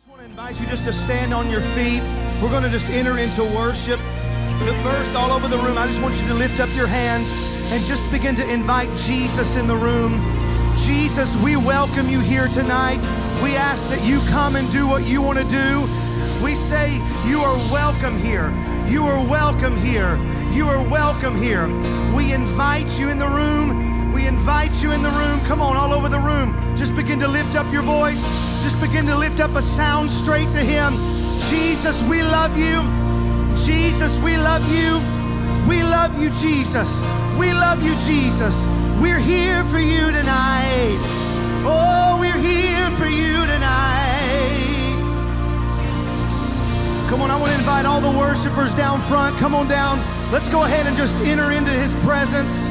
just want to invite you just to stand on your feet. We're going to just enter into worship. But first, all over the room, I just want you to lift up your hands and just begin to invite Jesus in the room. Jesus, we welcome you here tonight. We ask that you come and do what you want to do. We say you are welcome here. You are welcome here. You are welcome here. We invite you in the room. We invite you in the room. Come on, all over the room. Just begin to lift up your voice. Just begin to lift up a sound straight to Him. Jesus, we love you. Jesus, we love you. We love you, Jesus. We love you, Jesus. We're here for you tonight. Oh, we're here for you tonight. Come on, I want to invite all the worshipers down front. Come on down. Let's go ahead and just enter into his presence.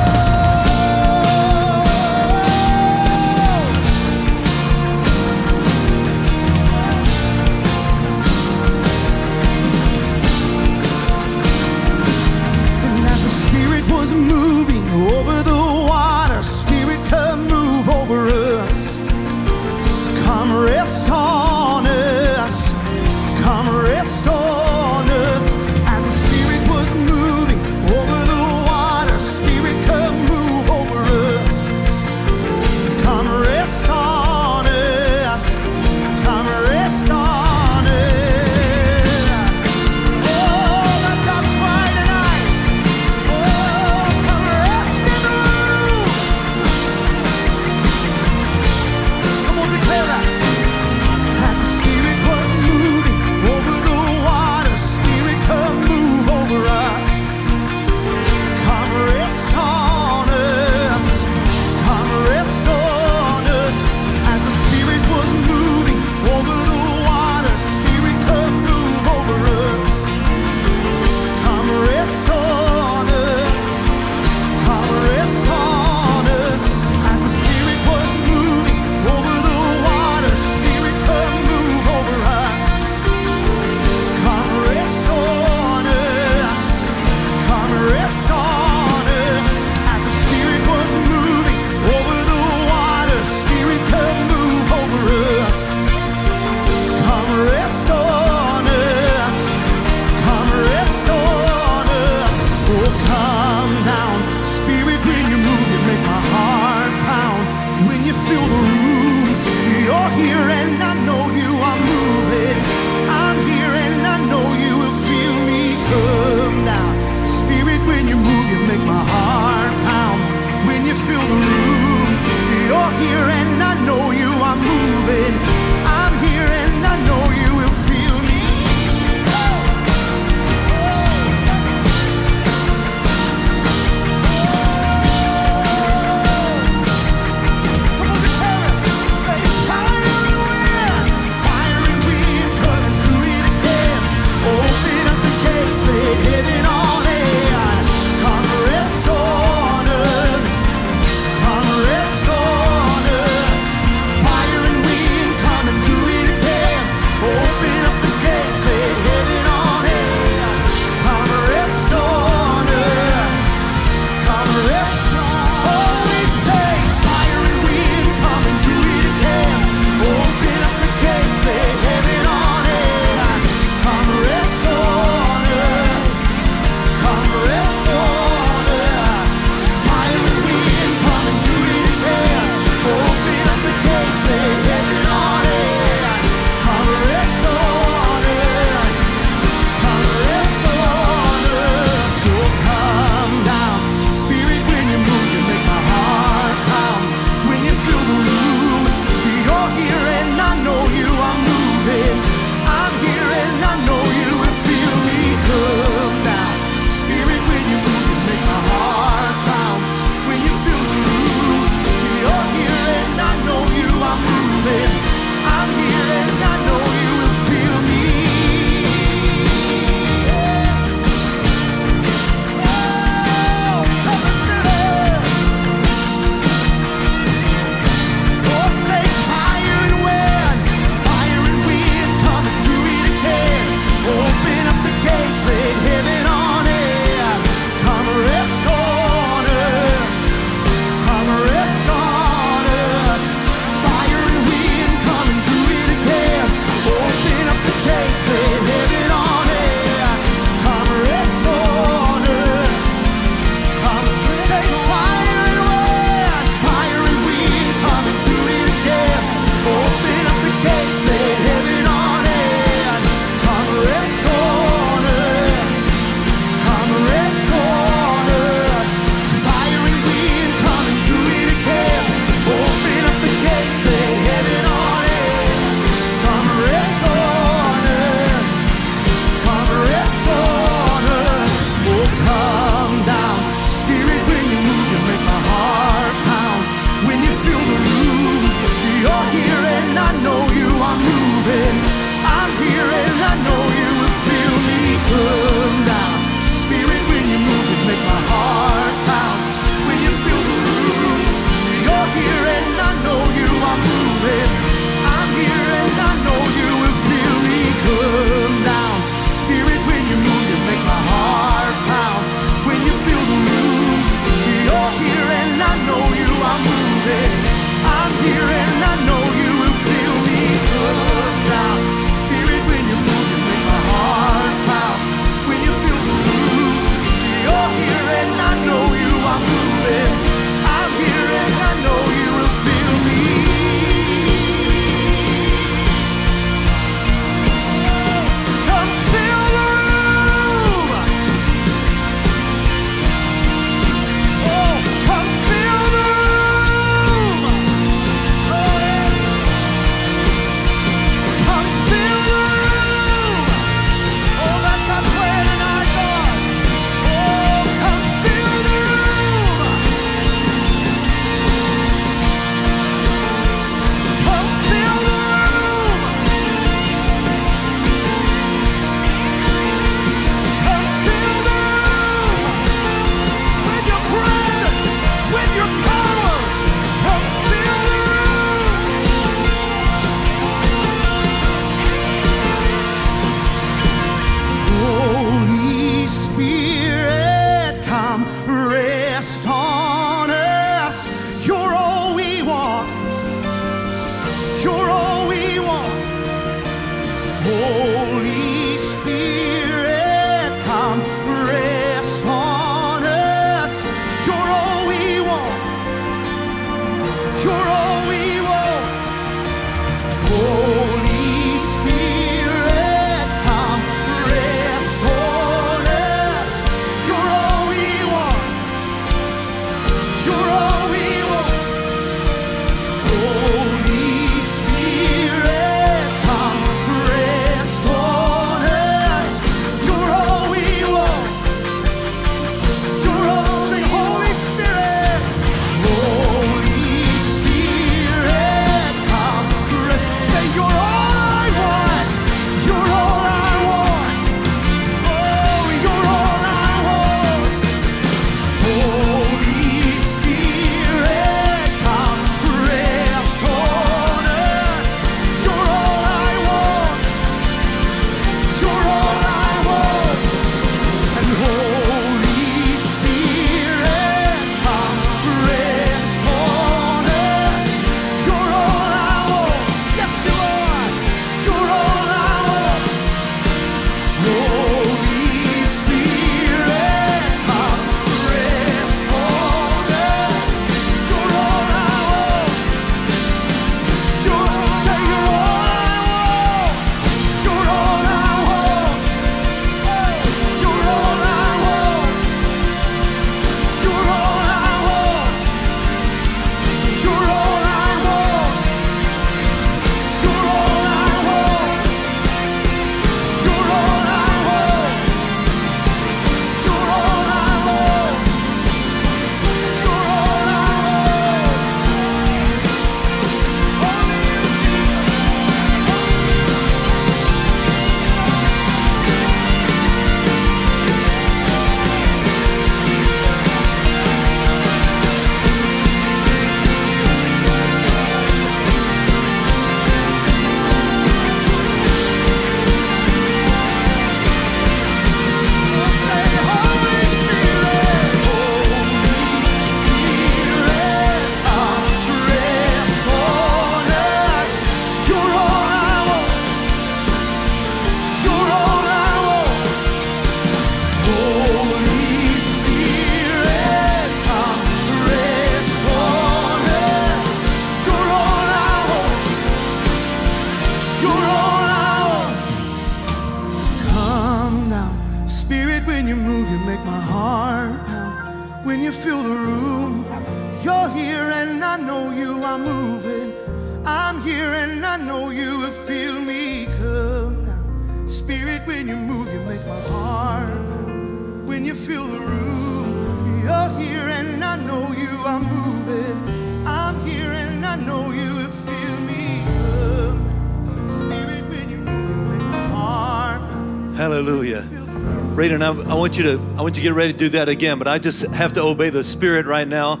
Want you to get ready to do that again, but I just have to obey the Spirit right now.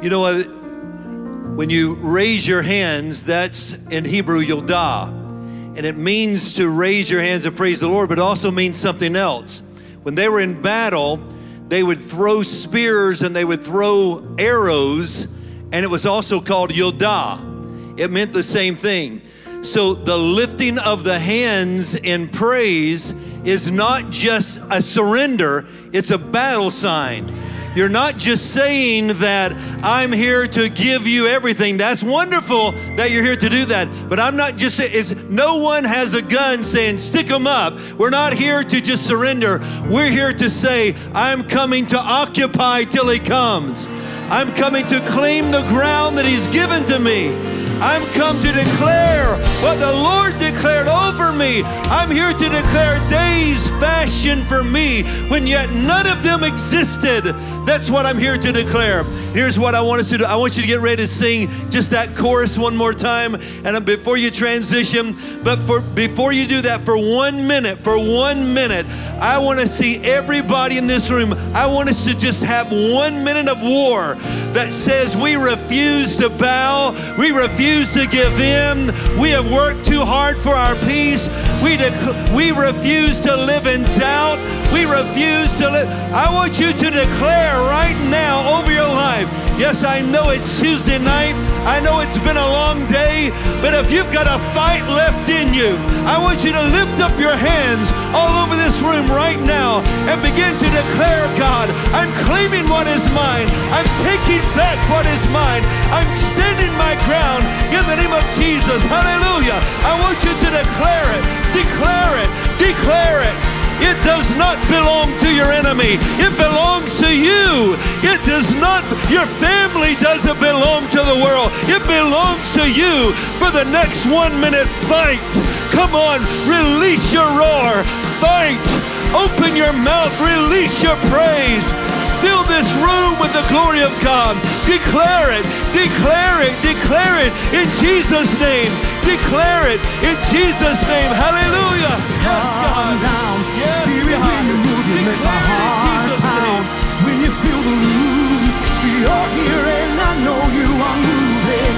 You know what? When you raise your hands, that's in Hebrew you'll yadah, and it means to raise your hands and praise the Lord, but also means something else. When they were in battle, they would throw spears and they would throw arrows, and it was also called yadah. It meant the same thing. So the lifting of the hands in praise is not just a surrender, it's a battle sign. You're not just saying that I'm here to give you everything. That's wonderful that you're here to do that. But I'm not just saying, it's, no one has a gun saying, stick them up. We're not here to just surrender. We're here to say, I'm coming to occupy till he comes. I'm coming to claim the ground that he's given to me. I'm come to declare what the Lord declared over me. I'm here to declare days fashioned for me when yet none of them existed. That's what I'm here to declare. Here's what I want us to do. I want you to get ready to sing just that chorus one more time, and before you transition. But for before you do that, for one minute, for one minute, I want to see everybody in this room. I want us to just have one minute of war that says we refuse to bow, we refuse to give in, we have worked too hard for our peace, we, dec- we refuse to live in doubt, we refuse to live. I want you to declare right now over your life Yes, I know it's Tuesday night. I know it's been a long day, but if you've got a fight left in you, I want you to lift up your hands all over this room right now and begin to declare, God, I'm claiming what is mine. I'm taking back what is mine. I'm standing my ground in the name of Jesus. Hallelujah. I want you to declare it, declare it, declare it. It does not belong to your enemy. It belongs to you. It does not, your family doesn't belong to the world. It belongs to you for the next one minute fight. Come on, release your roar. Fight. Open your mouth. Release your praise. Fill this room with the glory of God. Declare it, declare it, declare it in Jesus' name. Declare it in Jesus' name. Hallelujah. Yes, God. Move, my in heart Jesus' pound. name. When you feel the room, you're here and I know you are moving.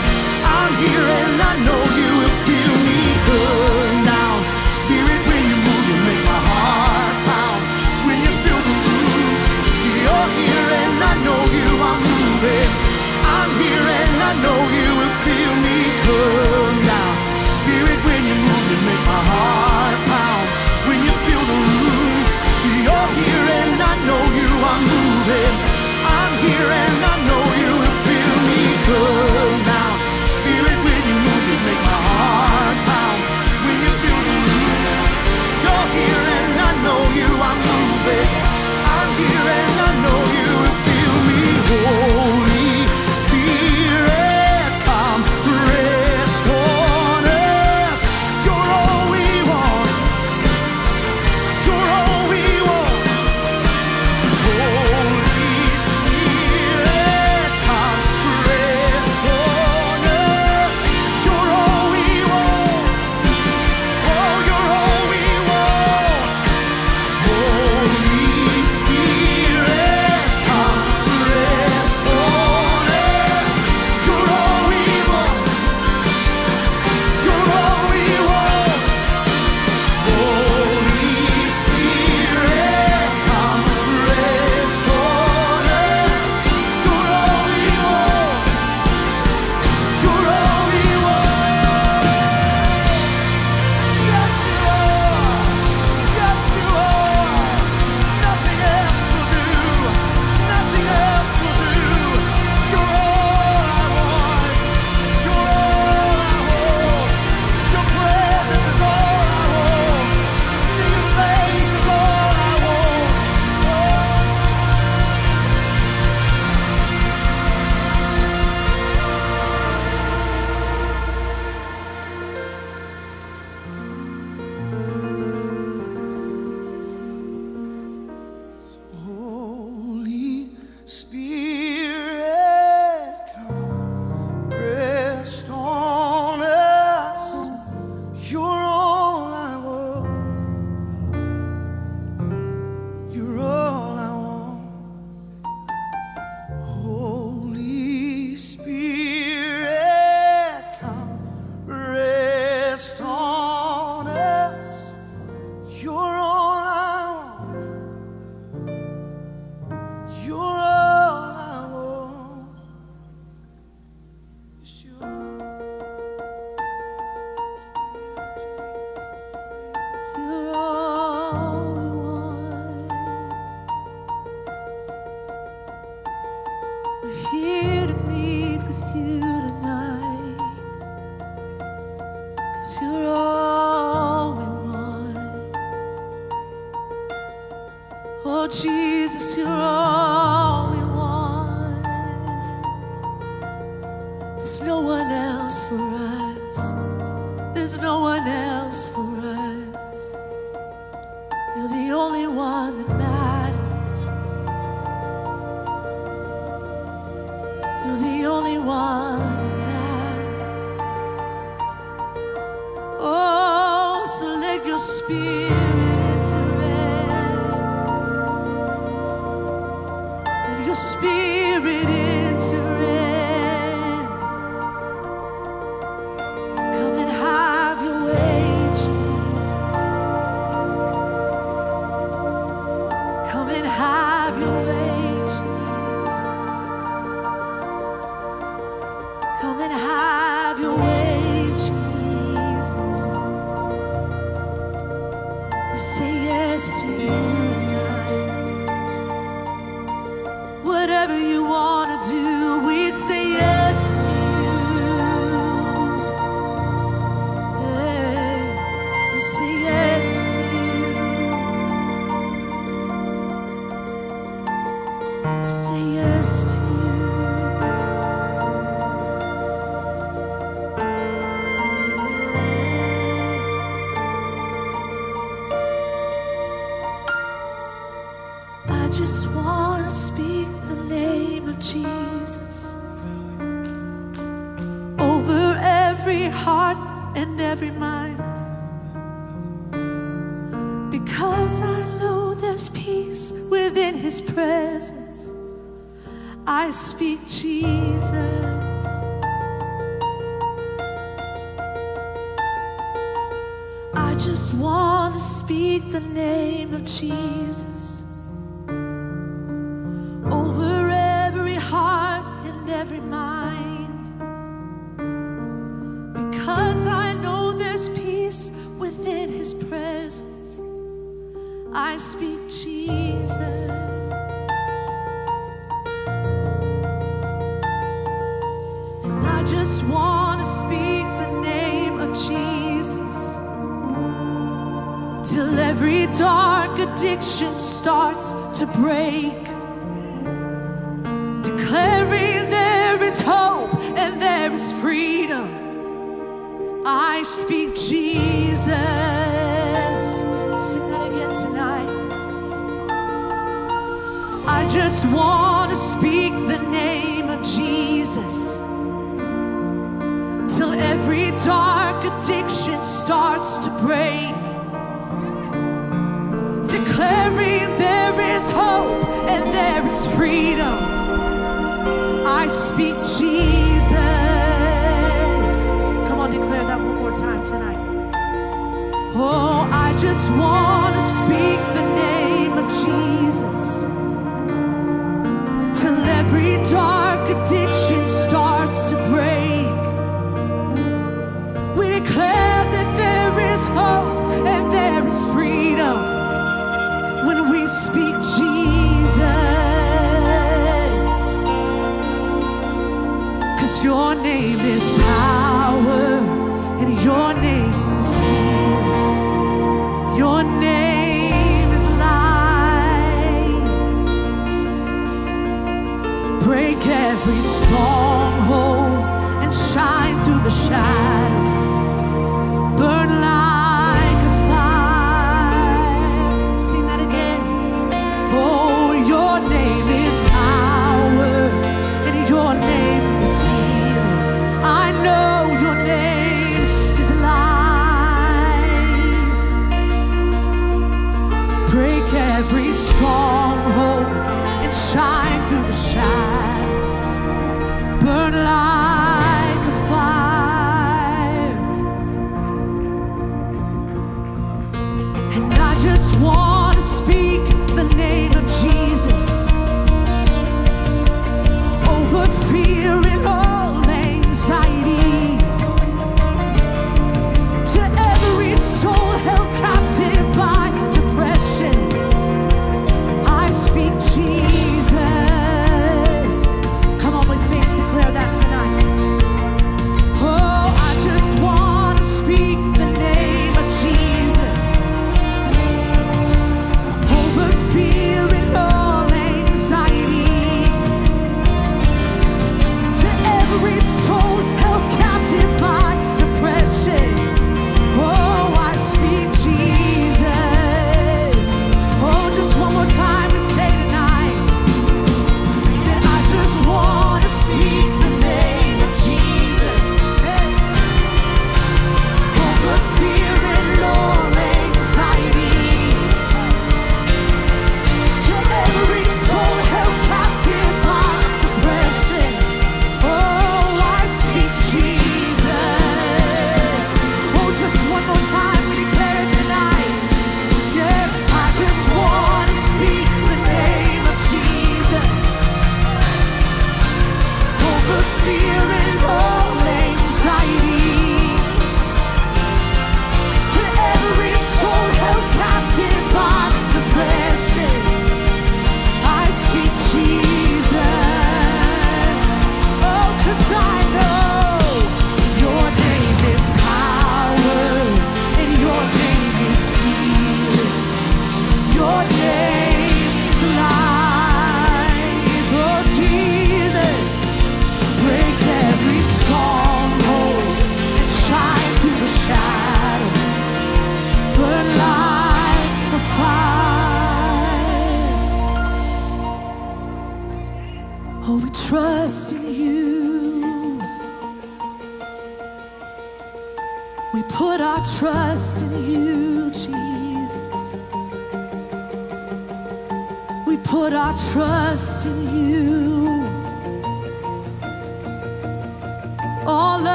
I'm here and I know you will feel me come down. Spirit, when you move, you make my heart pound. When you feel the room, you're here and I know you are moving. I'm here and I know you will feel me come here and I know you I'm moving. I'm here and I know you will feel me come every mind. Because I know there's peace within his presence, I speak Jesus. I just want to speak the name of Jesus. I speak Jesus. And I just want to speak the name of Jesus till every dark addiction starts to break. just want to speak the name of Jesus till every dark addiction starts to break. Declaring there is hope and there is freedom. I speak Jesus. Come on, declare that one more time tonight. Oh, I just want to speak the name of Jesus Did.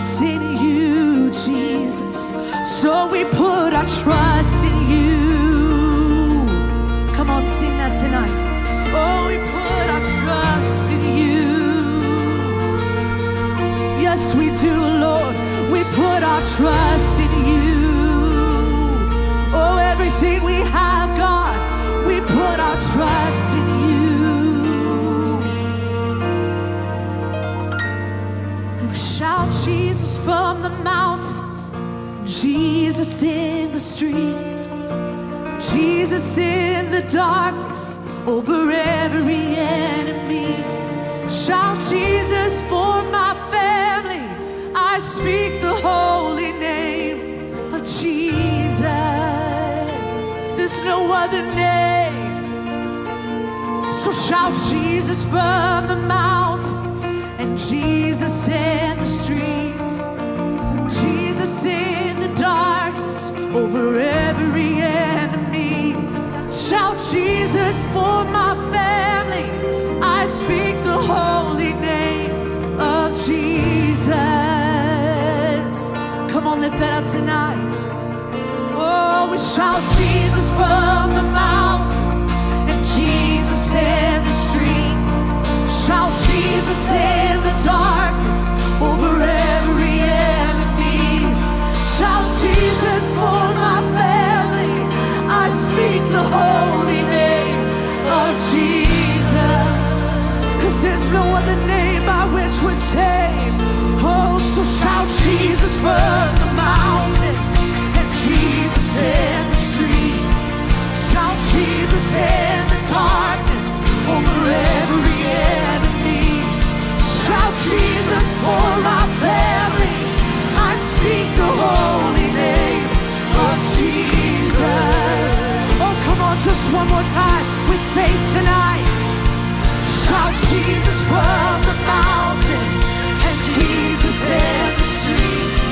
It's in you, Jesus. So we put our trust in you. Come on, sing that tonight. Oh, we put our trust in you. Yes, we do, Lord. We put our trust from the mountains, Jesus in the streets, Jesus in the darkness over every enemy. Shout Jesus for my family. I speak the holy name of Jesus. There's no other name. So shout Jesus from the mountains and Jesus in the streets. Over every enemy. Shout Jesus for my family. I speak the holy name of Jesus. Come on, lift that up tonight. Oh, we shout Jesus from the mountains and Jesus in the streets. Shout Jesus in No other name by which we're saved. Oh, so shout Jesus from the mountains and Jesus in the streets. Shout Jesus in the darkness over every enemy. Shout Jesus for my families. I speak the holy name of Jesus. Oh, come on, just one more time with faith tonight. Shout Jesus from the mountains and Jesus in the streets.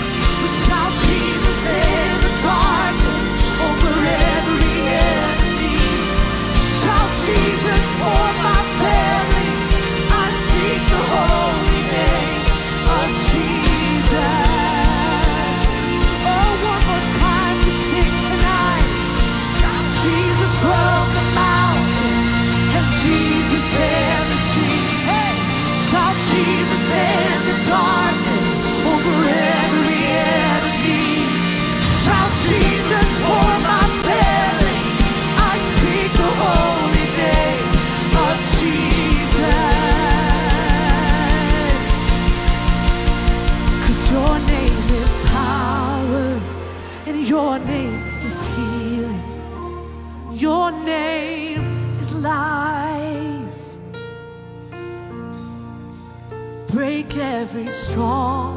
We shout Jesus in the darkness over every enemy. Shout Jesus for my your name is healing. Your name is life. Break every stronghold,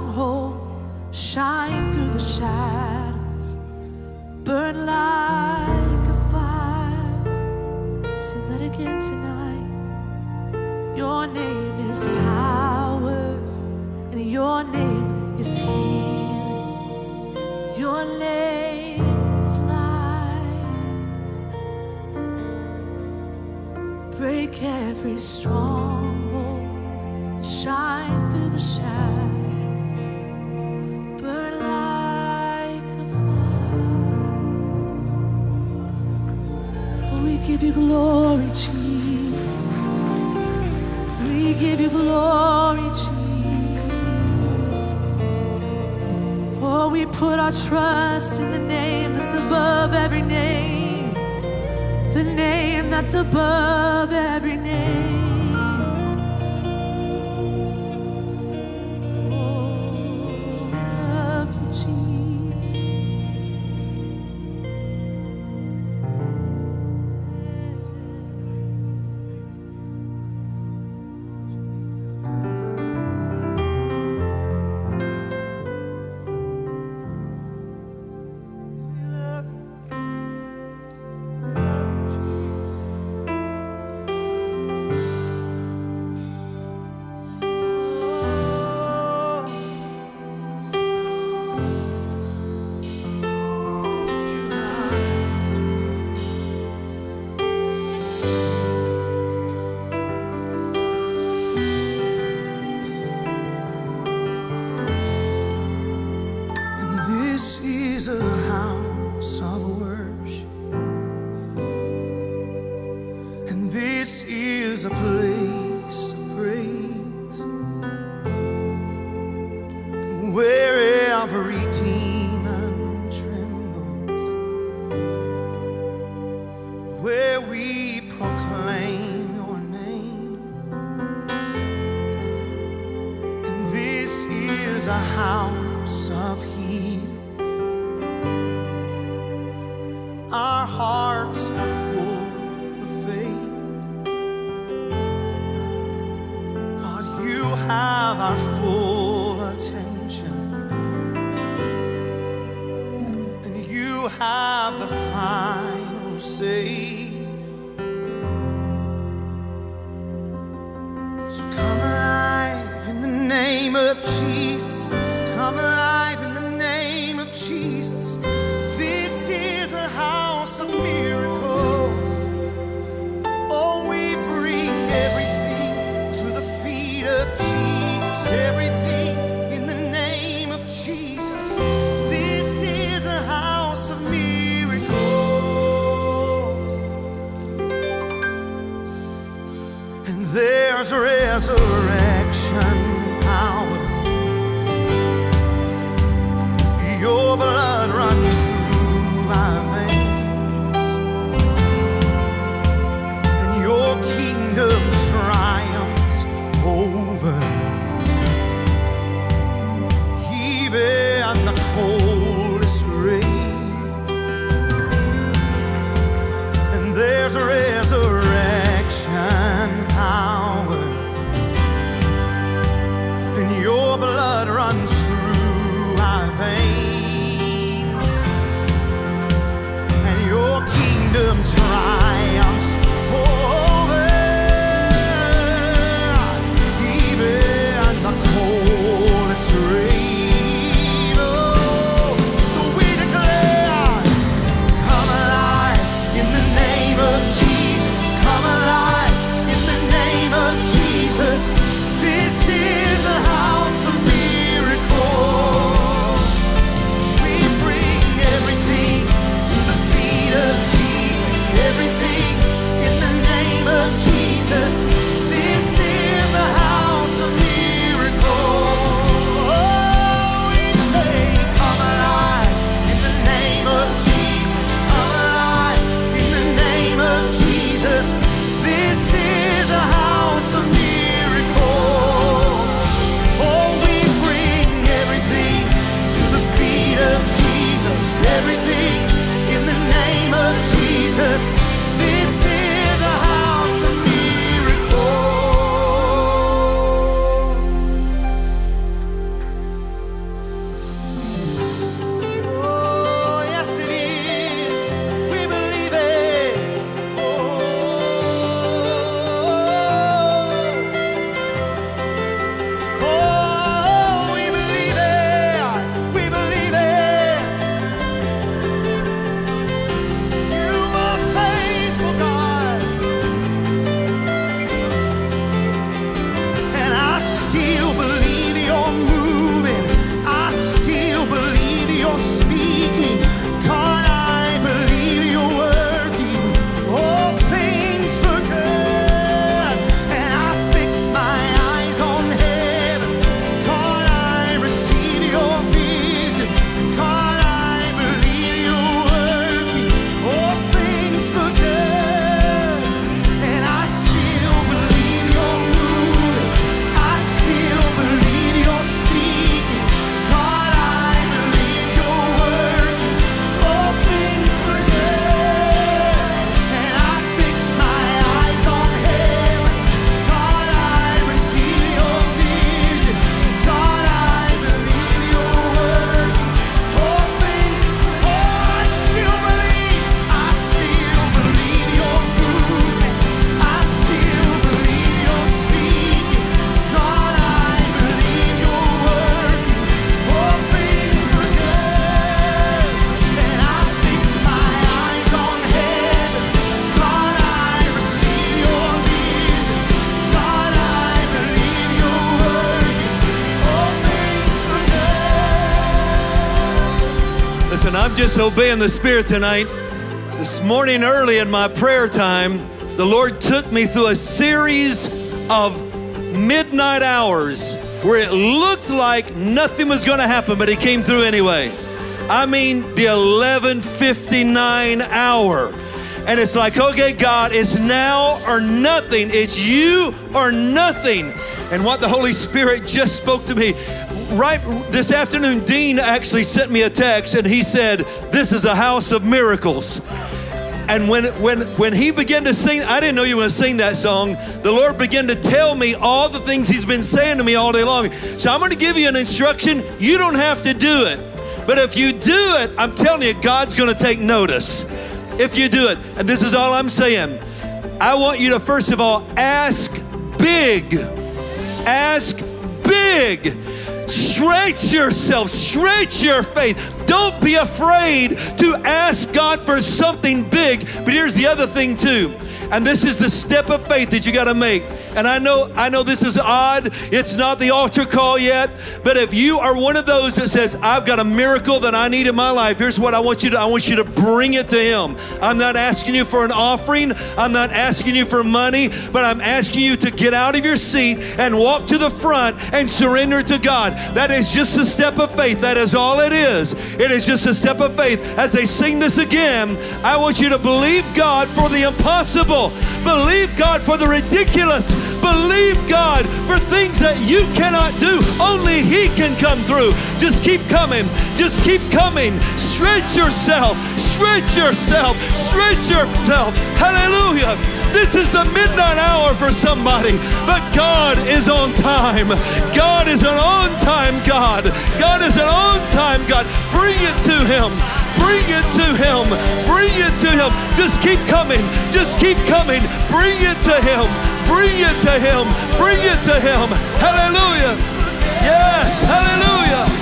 just obeying the Spirit tonight. This morning, early in my prayer time, the Lord took me through a series of midnight hours where it looked like nothing was going to happen, but He came through anyway. I mean, the 11:59 hour. And it's like, okay, God, it's now or nothing. It's you or nothing. And what the Holy Spirit just spoke to me right this afternoon, Dean actually sent me a text and he said, This is a house of miracles. And when, when, when he began to sing, I didn't know you were going to sing that song. The Lord began to tell me all the things he's been saying to me all day long. So I'm going to give you an instruction. You don't have to do it. But if you do it, I'm telling you, God's going to take notice. If you do it. And this is all I'm saying. I want you to, first of all, ask big. Ask big. Stretch yourself, stretch your faith. Don't be afraid to ask God for something big. But here's the other thing, too. And this is the step of faith that you got to make. And I know, I know this is odd. It's not the altar call yet. But if you are one of those that says, I've got a miracle that I need in my life, here's what I want you to, I want you to bring it to Him. I'm not asking you for an offering. I'm not asking you for money, but I'm asking you to get out of your seat and walk to the front and surrender to God. That is just a step of faith. That is all it is. It is just a step of faith. As they sing this again, I want you to believe God for the impossible. Believe God for the ridiculous. Believe God for things that you cannot do. Only He can come through. Just keep coming. Just keep coming. Stretch yourself. Stretch yourself. Stretch yourself. Hallelujah. This is the midnight hour for somebody, but God is on time. God is an on time God. God is an on time God. Bring it to Him. Bring it to Him. Bring it to Him. Just keep coming. Just keep coming. Bring it to Him. Bring it to Him. Bring it to Him. Hallelujah. Yes. Hallelujah.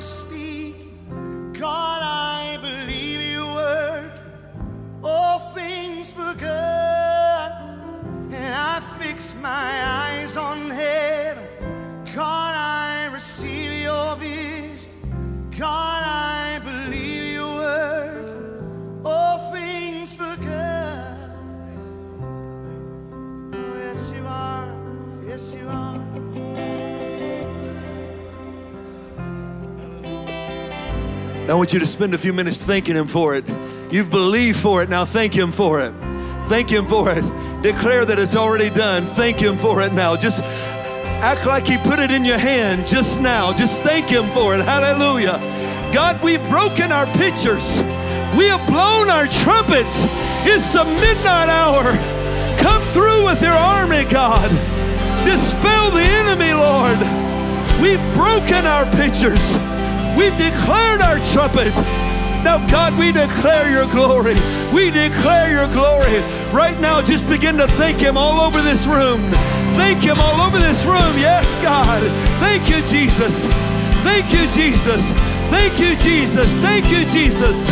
Speaking. God, I believe you work all things for good. And I fix my eyes I want you to spend a few minutes thanking Him for it. You've believed for it, now thank Him for it. Thank Him for it. Declare that it's already done. Thank Him for it now. Just act like He put it in your hand just now. Just thank Him for it. Hallelujah. God, we've broken our pitchers, we have blown our trumpets. It's the midnight hour. Come through with your army, God. Dispel the enemy, Lord. We've broken our pitchers. We've declared our trumpet. Now, God, we declare your glory. We declare your glory. Right now, just begin to thank Him all over this room. Thank Him all over this room. Yes, God. Thank you, Jesus. Thank you, Jesus. Thank you, Jesus. Thank you, Jesus.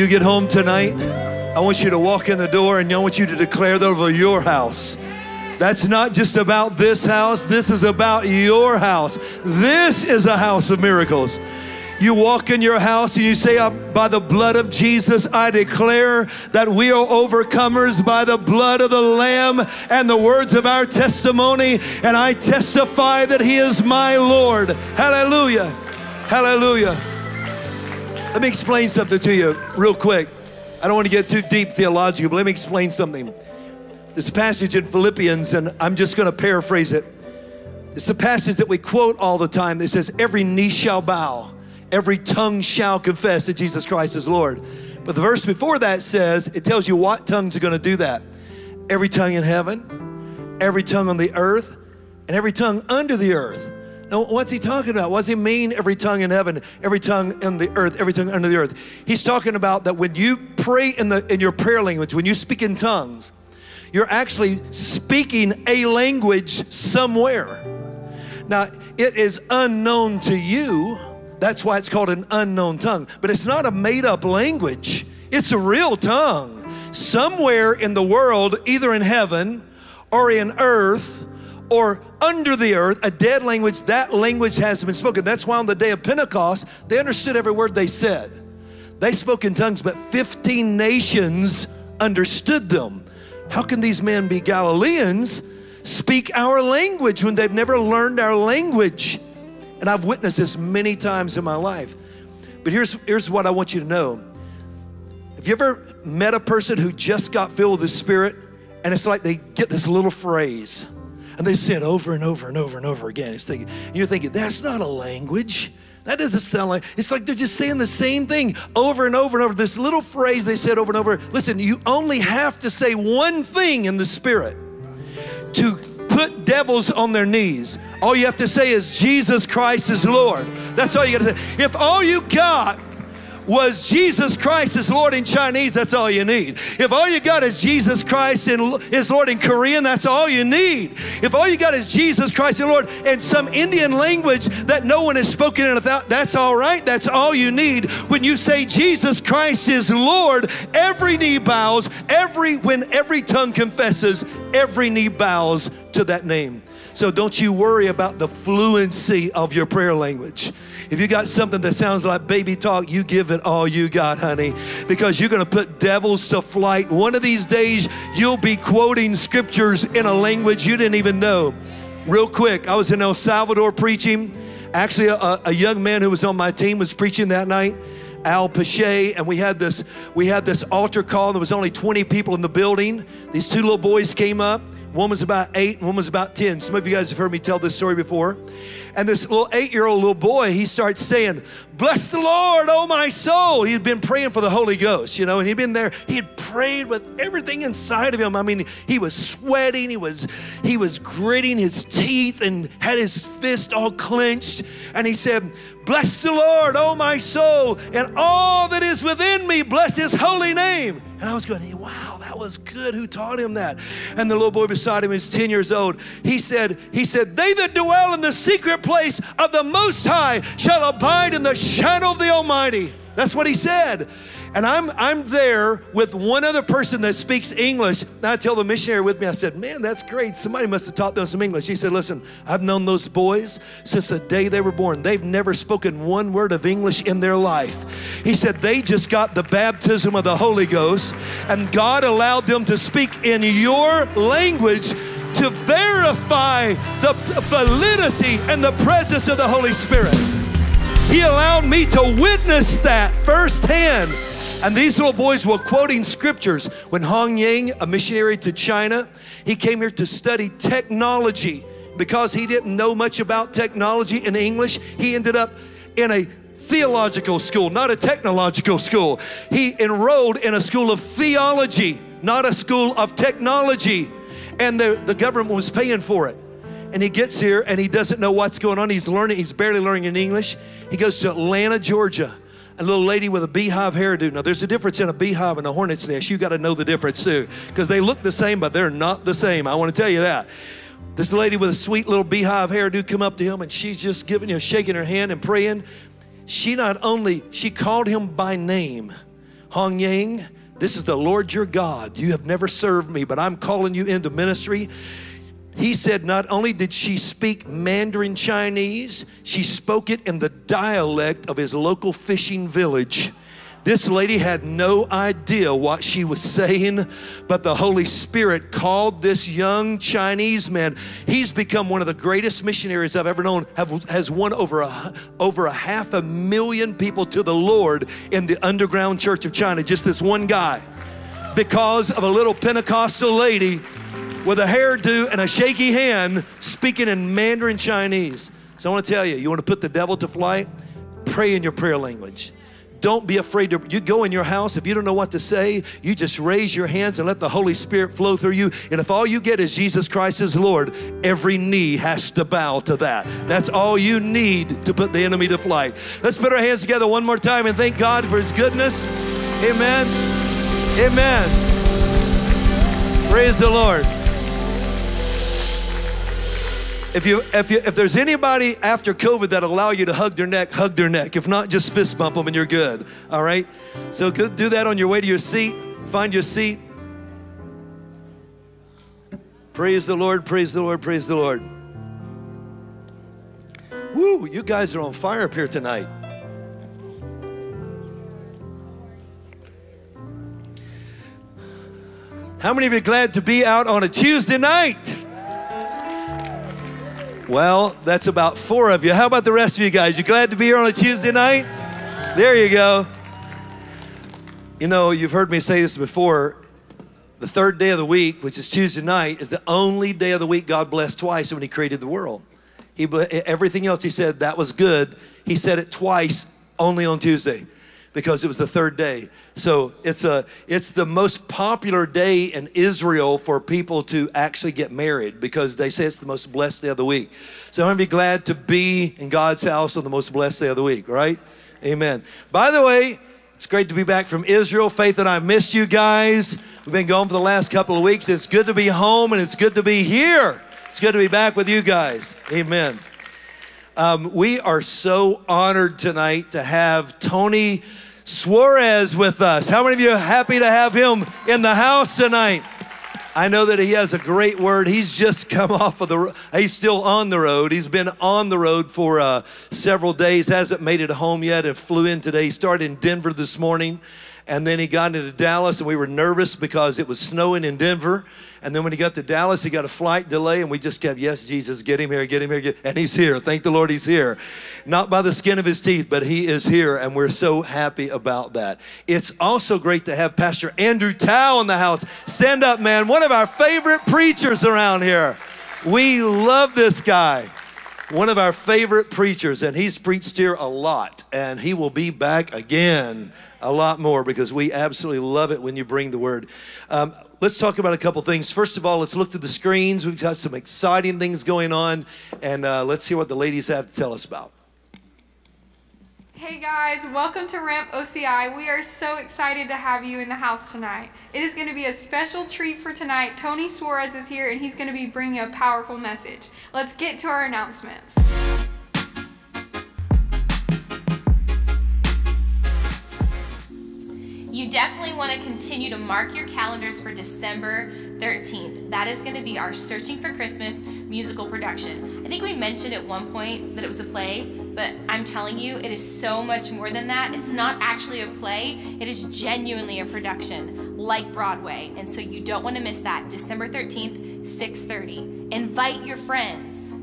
You get home tonight, I want you to walk in the door and I want you to declare that over your house. That's not just about this house, this is about your house. This is a house of miracles. You walk in your house and you say, uh, By the blood of Jesus, I declare that we are overcomers by the blood of the Lamb and the words of our testimony. And I testify that He is my Lord. Hallelujah. Hallelujah. Let me explain something to you real quick. I don't want to get too deep theological, but let me explain something. This passage in Philippians, and I'm just going to paraphrase it. It's the passage that we quote all the time that says, Every knee shall bow every tongue shall confess that Jesus Christ is Lord. But the verse before that says, it tells you what tongues are going to do that. Every tongue in heaven, every tongue on the earth, and every tongue under the earth. Now, what's he talking about? What does he mean every tongue in heaven, every tongue in the earth, every tongue under the earth? He's talking about that when you pray in, the, in your prayer language, when you speak in tongues, you're actually speaking a language somewhere. Now, it is unknown to you that's why it's called an unknown tongue. But it's not a made up language, it's a real tongue. Somewhere in the world, either in heaven or in earth or under the earth, a dead language, that language has been spoken. That's why on the day of Pentecost, they understood every word they said. They spoke in tongues, but 15 nations understood them. How can these men be Galileans, speak our language when they've never learned our language? And I've witnessed this many times in my life. But here's, here's what I want you to know. Have you ever met a person who just got filled with the Spirit and it's like they get this little phrase and they say it over and over and over and over again? It's thinking, you're thinking, that's not a language. That doesn't sound like, it's like they're just saying the same thing over and over and over. This little phrase they said over and over. Listen, you only have to say one thing in the Spirit to put devils on their knees. All you have to say is, Jesus Christ is Lord. That's all you got to say. If all you got was Jesus Christ is Lord in Chinese, that's all you need. If all you got is Jesus Christ is Lord in Korean, that's all you need. If all you got is Jesus Christ is Lord in some Indian language that no one has spoken in, a that's all right. That's all you need. When you say Jesus Christ is Lord, every knee bows, every when every tongue confesses, every knee bows to that name. So don't you worry about the fluency of your prayer language. If you got something that sounds like baby talk, you give it all you got, honey, because you're going to put devils to flight. One of these days, you'll be quoting scriptures in a language you didn't even know. Real quick, I was in El Salvador preaching. Actually, a, a young man who was on my team was preaching that night. Al Pache, and we had this we had this altar call. There was only 20 people in the building. These two little boys came up. One was about eight, one was about 10. Some of you guys have heard me tell this story before. And this little eight year old little boy, he starts saying, Bless the Lord, oh my soul. He'd been praying for the Holy Ghost, you know, and he'd been there. He had prayed with everything inside of him. I mean, he was sweating, he was he was gritting his teeth and had his fist all clenched. And he said, Bless the Lord, oh my soul, and all that is within me, bless his holy name. And I was going, wow, was good. Who taught him that? And the little boy beside him is 10 years old. He said, he said, they that dwell in the secret place of the Most High shall abide in the shadow of the Almighty. That's what he said. And I'm, I'm there with one other person that speaks English. And I tell the missionary with me, I said, Man, that's great. Somebody must have taught them some English. He said, Listen, I've known those boys since the day they were born. They've never spoken one word of English in their life. He said, They just got the baptism of the Holy Ghost, and God allowed them to speak in your language to verify the validity and the presence of the Holy Spirit. He allowed me to witness that firsthand. And these little boys were quoting scriptures. When Hong Yang, a missionary to China, he came here to study technology. Because he didn't know much about technology in English, he ended up in a theological school, not a technological school. He enrolled in a school of theology, not a school of technology. And the, the government was paying for it. And he gets here and he doesn't know what's going on. He's learning, he's barely learning in English. He goes to Atlanta, Georgia a little lady with a beehive hairdo. Now, there's a difference in a beehive and a hornet's nest. You got to know the difference too, because they look the same, but they're not the same. I want to tell you that. This lady with a sweet little beehive hairdo come up to him, and she's just giving, you shaking her hand and praying. She not only she called him by name, Hong Yang. This is the Lord your God. You have never served me, but I'm calling you into ministry. He said not only did she speak Mandarin Chinese, she spoke it in the dialect of his local fishing village. This lady had no idea what she was saying, but the Holy Spirit called this young Chinese man. He's become one of the greatest missionaries I've ever known. Have, has won over a, over a half a million people to the Lord in the underground church of China. Just this one guy, because of a little Pentecostal lady with a hairdo and a shaky hand speaking in Mandarin Chinese. So I want to tell you, you want to put the devil to flight? Pray in your prayer language. Don't be afraid to, you go in your house. If you don't know what to say, you just raise your hands and let the Holy Spirit flow through you. And if all you get is Jesus Christ is Lord, every knee has to bow to that. That's all you need to put the enemy to flight. Let's put our hands together one more time and thank God for his goodness. Amen. Amen. Praise the Lord. If you, if you, if there's anybody after COVID that allow you to hug their neck, hug their neck. If not, just fist bump them and you're good. All right. So do that on your way to your seat. Find your seat. Praise the Lord. Praise the Lord. Praise the Lord. Woo! You guys are on fire up here tonight. How many of you glad to be out on a Tuesday night? Well, that's about four of you. How about the rest of you guys? You glad to be here on a Tuesday night? There you go. You know, you've heard me say this before. The third day of the week, which is Tuesday night, is the only day of the week God blessed twice when He created the world. He everything else He said that was good. He said it twice only on Tuesday because it was the third day. So it's a it's the most popular day in Israel for people to actually get married because they say it's the most blessed day of the week. So I'm gonna be glad to be in God's house on the most blessed day of the week, right? Amen. By the way, it's great to be back from Israel. Faith and I missed you guys. We've been gone for the last couple of weeks. It's good to be home and it's good to be here. It's good to be back with you guys. Amen. Um, we are so honored tonight to have Tony Suarez with us. How many of you are happy to have him in the house tonight? I know that he has a great word. He's just come off of the, he's still on the road. He's been on the road for uh, several days, hasn't made it home yet, and flew in today. He started in Denver this morning, and then he got into Dallas, and we were nervous because it was snowing in Denver. And then when he got to Dallas, he got a flight delay, and we just kept, Yes, Jesus, get him here, get him here. Get, and he's here. Thank the Lord he's here. Not by the skin of his teeth, but he is here, and we're so happy about that. It's also great to have Pastor Andrew Tao in the house. Stand up, man. One of our favorite preachers around here. We love this guy one of our favorite preachers, and he's preached here a lot, and he will be back again a lot more because we absolutely love it when you bring the word. Um, let's talk about a couple things. First of all, let's look through the screens. We've got some exciting things going on, and uh, let's hear what the ladies have to tell us about. Hey guys, welcome to Ramp OCI. We are so excited to have you in the house tonight. It is going to be a special treat for tonight. Tony Suarez is here and he's going to be bringing a powerful message. Let's get to our announcements. You definitely want to continue to mark your calendars for December 13th. That is going to be our Searching for Christmas musical production. I think we mentioned at one point that it was a play, but I'm telling you, it is so much more than that. It's not actually a play, it is genuinely a production like Broadway. And so you don't want to miss that. December 13th, 6:30. Invite your friends.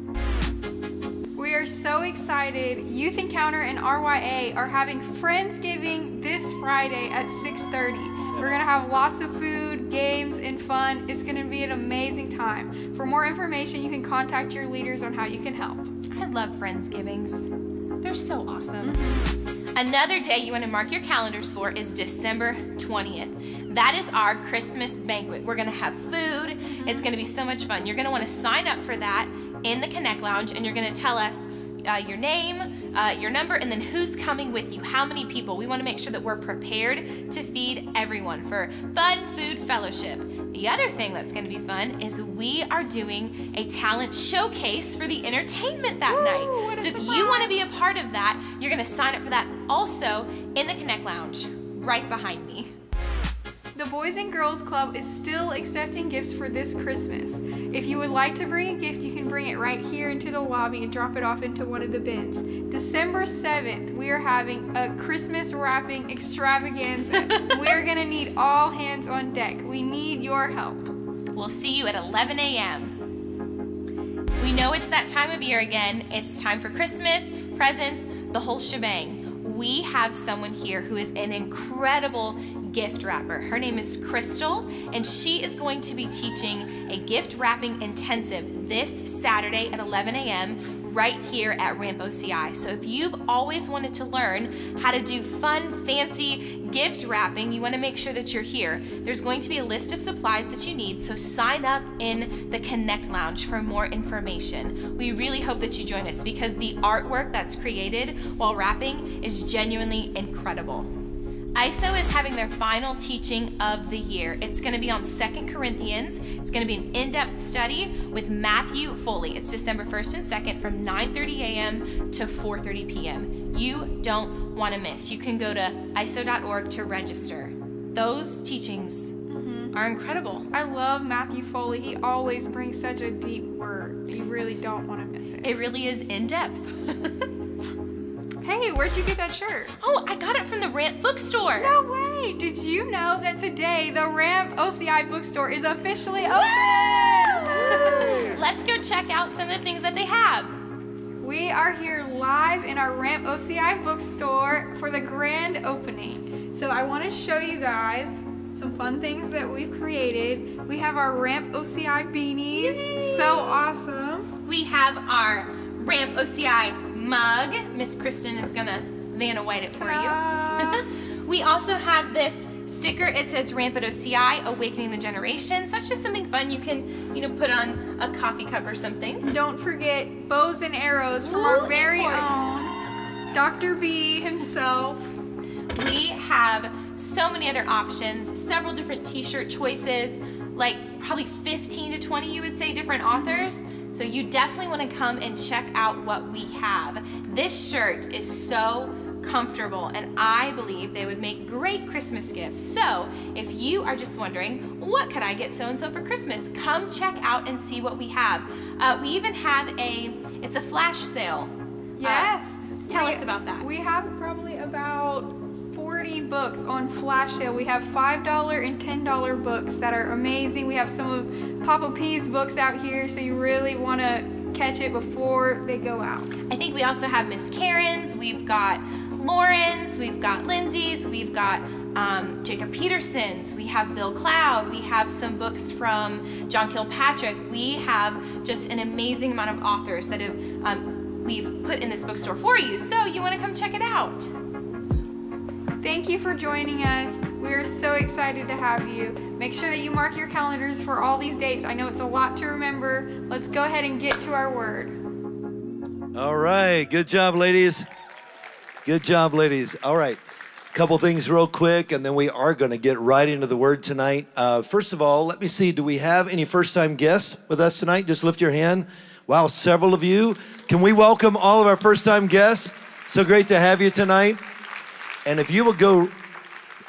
We are so excited. Youth Encounter and RYA are having Friendsgiving this Friday at 6:30. We're going to have lots of food, games, and fun. It's going to be an amazing time. For more information, you can contact your leaders on how you can help. I love Friendsgivings. They're so awesome. Mm-hmm. Another day you want to mark your calendars for is December 20th. That is our Christmas banquet. We're going to have food. Mm-hmm. It's going to be so much fun. You're going to want to sign up for that in the Connect Lounge and you're going to tell us uh, your name, uh, your number, and then who's coming with you, how many people. We want to make sure that we're prepared to feed everyone for fun food fellowship. The other thing that's going to be fun is we are doing a talent showcase for the entertainment that night. So if you want to be a part of that, you're going to sign up for that also in the Connect Lounge right behind me. The Boys and Girls Club is still accepting gifts for this Christmas. If you would like to bring a gift, you can bring it right here into the lobby and drop it off into one of the bins. December 7th, we are having a Christmas wrapping extravaganza. we are going to need all hands on deck. We need your help. We'll see you at 11 a.m. We know it's that time of year again. It's time for Christmas, presents, the whole shebang we have someone here who is an incredible gift wrapper. Her name is Crystal, and she is going to be teaching a gift wrapping intensive this Saturday at 11 a.m right here at Ramp OCI. So if you've always wanted to learn how to do fun, fancy gift wrapping, you want to make sure that you're here. There's going to be a list of supplies that you need, so sign up in the Connect Lounge for more information. We really hope that you join us because the artwork that's created while wrapping is genuinely incredible. ISO is having their final teaching of the year. It's going to be on Second Corinthians. It's going to be an in-depth study with Matthew Foley. It's December 1st and 2nd from 9:30 a.m. to 4:30 p.m. You don't want to miss. You can go to iso.org to register. Those teachings mm-hmm. are incredible. I love Matthew Foley. He always brings such a deep word. You really don't want to miss it. It really is in depth. Hey, where'd you get that shirt? Oh, I got it from the Ramp bookstore. No way! Did you know that today the Ramp OCI bookstore is officially open? Let's go check out some of the things that they have. We are here live in our Ramp OCI bookstore for the grand opening. So I want to show you guys some fun things that we've created. We have our Ramp OCI beanies. Yay. So awesome. We have our Ramp OCI mug. Miss Kristen is gonna Vanna White it for you. we also have this sticker. It says Ramp at OCI, Awakening the Generations. That's just something fun you can, you know, put on a coffee cup or something. Don't forget bows and arrows from Ooh, our very own Dr. B himself. We have so many other options, several different t-shirt choices, like probably 15 to 20, you would say, different authors. So you definitely want to come and check out what we have. This shirt is so comfortable and I believe they would make great Christmas gifts. So if you are just wondering, what could I get so-and-so for Christmas? Come check out and see what we have. Uh, we even have a, it's a flash sale. Yes. Uh, tell we, us about that. We have probably about 40 books on flash sale. We have $5 and $10 books that are amazing. We have some of Papa P's books out here, so you really want to catch it before they go out. I think we also have Miss Karen's, we've got Lauren's, we've got Lindsay's, we've got um, Jacob Peterson's, we have Bill Cloud, we have some books from John Kilpatrick. We have just an amazing amount of authors that have um, we've put in this bookstore for you. So you want to come check it out. Thank you for joining us. We are so excited to have you. Make sure that you mark your calendars for all these dates. I know it's a lot to remember. Let's go ahead and get to our word. All right. Good job, ladies. Good job, ladies. All right. A Couple things real quick, and then we are going to get right into the word tonight. Uh, first of all, let me see. Do we have any first time guests with us tonight? Just lift your hand. Wow, several of you. Can we welcome all of our first time guests? So great to have you tonight. And if you will go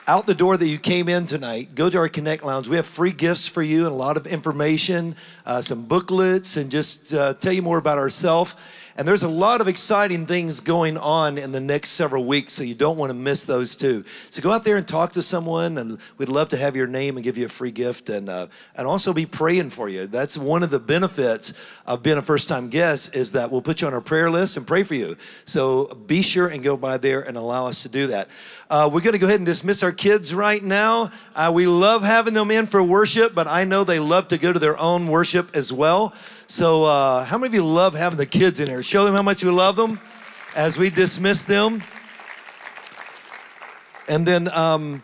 out the door that you came in tonight, go to our Connect Lounge. We have free gifts for you and a lot of information, uh, some booklets, and just uh, tell you more about ourselves. And there's a lot of exciting things going on in the next several weeks, so you don't want to miss those too. So go out there and talk to someone, and we'd love to have your name and give you a free gift, and uh, and also be praying for you. That's one of the benefits of being a first-time guest is that we'll put you on our prayer list and pray for you. So be sure and go by there and allow us to do that. Uh, we're going to go ahead and dismiss our kids right now. Uh, we love having them in for worship, but I know they love to go to their own worship as well. So, uh, how many of you love having the kids in here? Show them how much you love them as we dismiss them. And then um,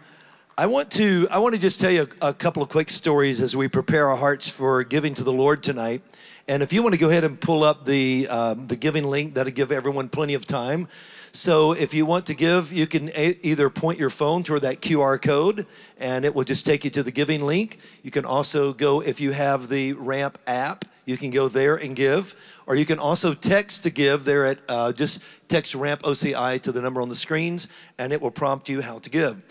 I want to I want to just tell you a, a, couple of quick stories as we prepare our hearts for giving to the Lord tonight. And if you want to go ahead and pull up the um, the giving link, that'll give everyone plenty of time. So if you want to give, you can a- either point your phone toward that QR code and it will just take you to the giving link. You can also go, if you have the Ramp app, you can go there and give, or you can also text to give there at just text ramp OCI to the number on the screens, and it will prompt you how to give.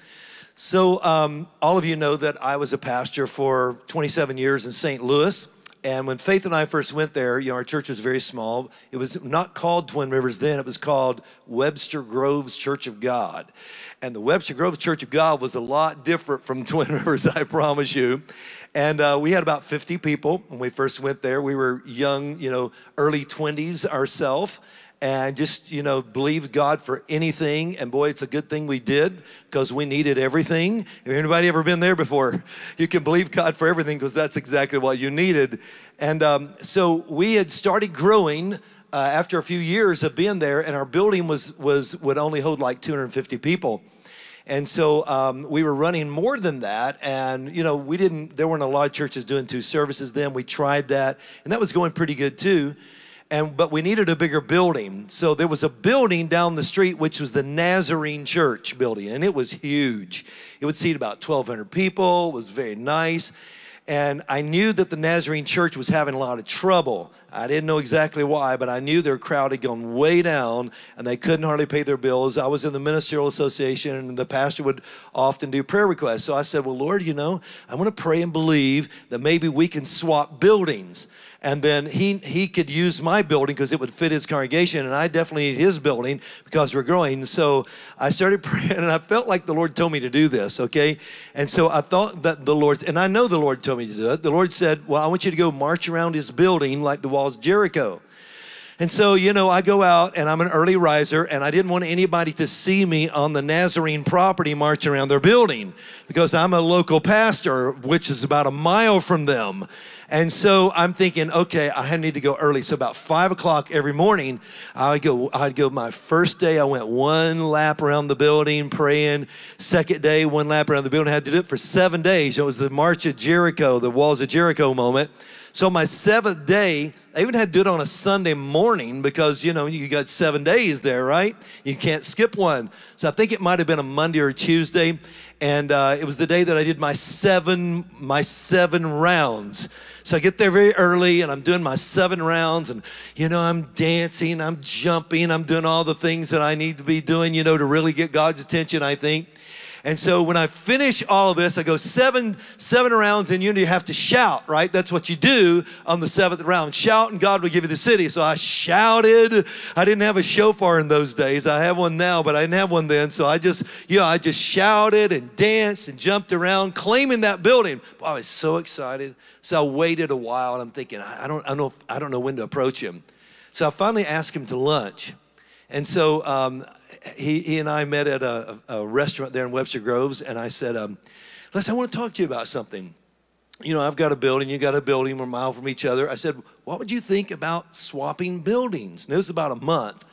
So, um, all of you know that I was a pastor for 27 years in St. Louis. And when Faith and I first went there, you know, our church was very small. It was not called Twin Rivers then, it was called Webster Groves Church of God. And the Webster Groves Church of God was a lot different from Twin Rivers, I promise you. And uh, we had about 50 people when we first went there. We were young, you know, early 20s ourselves and just you know believe god for anything. And boy it's a good thing we did because we needed everything. Have anybody ever been there before? You can believe god for everything because that's exactly what you needed. And um, so we had started growing uh, after a few years of being there and our building was was would only hold like 250 people and so um, we were running more than that and you know we didn't there weren't a lot of churches doing two services then we tried that and that was going pretty good too and but we needed a bigger building. So there was a building down the street which was the Nazarene Church building, and it was huge. It would seat about 1,200 people. It was very nice. And I knew that the Nazarene Church was having a lot of trouble. I didn't know exactly why, but I knew their crowd had gone way down and they couldn't hardly pay their bills. I was in the ministerial association and the pastor would often do prayer requests. So I said, Well, Lord, you know, I want to pray and believe that maybe we can swap buildings and then he he could use my building because it would fit his congregation and i definitely need his building because we're growing. So i started praying and i felt like the lord told me to do this okay? And so i thought that the lord and i know the lord told me to do it. The lord said well i want you to go march around his building like the walls of jericho. And so, you know, I go out and I'm an early riser, and I didn't want anybody to see me on the Nazarene property marching around their building because I'm a local pastor, which is about a mile from them. And so I'm thinking, okay, I need to go early. So about five o'clock every morning, I'd go. I'd go. My first day, I went one lap around the building praying. Second day, one lap around the building. I had to do it for seven days. It was the March of Jericho, the Walls of Jericho moment. So my seventh day, I even had to do it on a Sunday morning because you know you got seven days there, right? You can't skip one. So I think it might have been a Monday or a Tuesday, and uh, it was the day that I did my seven my seven rounds. So I get there very early and I'm doing my seven rounds and, you know, I'm dancing, I'm jumping, I'm doing all the things that I need to be doing, you know, to really get God's attention, I think. And so when I finish all of this, I go seven seven rounds, and you have to shout, right? That's what you do on the seventh round. Shout, and God will give you the city. So I shouted. I didn't have a shofar in those days. I have one now, but I didn't have one then. So I just, you know, I just shouted and danced and jumped around, claiming that building. Boy, I was so excited. So I waited a while, and I'm thinking, I don't, I don't know, if, I don't know when to approach him. So I finally asked him to lunch. And so um, he, he and I met at a, a, restaurant there in Webster Groves, and I said, um, Les, I want to talk to you about something. You know, I've got a building, you got a building, we're a mile from each other. I said, what would you think about swapping buildings? And it was about a month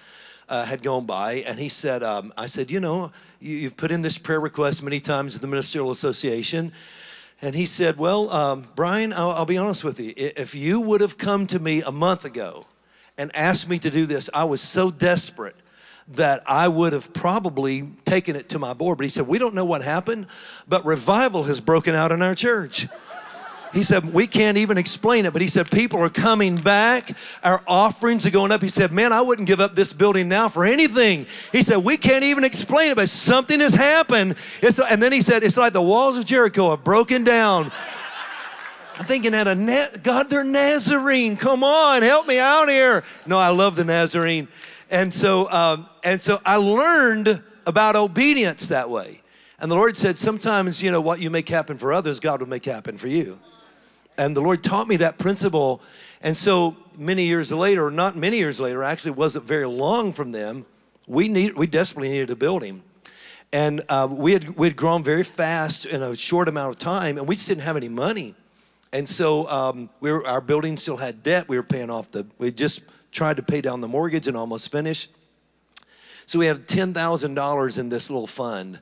uh, had gone by, and he said, um, I said, you know, you, have put in this prayer request many times at the Ministerial Association. And he said, Well, um, Brian, I'll, I'll be honest with you. If you would have come to me a month ago and asked me to do this, I was so desperate that I would have probably taken it to my board. But he said, We don't know what happened, but revival has broken out in our church. He said, We can't even explain it, but he said, People are coming back. Our offerings are going up. He said, Man, I wouldn't give up this building now for anything. He said, We can't even explain it, but something has happened. It's, and then he said, It's like the walls of Jericho have broken down. I'm thinking at a God, they're Nazarene. Come on, help me out here. No, I love the Nazarene. And so, um, and so I learned about obedience that way. And the Lord said, sometimes, you know, what you make happen for others, God will make happen for you. And the Lord taught me that principle. And so many years later, or not many years later, actually wasn't very long from them, we need we desperately needed a building. And uh, we had we had grown very fast in a short amount of time, and we just didn't have any money. And so um, we were, our building still had debt. We were paying off the. We just tried to pay down the mortgage and almost finished. So we had $10,000 in this little fund.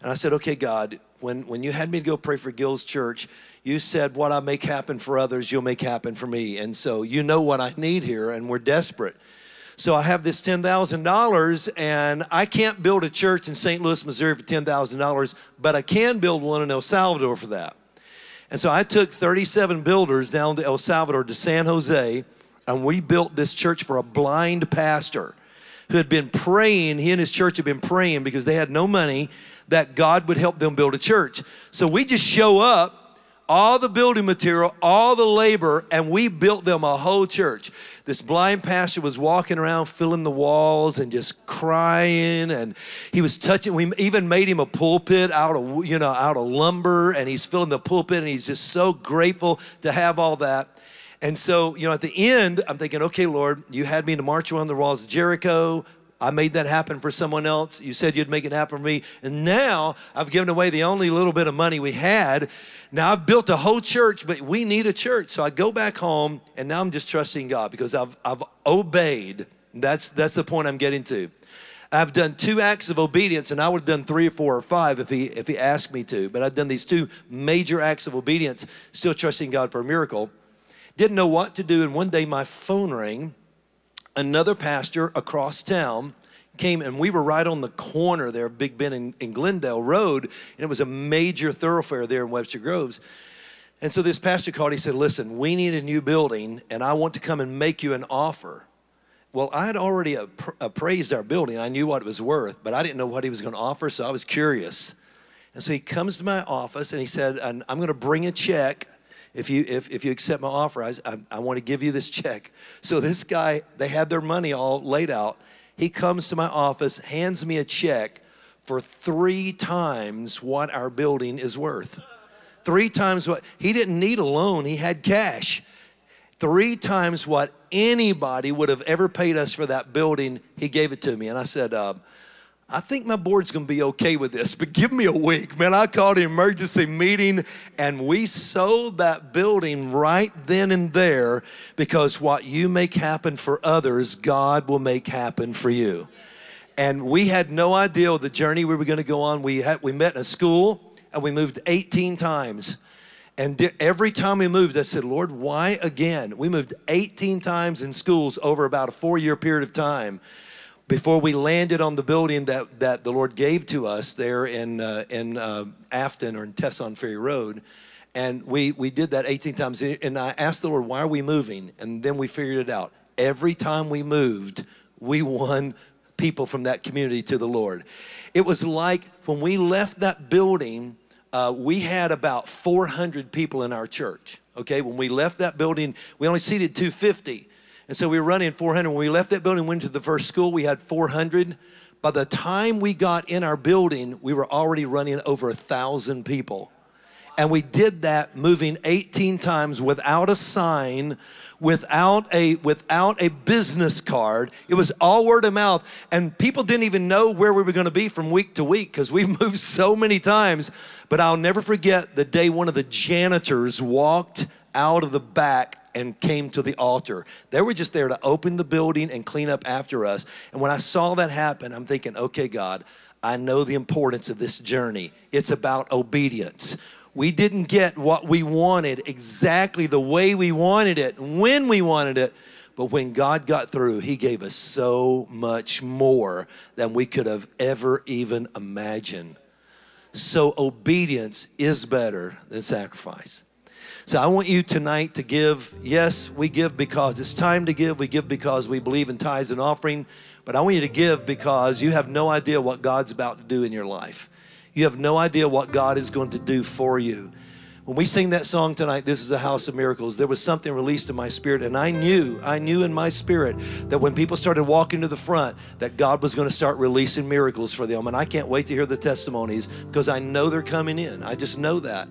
And I said, okay, God, when, when you had me to go pray for Gills Church, you said, what I make happen for others, you'll make happen for me. And so you know what I need here, and we're desperate. So I have this $10,000, and I can't build a church in St. Louis, Missouri for $10,000, but I can build one in El Salvador for that. And so I took 37 builders down to El Salvador to San Jose and we built this church for a blind pastor who had been praying. He and his church had been praying because they had no money. that God would help them build a church. So we just show up, all the building material, all the labor, and we built them a whole church this blind pastor was walking around filling the walls and just crying and he was touching we even made him a pulpit out of you know out of lumber and he's filling the pulpit and he's just so grateful to have all that and so you know at the end i'm thinking okay lord you had me to march around the walls of jericho I made that happen for someone else. You said you'd make it happen for me. And now I've given away the only little bit of money we had. Now I've built a whole church, but we need a church. So I go back home and now I'm just trusting God because I've, I've obeyed. That's, that's the point I'm getting to. I've done two acts of obedience, and I would have done three or four or five if he if he asked me to. But I've done these two major acts of obedience, still trusting God for a miracle. Didn't know what to do, and one day my phone rang, another pastor across town came and we were right on the corner there big bend in, in, glendale road and it was a major thoroughfare there in webster groves. And so this pastor called. He said listen we need a new building and i want to come and make you an offer. Well i had already appraised our building. I knew what it was worth but i didn't know what he was going to offer so i was curious. And so he comes to my office and he said i'm going to bring a check if you if, if you accept my offer I, I, I want to give you this check. So this guy they had their money all laid out. He comes to my office hands me a check for three times what our building is worth. Three times what he didn't need a loan he had cash. Three times what anybody would have ever paid us for that building he gave it to me. And i said uh, I think my board's gonna be okay with this, but give me a week. Man, I called an emergency meeting and we sold that building right then and there because what you make happen for others, God will make happen for you. And we had no idea the journey we were gonna go on. We, had, we met in a school and we moved 18 times. And every time we moved, I said, Lord, why again? We moved 18 times in schools over about a four year period of time before we landed on the building that, that the Lord gave to us there in, uh, in uh, Afton or in Tesson Ferry Road. And we, we did that 18 times. And I asked the Lord, why are we moving? And then we figured it out. Every time we moved, we won people from that community to the Lord. It was like when we left that building, uh, we had about 400 people in our church. Okay, when we left that building, we only seated 250. And so we were running 400. When we left that building, went to the first school, we had 400. By the time we got in our building, we were already running over a thousand people. And we did that moving 18 times without a sign, without a without a business card. It was all word of mouth. And people didn't even know where we were going to be from week to week because we moved so many times. But I'll never forget the day one of the janitors walked out of the back and came to the altar. They were just there to open the building and clean up after us. And when I saw that happen, I'm thinking, okay, God, I know the importance of this journey. It's about obedience. We didn't get what we wanted exactly the way we wanted it, when we wanted it. But when God got through, He gave us so much more than we could have ever even imagined. So, obedience is better than sacrifice. So I want you tonight to give. Yes, we give because it's time to give. We give because we believe in tithes and offering. But I want you to give because you have no idea what God's about to do in your life. You have no idea what God is going to do for you. When we sing that song tonight, This is a House of Miracles, there was something released in my spirit. And I knew, I knew in my spirit that when people started walking to the front, that God was going to start releasing miracles for them. And I can't wait to hear the testimonies because I know they're coming in. I just know that.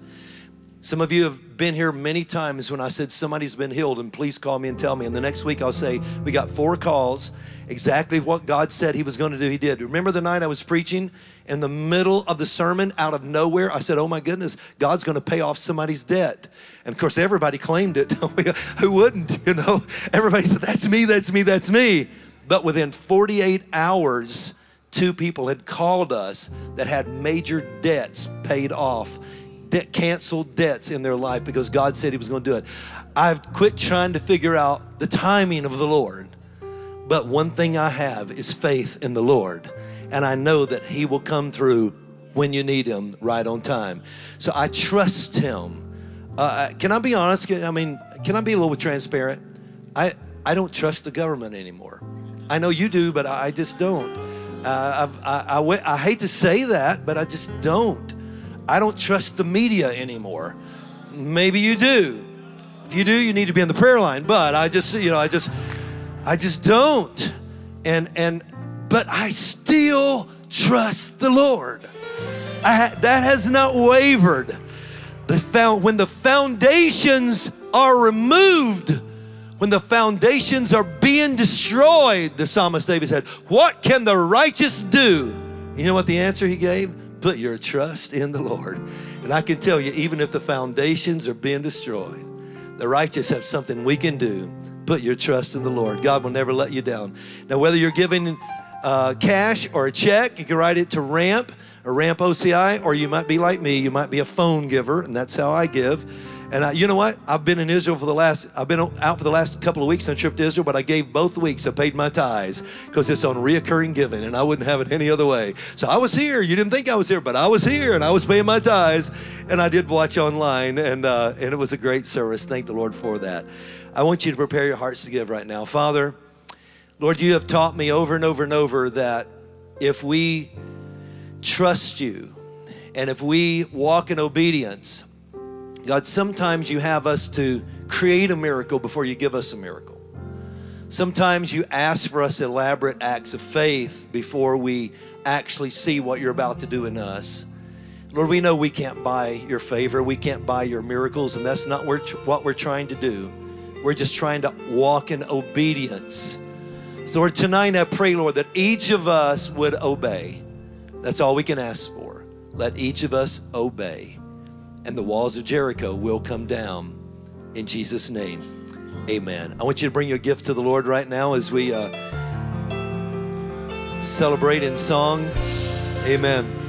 Some of you have been here many times when I said somebody's been healed, and please call me and tell me. And the next week I'll say, We got four calls. Exactly what God said He was going to do, He did. Remember the night I was preaching in the middle of the sermon, out of nowhere? I said, Oh my goodness, God's going to pay off somebody's debt. And of course, everybody claimed it. Who wouldn't? You know, everybody said, That's me, that's me, that's me. But within 48 hours, two people had called us that had major debts paid off debt, canceled debts in their life because God said He was going to do it. I've quit trying to figure out the timing of the Lord. But one thing I have is faith in the Lord. And I know that He will come through when you need Him right on time. So I trust Him. Uh, can I be honest? I mean, can I be a little transparent? I, I don't trust the government anymore. I know you do, but I just don't. Uh, I, I, I hate to say that, but I just don't. I don't trust the media anymore. Maybe you do. If you do, you need to be in the prayer line. But I just, you know, I just, I just don't. And and, but I still trust the Lord. I, that has not wavered. The found, when the foundations are removed, when the foundations are being destroyed, the psalmist David said, What can the righteous do? You know what the answer he gave? Put your trust in the Lord. And I can tell you, even if the foundations are being destroyed, the righteous have something we can do. Put your trust in the Lord. God will never let you down. Now, whether you're giving uh, cash or a check, you can write it to Ramp or Ramp OCI, or you might be like me, you might be a phone giver, and that's how I give. And I, you know what? I've been in Israel for the last, I've been out for the last couple of weeks on a trip to Israel, but I gave both weeks. I paid my tithes because it's on reoccurring giving, and I wouldn't have it any other way. So I was here. You didn't think I was here, but I was here, and I was paying my tithes, and I did watch online, and uh, and it was a great service. Thank the Lord for that. I want you to prepare your hearts to give right now, Father. Lord, you have taught me over and over and over that if we trust you and if we walk in obedience God, sometimes you have us to create a miracle before you give us a miracle. Sometimes you ask for us elaborate acts of faith before we actually see what you're about to do in us. Lord, we know we can't buy your favor, we can't buy your miracles, and that's not what we're trying to do. We're just trying to walk in obedience. So, Lord, tonight I pray, Lord, that each of us would obey. That's all we can ask for. Let each of us obey and the walls of Jericho will come down in Jesus' name. Amen. I want you to bring your gift to the Lord right now as we uh, celebrate in song. Amen.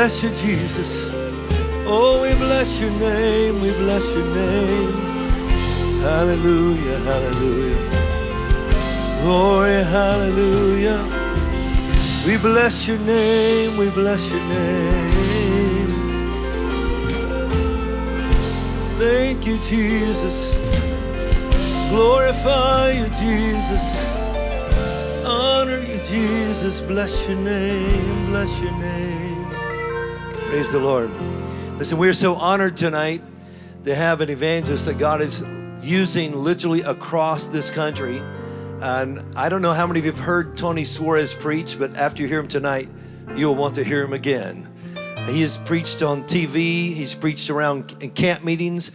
Bless you, Jesus. Oh, we bless your name, we bless your name. Hallelujah, hallelujah. Glory, hallelujah. We bless your name, we bless your name. Thank you, Jesus. Glorify you, Jesus. Honor you, Jesus. Bless your name, bless your name. Praise the Lord. Listen, we are so honored tonight to have an evangelist that God is using literally across this country. And I don't know how many of you have heard Tony Suarez preach, but after you hear him tonight, you'll want to hear him again. He has preached on TV, he's preached around in camp meetings.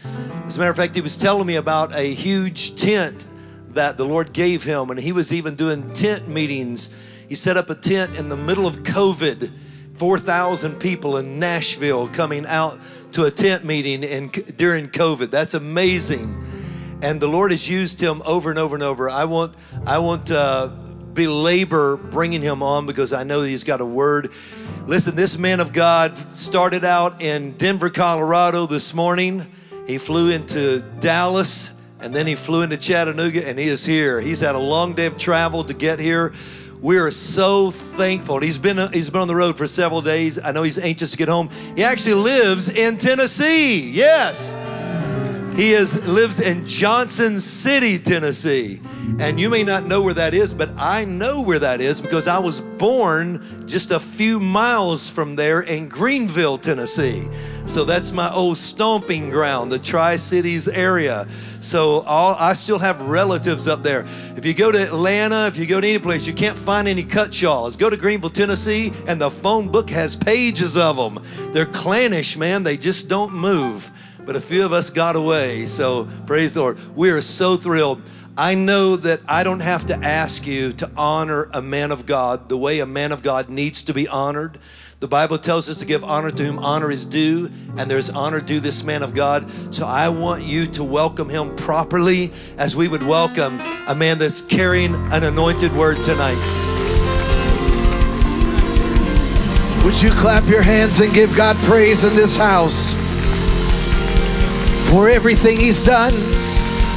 As a matter of fact, he was telling me about a huge tent that the Lord gave him, and he was even doing tent meetings. He set up a tent in the middle of COVID 4,000 people in Nashville coming out to a tent meeting in, during COVID. That's amazing. And the Lord has used him over and over and over. I want, I want to uh, belabor bringing him on because I know that he's got a word. Listen, this man of God started out in Denver, Colorado this morning. He flew into Dallas and then he flew into Chattanooga and he is here. He's had a long day of travel to get here. We are so thankful. He's been he's been on the road for several days. I know he's anxious to get home. He actually lives in Tennessee. Yes. He is lives in Johnson City, Tennessee. And you may not know where that is, but I know where that is because I was born just a few miles from there in Greeneville, Tennessee. So that's my old stomping ground, the Tri Cities area. So all, I still have relatives up there. If you go to Atlanta, if you go to any place, you can't find any Cutshaws. Go to Greeneville, Tennessee, and the phone book has pages of them. They're clannish, man. They just don't move. But a few of us got away. So praise the Lord. We are so thrilled. I know that I don't have to ask you to honor a man of God the way a man of God needs to be honored The Bible tells us to give honor to whom honor is due, and there's honor due this man of God. So I want you to welcome him properly as we would welcome a man that's carrying an anointed word tonight. Would you clap your hands and give God praise in this house for everything He's done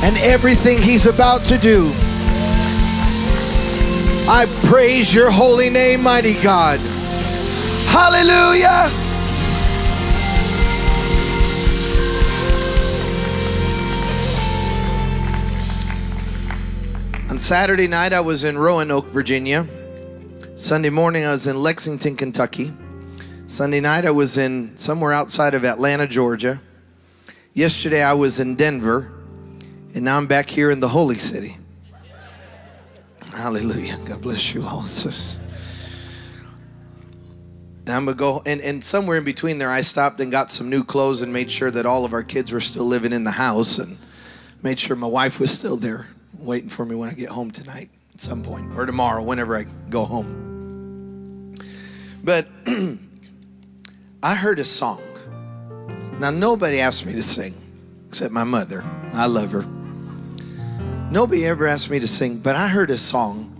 and everything He's about to do? I praise your holy name, mighty God. Hallelujah. On Saturday night, I was in Roanoke, Virginia. Sunday morning, I was in Lexington, Kentucky. Sunday night, I was in somewhere outside of Atlanta, Georgia. Yesterday, I was in Denver. And now I'm back here in the Holy City. Hallelujah. God bless you all. Now I'm gonna go and, and somewhere in between there I stopped and got some new clothes and made sure that all of our kids were still living in the house and made sure my wife was still there waiting for me when I get home tonight at some point or tomorrow whenever I go home. But I heard a song. Now nobody asked me to sing except my mother. I love her. Nobody ever asked me to sing, but I heard a song.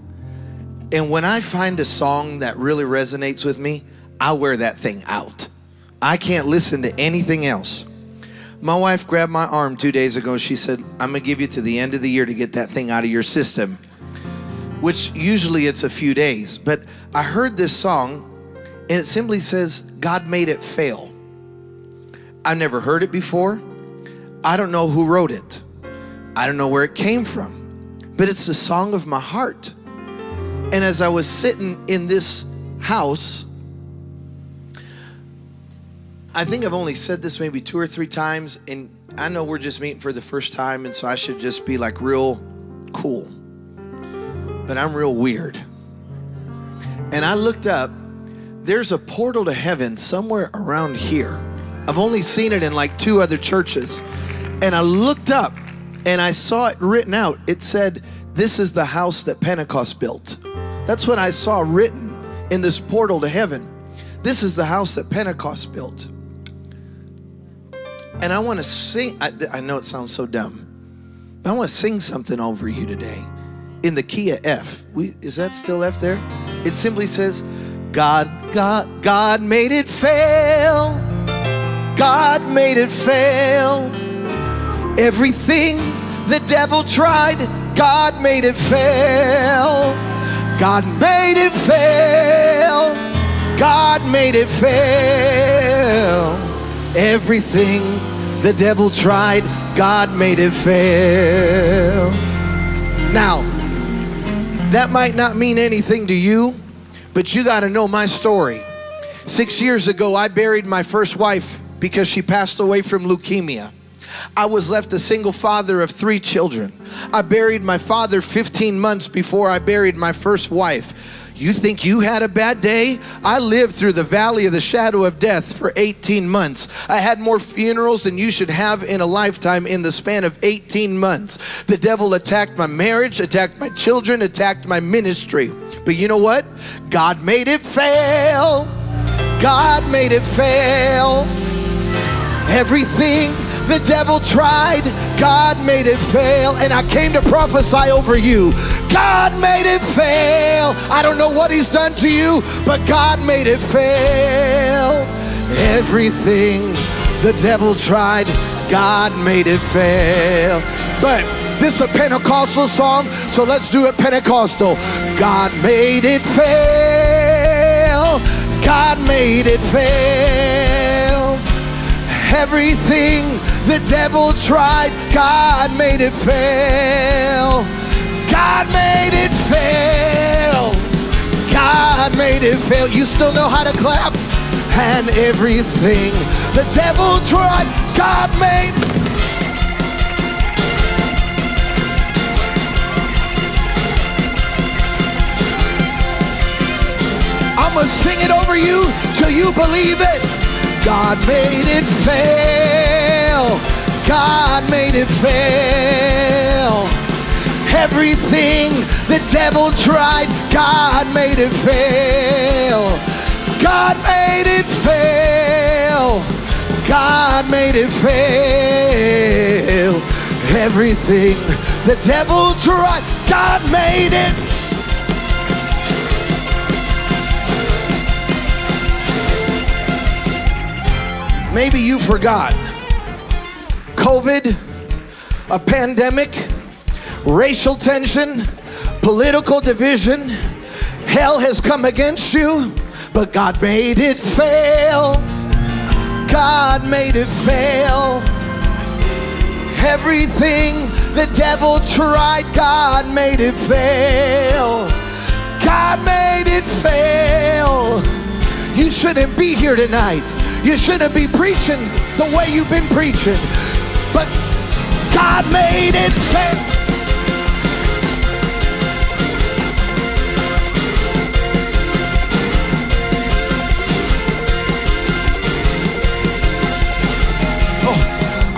And when I find a song that really resonates with me, I wear that thing out. I can't listen to anything else. My wife grabbed my arm two days ago. She said, I'm going to give you to the end of the year to get that thing out of your system, which usually it's a few days. But I heard this song and it simply says, God made it fail. I've never heard it before. I don't know who wrote it. I don't know where it came from, but it's the song of my heart. And as I was sitting in this house, I think I've only said this maybe two or three times, and I know we're just meeting for the first time, and so I should just be like real cool. But I'm real weird. And I looked up, there's a portal to heaven somewhere around here. I've only seen it in like two other churches. And I looked up and I saw it written out. It said, This is the house that Pentecost built. That's what I saw written in this portal to heaven. This is the house that Pentecost built. And I want to sing, I, I, know it sounds so dumb, but I want to sing something over you today in the key of F. We, is that still F there? It simply says, God, God, God made it fail. God made it fail. Everything the devil tried, God made it fail. God made it fail. God made it fail. Everything the devil tried, God made it fail. Now, that might not mean anything to you, but you got to know my story. Six years ago, I buried my first wife because she passed away from leukemia. I was left a single father of three children. I buried my father 15 months before I buried my first wife. You think you had a bad day? I lived through the valley of the shadow of death for 18 months. I had more funerals than you should have in a lifetime in the span of 18 months. The devil attacked my marriage, attacked my children, attacked my ministry. But you know what? God made it fail. God made it fail. Everything the devil tried, God made it fail. And I came to prophesy over you. God made it fail. I don't know what he's done to you, but God made it fail. Everything the devil tried, God made it fail. But this is a Pentecostal song, so let's do it Pentecostal. God made it fail. God made it fail. Everything the devil tried, God made it fail. God made it fail. God made it fail. You still know how to clap? And everything the devil tried, God made I'm gonna sing it over you till you believe it. God made it fail. God made it fail. Everything the devil tried, God made it fail. God made it fail. God made it fail. Everything the devil tried, God made it. Maybe you forgot. COVID, a pandemic, racial tension, political division, hell has come against you, but God made it fail. God made it fail. Everything the devil tried, God made it fail. God made it fail. You shouldn't be here tonight. You shouldn't be preaching the way you've been preaching. But God made it fail.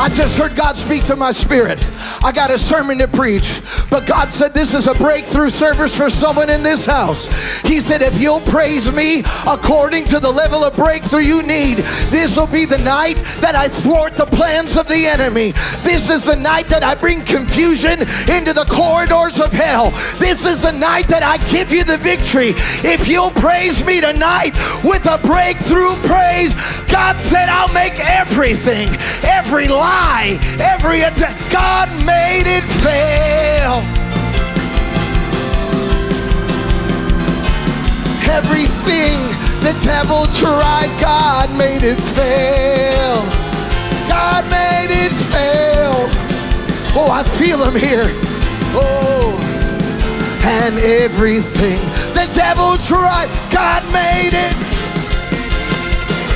I just heard God speak to my spirit. I got a sermon to preach, but God said this is a breakthrough service for someone in this house. He said, if you'll praise me according to the level of breakthrough you need, this will be the night that I thwart the plans of the enemy. This is the night that I bring confusion into the corridors of hell. This is the night that I give you the victory. If you'll praise me tonight with a breakthrough praise, God said, I'll make everything, every lie lie, every attack. God made it fail. Everything the devil tried, God made it fail. God made it fail. Oh, I feel him here. Oh, and everything the devil tried, God made it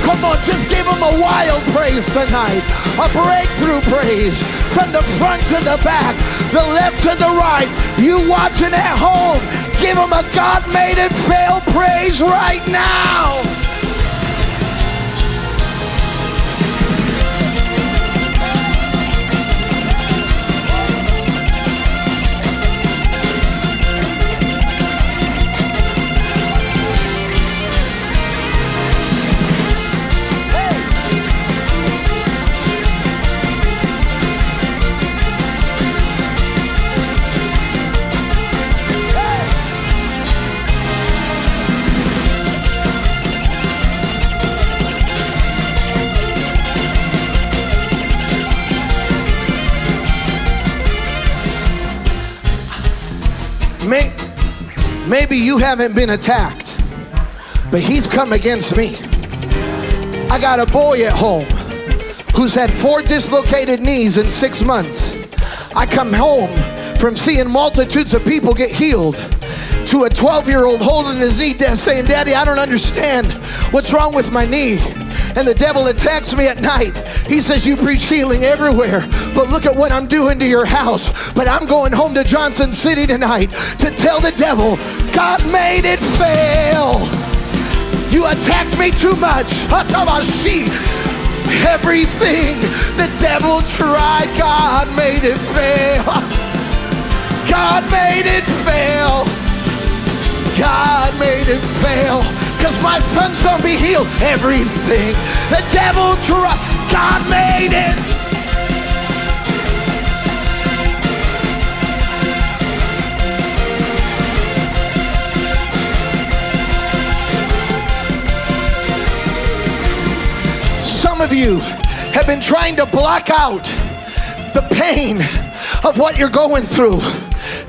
Come on, just give him a wild praise tonight. A breakthrough praise from the front to the back, the left to the right. You watching at home, give him a God made it fail praise right now. You haven't been attacked, but he's come against me. I got a boy at home who's had four dislocated knees in six months. I come home from seeing multitudes of people get healed to a 12 year old holding his knee saying, Daddy, I don't understand what's wrong with my knee and the devil attacks me at night. He says, You preach healing everywhere, but look at what I'm doing to your house. But I'm going home to Johnson City tonight to tell the devil, God made it fail. You attacked me too much. Everything the devil tried, God made it fail. God made it fail. God made it fail because my son's gonna be healed. Everything the devil tried, God made it. Some of you have been trying to block out the pain of what you're going through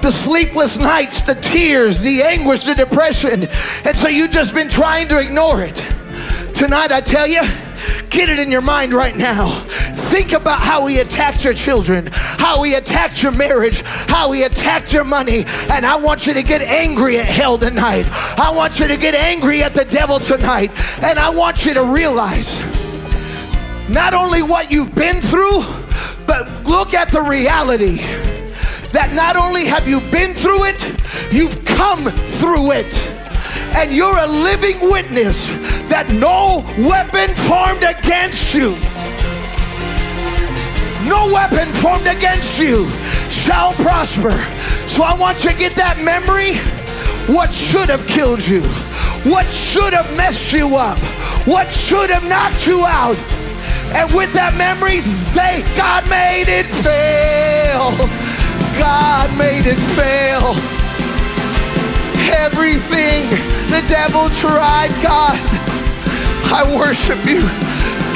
the sleepless nights, the tears, the anguish, the depression. And so you've just been trying to ignore it. Tonight, I tell you, get it in your mind right now. Think about how he attacked your children, how he attacked your marriage, how he attacked your money. And I want you to get angry at hell tonight. I want you to get angry at the devil tonight. And I want you to realize not only what you've been through, but look at the reality that not only have you been through it, you've come through it. And you're a living witness that no weapon formed against you, no weapon formed against you shall prosper. So I want you to get that memory. What should have killed you? what should have messed you up, what should have knocked you out. And with that memory, say, God made it fail. God made it fail. Everything the devil tried, God, I worship you.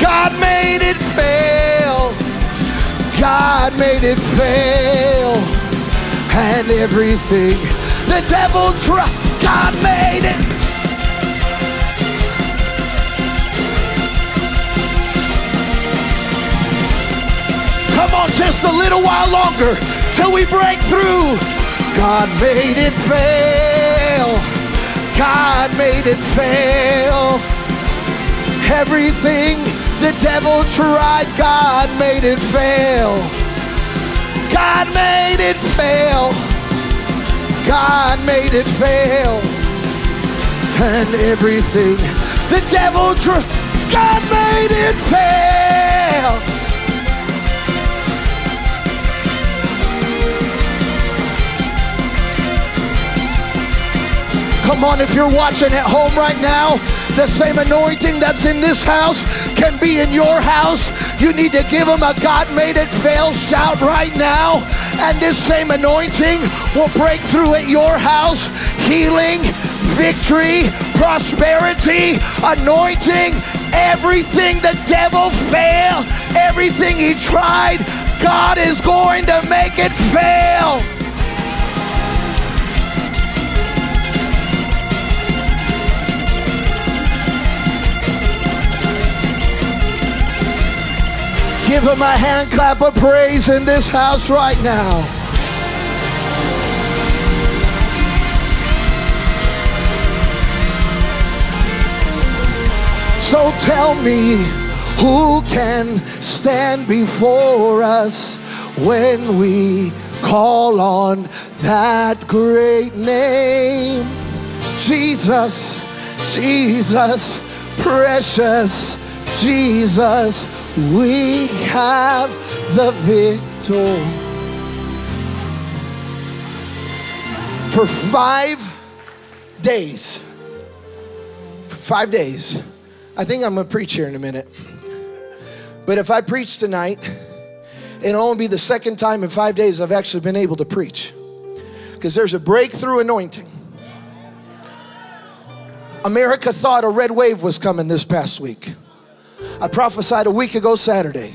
God made it fail. God made it fail. And everything the devil tried, God made it. Come on, just a little while longer till we break through. God made it fail. God made it fail. Everything the devil tried, God made it fail. God made it fail. God made it fail. And everything the devil tried, God made it fail. Come on, if you're watching at home right now, the same anointing that's in this house can be in your house. You need to give them a God made it fail shout right now. And this same anointing will break through at your house. Healing, victory, prosperity, anointing, everything the devil failed, everything he tried, God is going to make it fail. Give him a hand clap of praise in this house right now. So tell me who can stand before us when we call on that great name? Jesus, Jesus, precious Jesus, we have the victory. For five days, five days, I think I'm gonna preach here in a minute. But if I preach tonight, it'll only be the second time in five days I've actually been able to preach. Because there's a breakthrough anointing. America thought a red wave was coming this past week. I prophesied a week ago Saturday.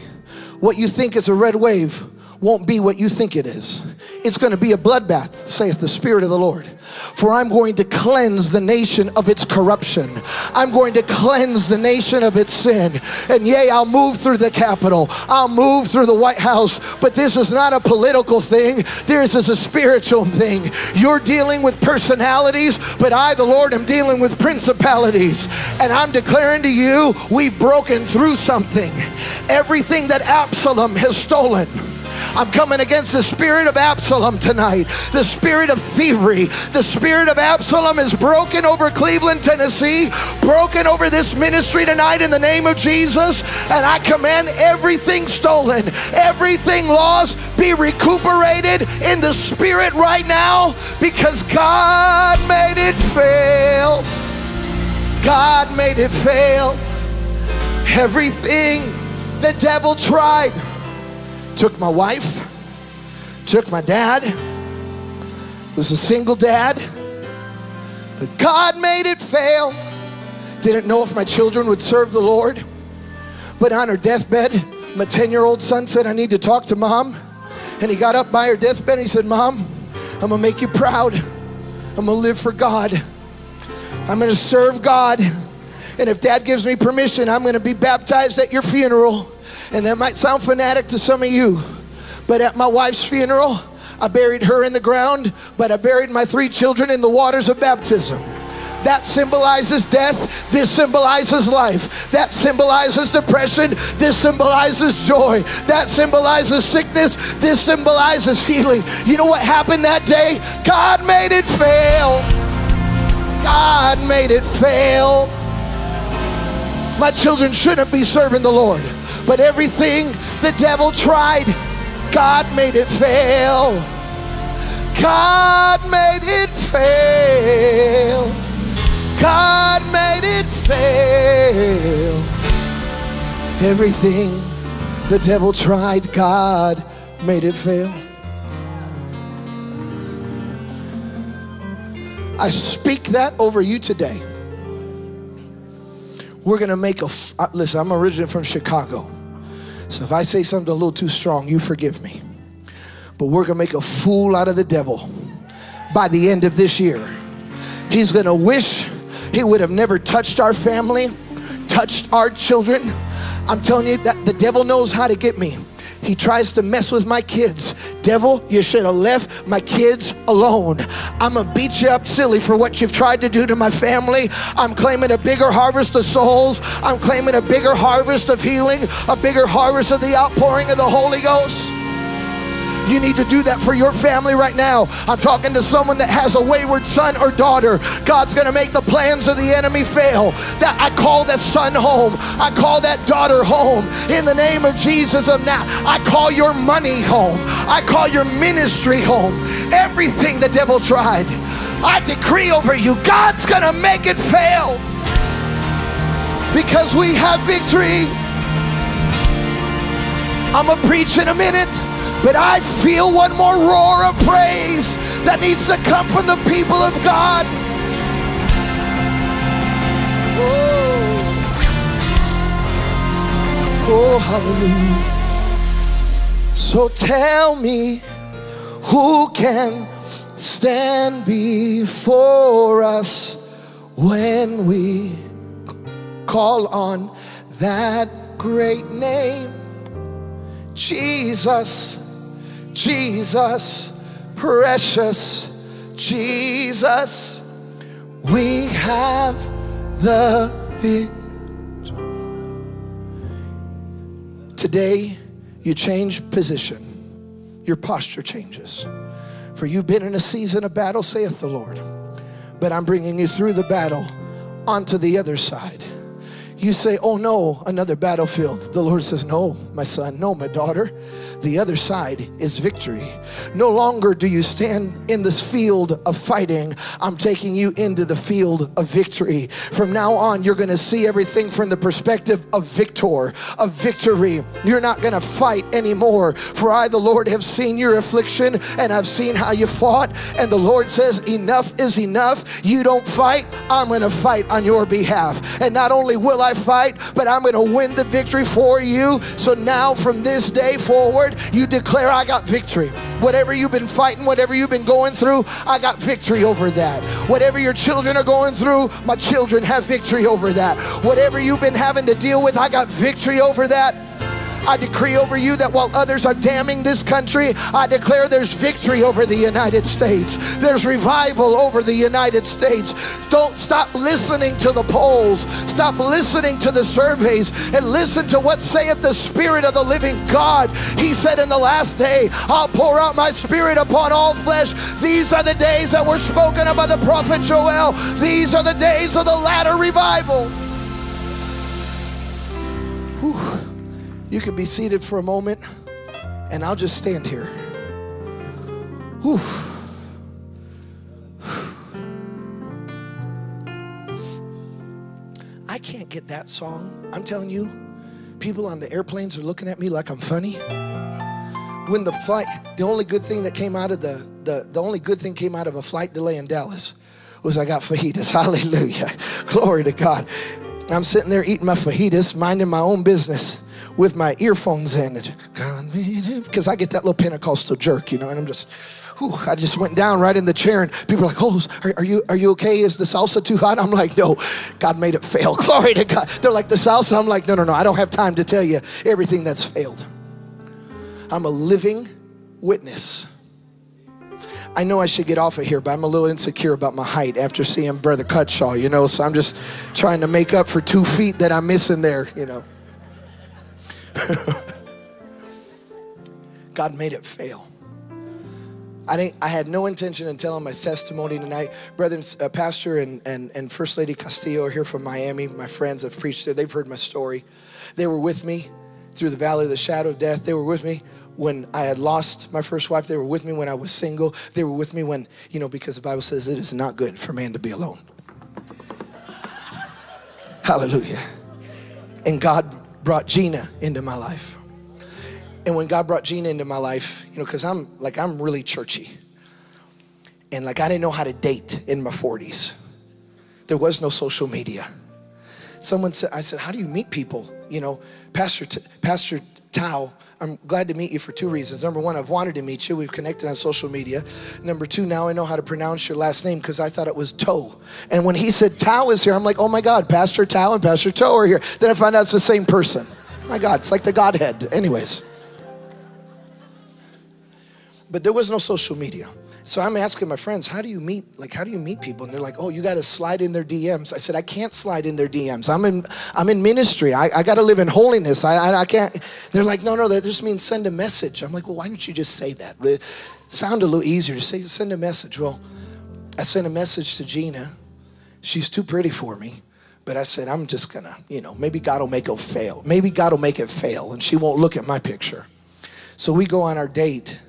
What you think is a red wave won't be what you think it is. It's going to be a bloodbath, saith the Spirit of the Lord. For I'm going to cleanse the nation of its corruption. I'm going to cleanse the nation of its sin. And yea, I'll move through the Capitol. I'll move through the White House. But this is not a political thing. This is a spiritual thing. You're dealing with personalities, but I, the Lord, am dealing with principalities. And I'm declaring to you, we've broken through something. Everything that Absalom has stolen I'm coming against the spirit of Absalom tonight, the spirit of thievery. The spirit of Absalom is broken over Cleveland, Tennessee, broken over this ministry tonight in the name of Jesus. And I command everything stolen, everything lost, be recuperated in the spirit right now because God made it fail. God made it fail. Everything the devil tried took my wife, took my dad, was a single dad, but God made it fail. Didn't know if my children would serve the Lord, but on her deathbed, my 10 year old son said, I need to talk to mom. And he got up by her deathbed and he said, Mom, I'm gonna make you proud. I'm gonna live for God. I'm gonna serve God. And if dad gives me permission, I'm gonna be baptized at your funeral. And that might sound fanatic to some of you, but at my wife's funeral, I buried her in the ground, but I buried my three children in the waters of baptism. That symbolizes death. This symbolizes life. That symbolizes depression. This symbolizes joy. That symbolizes sickness. This symbolizes healing. You know what happened that day? God made it fail. God made it fail. My children shouldn't be serving the Lord. But everything the devil tried, God made it fail. God made it fail. God made it fail. Everything the devil tried, God made it fail. I speak that over you today. We're gonna make a. F- uh, listen, I'm originally from Chicago. So if I say something a little too strong, you forgive me. But we're gonna make a fool out of the devil by the end of this year. He's gonna wish he would have never touched our family, touched our children. I'm telling you that the devil knows how to get me. He tries to mess with my kids. Devil, you should have left my kids alone. I'm gonna beat you up silly for what you've tried to do to my family. I'm claiming a bigger harvest of souls. I'm claiming a bigger harvest of healing, a bigger harvest of the outpouring of the Holy Ghost. You need to do that for your family right now. I'm talking to someone that has a wayward son or daughter. God's going to make the plans of the enemy fail. That I call that son home. I call that daughter home. In the name of Jesus of now, I call your money home. I call your ministry home. Everything the devil tried, I decree over you, God's going to make it fail. Because we have victory. I'm going to preach in a minute. But I feel one more roar of praise that needs to come from the people of God. Oh, oh hallelujah. So tell me who can stand before us when we call on that great name, Jesus. Jesus, precious Jesus, we have the victory. Today, you change position, your posture changes. For you've been in a season of battle, saith the Lord. But I'm bringing you through the battle onto the other side. You say, Oh no, another battlefield. The Lord says, No, my son, no, my daughter the other side is victory. No longer do you stand in this field of fighting. I'm taking you into the field of victory. From now on, you're going to see everything from the perspective of victor, of victory. You're not going to fight anymore. For I, the Lord, have seen your affliction and I've seen how you fought. And the Lord says, Enough is enough. You don't fight. I'm going to fight on your behalf. And not only will I fight, but I'm going to win the victory for you. So now, from this day forward, you declare, I got victory. Whatever you've been fighting, whatever you've been going through, I got victory over that. Whatever your children are going through, my children have victory over that. Whatever you've been having to deal with, I got victory over that. I decree over you that while others are damning this country, I declare there's victory over the United States. There's revival over the United States. Don't stop listening to the polls. Stop listening to the surveys and listen to what saith the Spirit of the living God. He said in the last day, I'll pour out my spirit upon all flesh. These are the days that were spoken of by the prophet Joel. These are the days of the latter revival. Whew. You can be seated for a moment, and I'll just stand here. Whew. I can't get that song. I'm telling you, people on the airplanes are looking at me like I'm funny. When the flight, the only good thing that came out of the, the, the only good thing came out of a flight delay in Dallas was I got fajitas. Hallelujah. Glory to God. I'm sitting there eating my fajitas, minding my own business with my earphones in. Because I get that little Pentecostal jerk, you know, and I'm just, whew, I just went down right in the chair, and people are like, "Oh, are, are, you are you okay? Is the salsa too hot?" I'm like, "No, God made it fail. Glory to God." They're like, "The salsa." I'm like, "No, no, no. I don't have time to tell you everything that's failed. I'm a living witness." I know I should get off of here, but I'm a little insecure about my height after seeing Brother Cutshaw, you know, so I'm just trying to make up for two feet that I'm missing there, you know. God made it fail. I, didn't, I had no intention in telling my testimony tonight. Brother, uh, Pastor and, and, and First Lady Castillo are here from Miami. My friends have preached there. They've heard my story. They were with me through the valley of the shadow of death. They were with me when I had lost my first wife. They were with me when I was single. They were with me when, you know, because the Bible says it is not good for man to be alone. Hallelujah. And God brought Gina into my life. And when God brought Gina into my life, you know, because I'm like, I'm really churchy. And like, I didn't know how to date in my 40s. There was no social media. Someone said, I said, how do you meet people? You know, Pastor, T- Pastor Tao, I'm glad to meet you for two reasons. Number one, I've wanted to meet you. We've connected on social media. Number two, now I know how to pronounce your last name because I thought it was Toe. And when he said Tao is here, I'm like, oh my God, Pastor Tao and Pastor Toe are here. Then I find out it's the same person. My God, it's like the Godhead. Anyways. But there was no social media. So I'm asking my friends, how do you meet, like, how do you meet people? And they're like, oh, you got to slide in their DMs. I said, I can't slide in their DMs. I'm in, I'm in ministry. I, I got to live in holiness. I, I, I, can't. They're like, no, no, that just means send a message. I'm like, well, why don't you just say that? It sounded a little easier to say, send a message. Well, I sent a message to Gina. She's too pretty for me. But I said, I'm just gonna, you know, maybe God will make it fail. Maybe God will make it fail and she won't look at my picture. So we go on our date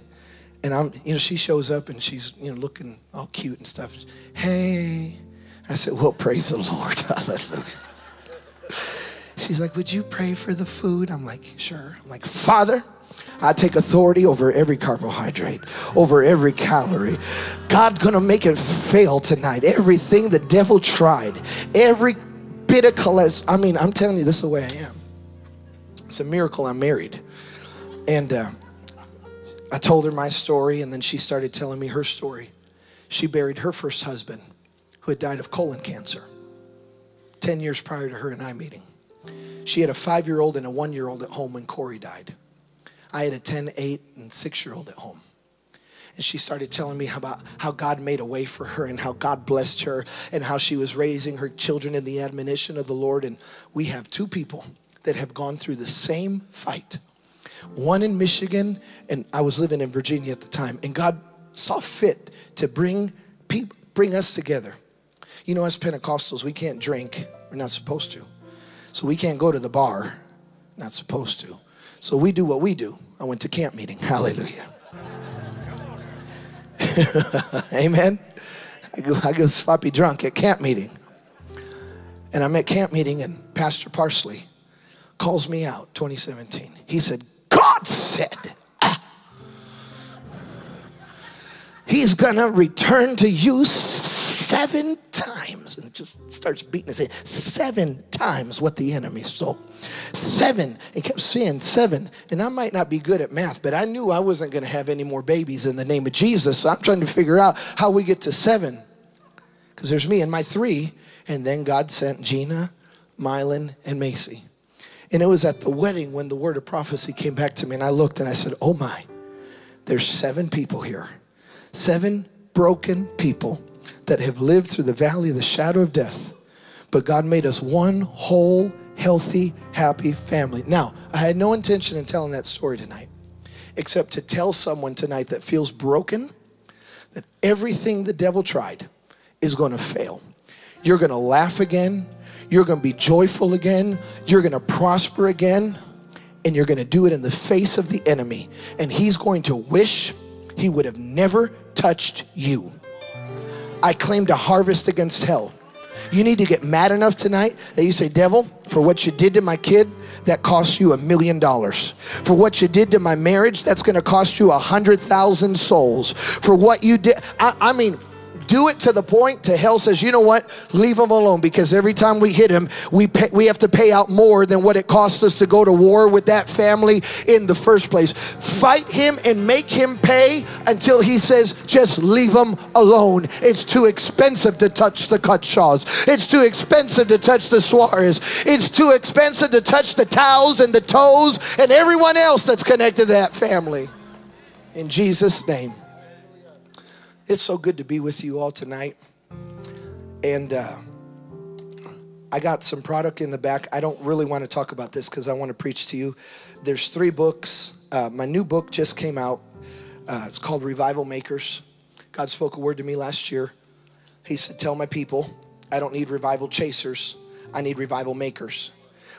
and I'm, you know, she shows up and she's, you know, looking all cute and stuff. Hey. I said, well, praise the Lord. Hallelujah. She's like, would you pray for the food? I'm like, sure. I'm like, Father, I take authority over every carbohydrate, over every calorie. God's gonna make it fail tonight. Everything the devil tried, every bit of cholesterol. I mean, I'm telling you, this is the way I am. It's a miracle I'm married. And uh, I told her my story, and then she started telling me her story. She buried her first husband, who had died of colon cancer, 10 years prior to her and I meeting. She had a five year old and a one year old at home when Corey died. I had a 10, 8, and 6 year old at home. And she started telling me about how God made a way for her and how God blessed her and how she was raising her children in the admonition of the Lord. And we have two people that have gone through the same fight one in Michigan, and I was living in Virginia at the time. And God saw fit to bring bring us together. You know, as Pentecostals, we can't drink. We're not supposed to. So we can't go to the bar. Not supposed to. So we do what we do. I went to camp meeting. Hallelujah. Amen. I go, I go sloppy drunk at camp meeting. And I'm at camp meeting, and Pastor Parsley calls me out 2017. He said, God said, ah, He's gonna return to you seven times. And just starts beating his head. Seven times what the enemy stole. Seven. And kept saying seven. And I might not be good at math, but I knew I wasn't gonna have any more babies in the name of Jesus. So I'm trying to figure out how we get to seven. Because there's me and my three. And then God sent Gina, Mylan, and Macy. And it was at the wedding when the word of prophecy came back to me, and I looked and I said, Oh my, there's seven people here. Seven broken people that have lived through the valley of the shadow of death. But God made us one whole, healthy, happy family. Now, I had no intention in telling that story tonight, except to tell someone tonight that feels broken that everything the devil tried is going to fail. You're going to laugh again. You're going to be joyful again. You're going to prosper again. And you're going to do it in the face of the enemy. And he's going to wish he would have never touched you. I claim to harvest against hell. You need to get mad enough tonight that you say, Devil, for what you did to my kid, that cost you a million dollars. For what you did to my marriage, that's going to cost you a hundred thousand souls. For what you did, I, I mean, do it to the point to hell says, you know what? Leave him alone because every time we hit him, we pay, we have to pay out more than what it cost us to go to war with that family in the first place. Fight him and make him pay until he says, just leave him alone. It's too expensive to touch the Cutshaws. It's too expensive to touch the Suarez. It's too expensive to touch the towels and the toes and everyone else that's connected to that family. In Jesus' name. It's so good to be with you all tonight. And uh, I got some product in the back. I don't really want to talk about this because I want to preach to you. There's three books. Uh, my new book just came out. Uh, it's called Revival Makers. God spoke a word to me last year. He said, Tell my people, I don't need revival chasers, I need revival makers.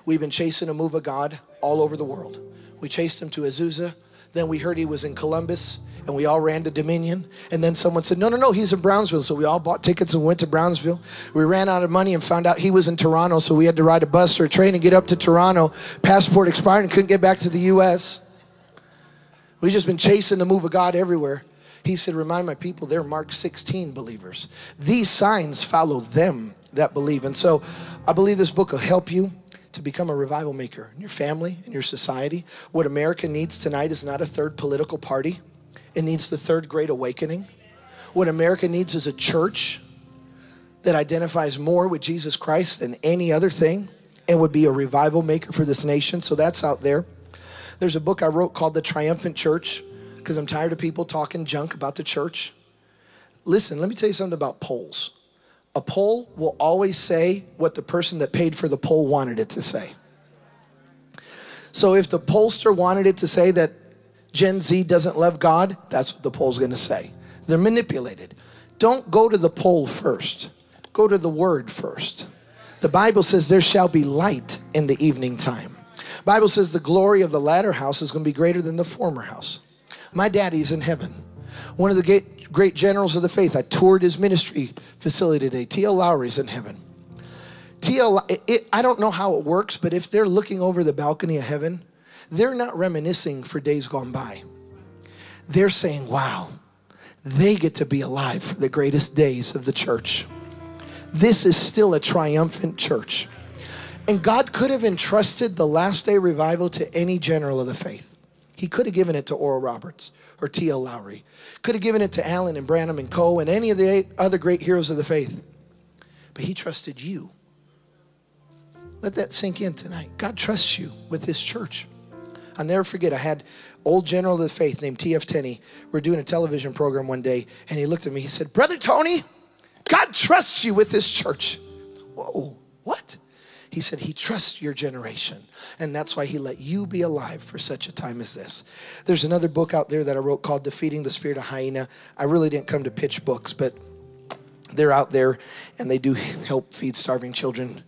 We've been chasing a move of God all over the world. We chased him to Azusa. Then we heard he was in Columbus and we all ran to Dominion. And then someone said, No, no, no, he's in Brownsville. So we all bought tickets and went to Brownsville. We ran out of money and found out he was in Toronto. So we had to ride a bus or a train and get up to Toronto. Passport expired and couldn't get back to the U.S. We've just been chasing the move of God everywhere. He said, Remind my people, they're Mark 16 believers. These signs follow them that believe. And so I believe this book will help you to become a revival maker in your family, in your society. What America needs tonight is not a third political party, it needs the third great awakening. What America needs is a church that identifies more with Jesus Christ than any other thing and would be a revival maker for this nation. So that's out there. There's a book I wrote called The Triumphant Church because I'm tired of people talking junk about the church. Listen, let me tell you something about polls. A poll will always say what the person that paid for the poll wanted it to say. So if the pollster wanted it to say that Gen Z doesn't love God, that's what the poll's gonna say. They're manipulated. Don't go to the poll first, go to the word first. The Bible says there shall be light in the evening time. Bible says the glory of the latter house is going to be greater than the former house. My daddy's in heaven. One of the great generals of the faith. I toured his ministry facility today. T.L. Lowery's in heaven. T.L. I don't know how it works, but if they're looking over the balcony of heaven, they're not reminiscing for days gone by. They're saying, wow, they get to be alive for the greatest days of the church. This is still a triumphant church. And God could have entrusted the last day revival to any general of the faith. He could have given it to Oral Roberts or T.L. Lowery, Could have given it to Allen and Branham and Coe and any of the other great heroes of the faith. But he trusted you. Let that sink in tonight. God trusts you with this church. I'll never forget, I had old general of the faith named T.F. Tenney. We're doing a television program one day, and he looked at me. He said, Brother Tony, God trusts you with this church. Whoa, what? He said he trusts your generation. And that's why he let you be alive for such a time as this. There's another book out there that I wrote called Defeating the Spirit of Hyena. I really didn't come to pitch books, but they're out there and they do help feed starving children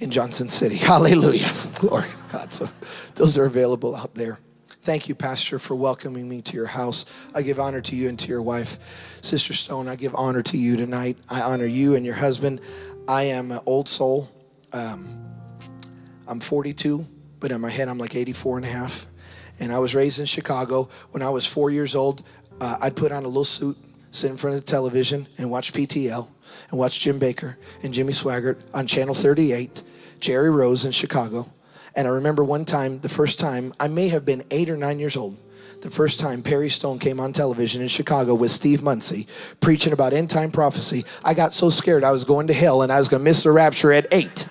in Johnson City. Hallelujah. Glory God. So those are available out there. Thank you, Pastor, for welcoming me to your house. I give honor to you and to your wife. Sister Stone, I give honor to you tonight. I honor you and your husband. I am an old soul. Um, I'm 42, but in my head, I'm like 84 and a half. And I was raised in Chicago. When I was four years old, uh, I'd put on a little suit, sit in front of the television, and watch PTL, and watch Jim Bakker and Jimmy Swaggart on Channel 38, Jerry Rose in Chicago. And I remember one time, the first time, I may have been eight or nine years old, the first time Perry Stone came on television in Chicago with Steve Munsey preaching about end time prophecy. I got so scared I was going to hell and I was going to miss the rapture at eight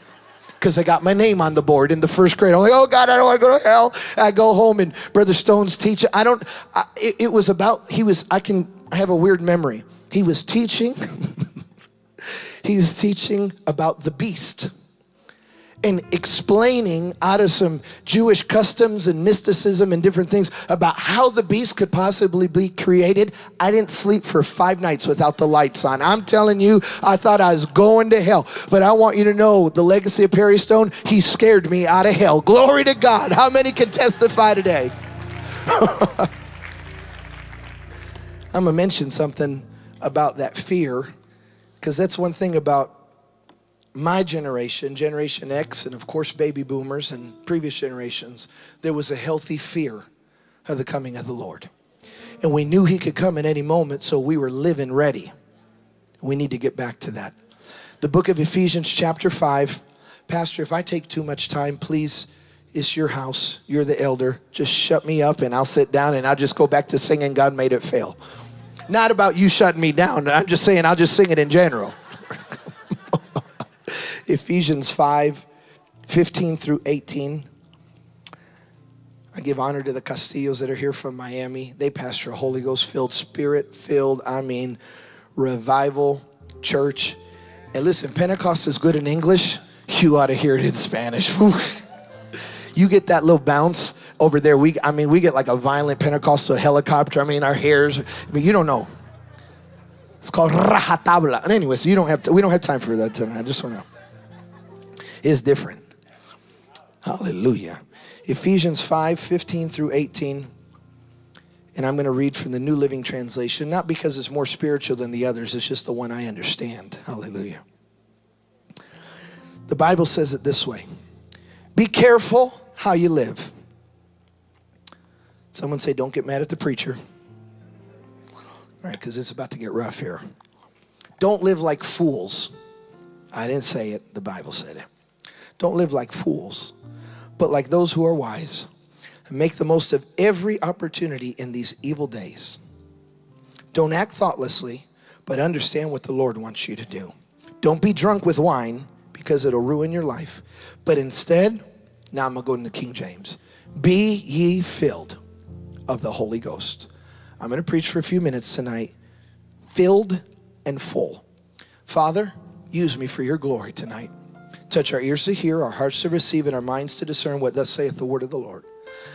because I got my name on the board in the first grade. I'm like, oh God, I don't want to go to hell. I go home and Brother Stone's teaching. I don't, I, it, it was about, he was, I can, I have a weird memory. He was teaching, he was teaching about the beast and explaining out of some Jewish customs and mysticism and different things about how the beast could possibly be created. I didn't sleep for five nights without the lights on. I'm telling you, I thought I was going to hell. But I want you to know the legacy of Perry Stone, he scared me out of hell. Glory to God. How many can testify today? I'm going to mention something about that fear because that's one thing about my generation, Generation X, and of course, baby boomers and previous generations, there was a healthy fear of the coming of the Lord. And we knew He could come at any moment, so we were living ready. We need to get back to that. The book of Ephesians, chapter 5. Pastor, if I take too much time, please, it's your house. You're the elder. Just shut me up and I'll sit down and I'll just go back to singing God Made It Fail. Not about you shutting me down. I'm just saying I'll just sing it in general. Ephesians 5 15 through 18. I give honor to the Castillos that are here from Miami. They pastor a Holy Ghost filled, spirit filled, I mean, revival church. And listen, Pentecost is good in English. You ought to hear it in Spanish. you get that little bounce over there. We, I mean, we get like a violent Pentecostal helicopter. I mean, our hairs. I mean, you don't know. It's called rajatabla. And anyway, so you don't have to, we don't have time for that tonight. I just want to is different. Hallelujah. Ephesians 5 15 through 18. And I'm going to read from the New Living Translation, not because it's more spiritual than the others, it's just the one I understand. Hallelujah. The Bible says it this way Be careful how you live. Someone say, Don't get mad at the preacher. All right, because it's about to get rough here. Don't live like fools. I didn't say it, the Bible said it. Don't live like fools, but like those who are wise. And make the most of every opportunity in these evil days. Don't act thoughtlessly, but understand what the Lord wants you to do. Don't be drunk with wine because it'll ruin your life. But instead, now I'm going to go into King James. Be ye filled of the Holy Ghost. I'm going to preach for a few minutes tonight, filled and full. Father, use me for your glory tonight. Touch our ears to hear, our hearts to receive, and our minds to discern what thus saith the word of the Lord.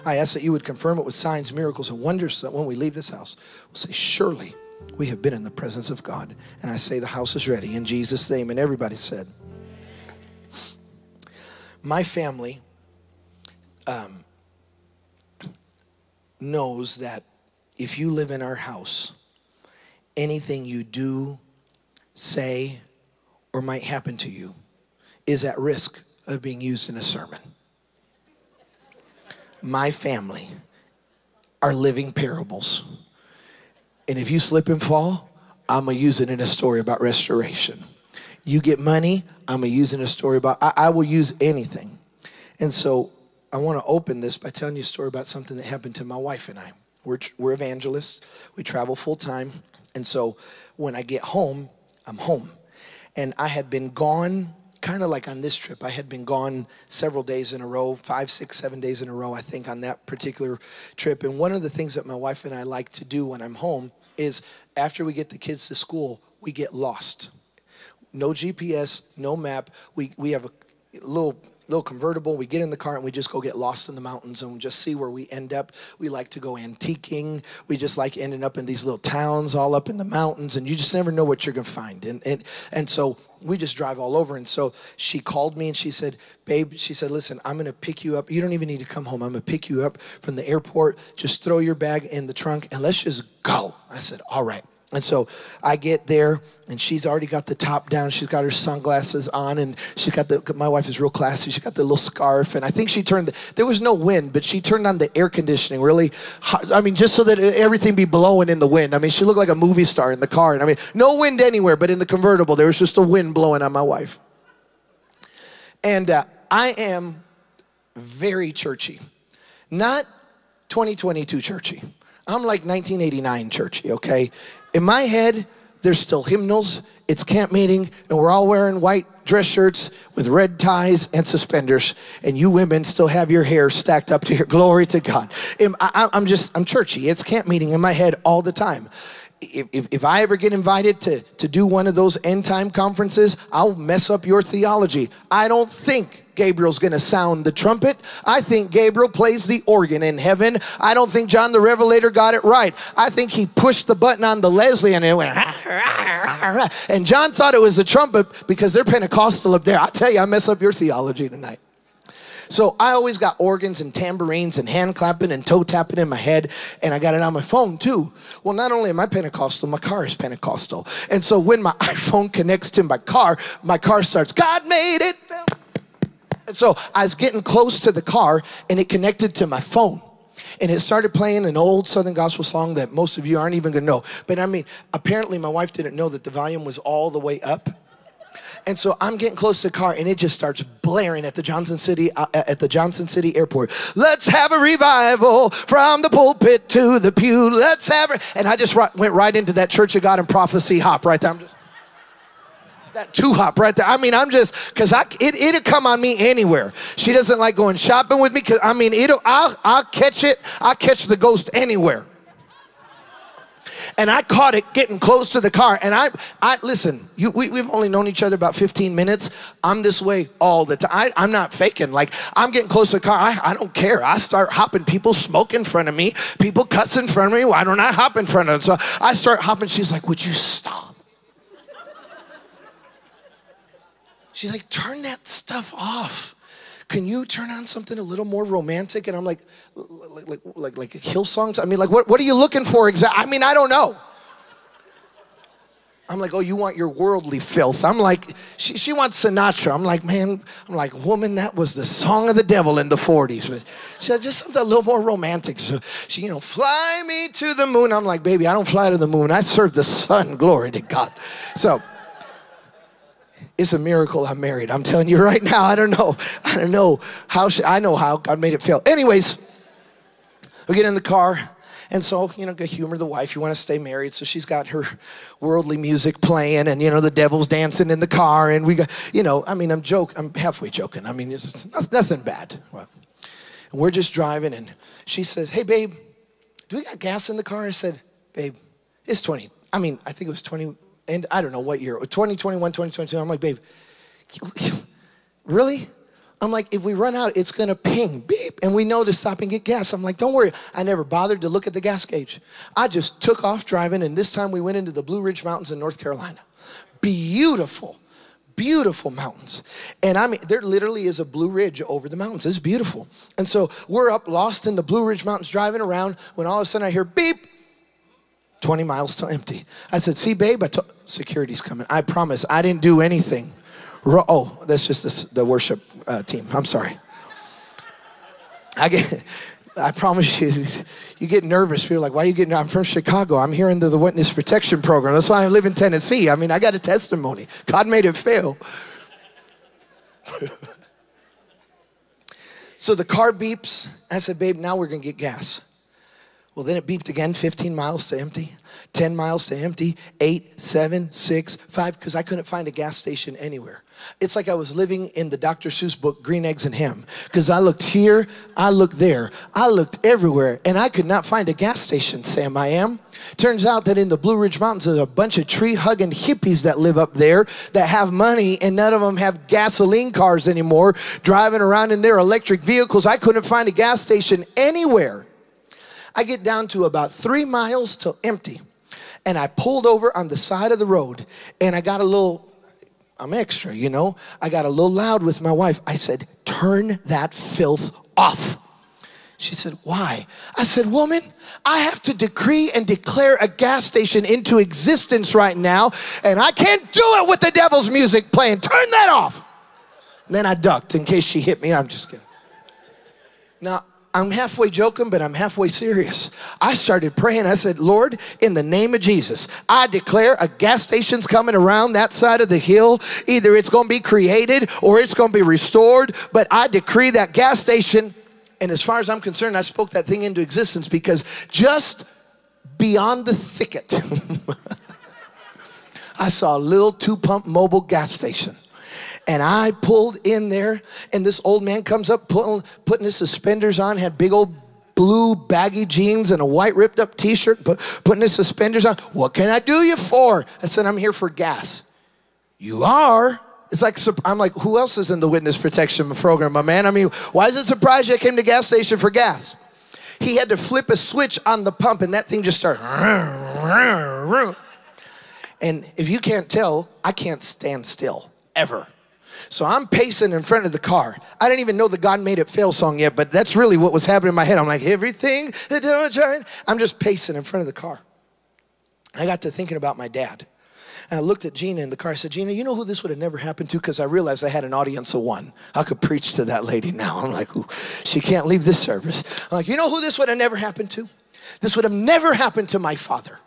I ask that you would confirm it with signs, miracles, and wonders so that when we leave this house, we'll say, Surely we have been in the presence of God. And I say, The house is ready in Jesus' name. And everybody said, My family um, knows that if you live in our house, anything you do, say, or might happen to you is at risk of being used in a sermon. My family are living parables. And if you slip and fall, I'm going to use it in a story about restoration. You get money, I'm going to use it in a story about, I, I will use anything. And so I want to open this by telling you a story about something that happened to my wife and I. We're, we're evangelists, we travel full time. And so when I get home, I'm home. And I had been gone, kind of like on this trip, I had been gone several days in a row, five, six, seven days in a row, I think, on that particular trip. And one of the things that my wife and I like to do when I'm home is after we get the kids to school, we get lost. No GPS, no map. We, we have a little little convertible. We get in the car and we just go get lost in the mountains and just see where we end up. We like to go antiquing. We just like ending up in these little towns all up in the mountains and you just never know what you're going to find. And, and, and so we just drive all over. And so she called me and she said, Babe, she said, listen, I'm going to pick you up. You don't even need to come home. I'm going to pick you up from the airport. Just throw your bag in the trunk and let's just go. I said, all right. And so I get there, and she's already got the top down. She's got her sunglasses on, and she got the. My wife is real classy. She got the little scarf, and I think she turned. There was no wind, but she turned on the air conditioning really. Hot, I mean, just so that everything be blowing in the wind. I mean, she looked like a movie star in the car, and I mean, no wind anywhere, but in the convertible, there was just a wind blowing on my wife. And uh, I am very churchy, not 2022 churchy. I'm like 1989 churchy, okay? In my head, there's still hymnals, it's camp meeting, and we're all wearing white dress shirts with red ties and suspenders, and you women still have your hair stacked up to your glory to God. I'm just, I'm churchy. It's camp meeting in my head all the time. If, if, if, I ever get invited to, to do one of those end time conferences, I'll mess up your theology. I don't think Gabriel's going to sound the trumpet. I think Gabriel plays the organ in heaven. I don't think John the Revelator got it right. I think he pushed the button on the Leslie and it went. And John thought it was the trumpet because they're Pentecostal up there. I tell you, I mess up your theology tonight. So I always got organs and tambourines and hand clapping and toe tapping in my head, and I got it on my phone too. Well, not only am I Pentecostal, my car is Pentecostal. And so when my iPhone connects to my car, my car starts, God made it. And so I was getting close to the car and it connected to my phone. And it started playing an old Southern gospel song that most of you aren't even gonna know. But I mean, apparently my wife didn't know that the volume was all the way up. And so I'm getting close to the car and it just starts blaring at the Johnson City uh, at the Johnson City airport. Let's have a revival from the pulpit to the pew. Let's have it. And I just went right into that Church of God and Prophecy hop right there. That two hop right there. I mean, I'm just because I it it'll come on me anywhere. She doesn't like going shopping with me because I mean it'll I'll I'll catch it. I'll catch the ghost anywhere. And I caught it getting close to the car. And I, I listen. You, we, we've only known each other about 15 minutes. I'm this way all the time. I, I'm not faking. Like I'm getting close to the car. I, I don't care. I start hopping. People smoke in front of me. People cuss in front of me. Why don't I hop in front of them? So I start hopping. She's like, "Would you stop?" She's like, turn that stuff off. can you turn on something a little more romantic? And I'm like, like, like, like, like hill songs? I mean, like, what, what are you looking for exactly? I mean, I don't know. I'm like, oh, you want your worldly filth. I'm like, she, she wants Sinatra. I'm like, man, I'm like, woman, that was the song of the devil in the 40s. But she said, just something a little more romantic. So she, you know, fly me to the moon. I'm like, baby, I don't fly to the moon. I serve the sun. Glory to God. So it's a miracle I'm married. I'm telling you right now, I don't know. I don't know how she, I know how God made it feel. Anyways, we get in the car. And so, you know, humor the wife. You want to stay married. So she's got her worldly music playing and, you know, the devil's dancing in the car. And we got, you know, I mean, I'm joking. I'm halfway joking. I mean, it's, nothing bad. Well, we're just driving and she says, hey, babe, do we got gas in the car? I said, babe, it's 20. I mean, I think it was 20, and I don't know what year, 2021, 2022. I'm like, babe, really? I'm like, if we run out, it's gonna ping, beep, and we know to stop and get gas. I'm like, don't worry. I never bothered to look at the gas gauge. I just took off driving, and this time we went into the Blue Ridge Mountains in North Carolina. Beautiful, beautiful mountains. And I mean, there literally is a Blue Ridge over the mountains. It's beautiful. And so we're up, lost in the Blue Ridge Mountains, driving around, when all of a sudden I hear beep, 20 miles till empty. I said, see, babe, I told, security's coming. I promise I didn't do anything. Oh, that's just the worship uh, team. I'm sorry. I get, I promise you, you get nervous. People are like, why are you getting, I'm from Chicago. I'm here into the witness protection program. That's why I live in Tennessee. I mean, I got a testimony. God made it fail. so the car beeps. I said, babe, now we're going to get gas. Well, then it beeped again 15 miles to empty, 10 miles to empty, eight, seven, six, five, because I couldn't find a gas station anywhere. It's like I was living in the Dr. Seuss book, Green Eggs and Ham, because I looked here, I looked there, I looked everywhere, and I could not find a gas station, Sam. I am. Turns out that in the Blue Ridge Mountains, there's a bunch of tree hugging hippies that live up there that have money, and none of them have gasoline cars anymore, driving around in their electric vehicles. I couldn't find a gas station anywhere. I get down to about three miles till empty. And I pulled over on the side of the road and I got a little, I'm extra, you know. I got a little loud with my wife. I said, Turn that filth off. She said, Why? I said, Woman, I have to decree and declare a gas station into existence right now, and I can't do it with the devil's music playing. Turn that off. And then I ducked in case she hit me. I'm just kidding. Now, I'm halfway joking, but I'm halfway serious. I started praying. I said, Lord, in the name of Jesus, I declare a gas station's coming around that side of the hill. Either it's going to be created or it's going to be restored. But I decree that gas station, and as far as I'm concerned, I spoke that thing into existence because just beyond the thicket, I saw a little two pump mobile gas station. And I pulled in there, and this old man comes up putting, putting his suspenders on, had big old blue baggy jeans and a white ripped up t-shirt, put, putting his suspenders on. What can I do you for? I said, I'm here for gas. You are? It's like, I'm like, who else is in the witness protection program, my man? I mean, why is it surprised you came to gas station for gas? He had to flip a switch on the pump and that thing just started. And if you can't tell, I can't stand still, ever. So I'm pacing in front of the car. I didn't even know the God Made It Fail song yet, but that's really what was happening in my head. I'm like, everything I'm just pacing in front of the car. I got to thinking about my dad. And I looked at Gina in the car. I said, Gina, you know who this would have never happened to? Because I realized I had an audience of one. I could preach to that lady now. I'm like, Ooh, she can't leave this service. I'm like, you know who this would have never happened to? This would have never happened to my father.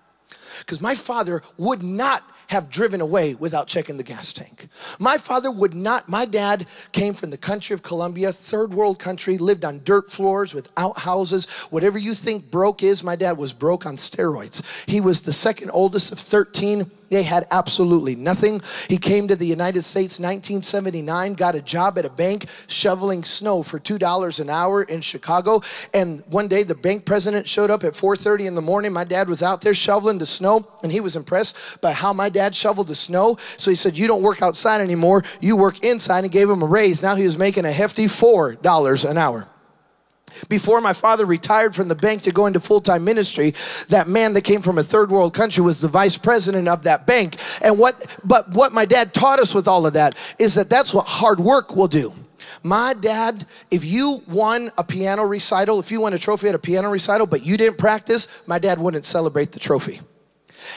Because my father would not have driven away without checking the gas tank. My father would not, my dad came from the country of Colombia, third world country, lived on dirt floors with outhouses. Whatever you think broke is, my dad was broke on steroids. He was the second oldest of 13 they had absolutely nothing. He came to the United States 1979, got a job at a bank shoveling snow for $2 an hour in Chicago. And one day the bank president showed up at 4:30 in the morning. My dad was out there shoveling the snow and he was impressed by how my dad shoveled the snow. So he said, "You don't work outside anymore. You work inside." And gave him a raise. Now he was making a hefty $4 an hour. Before my father retired from the bank to go into full time ministry, that man that came from a third world country was the vice president of that bank. And what, but what my dad taught us with all of that is that that's what hard work will do. My dad, if you won a piano recital, if you won a trophy at a piano recital, but you didn't practice, my dad wouldn't celebrate the trophy.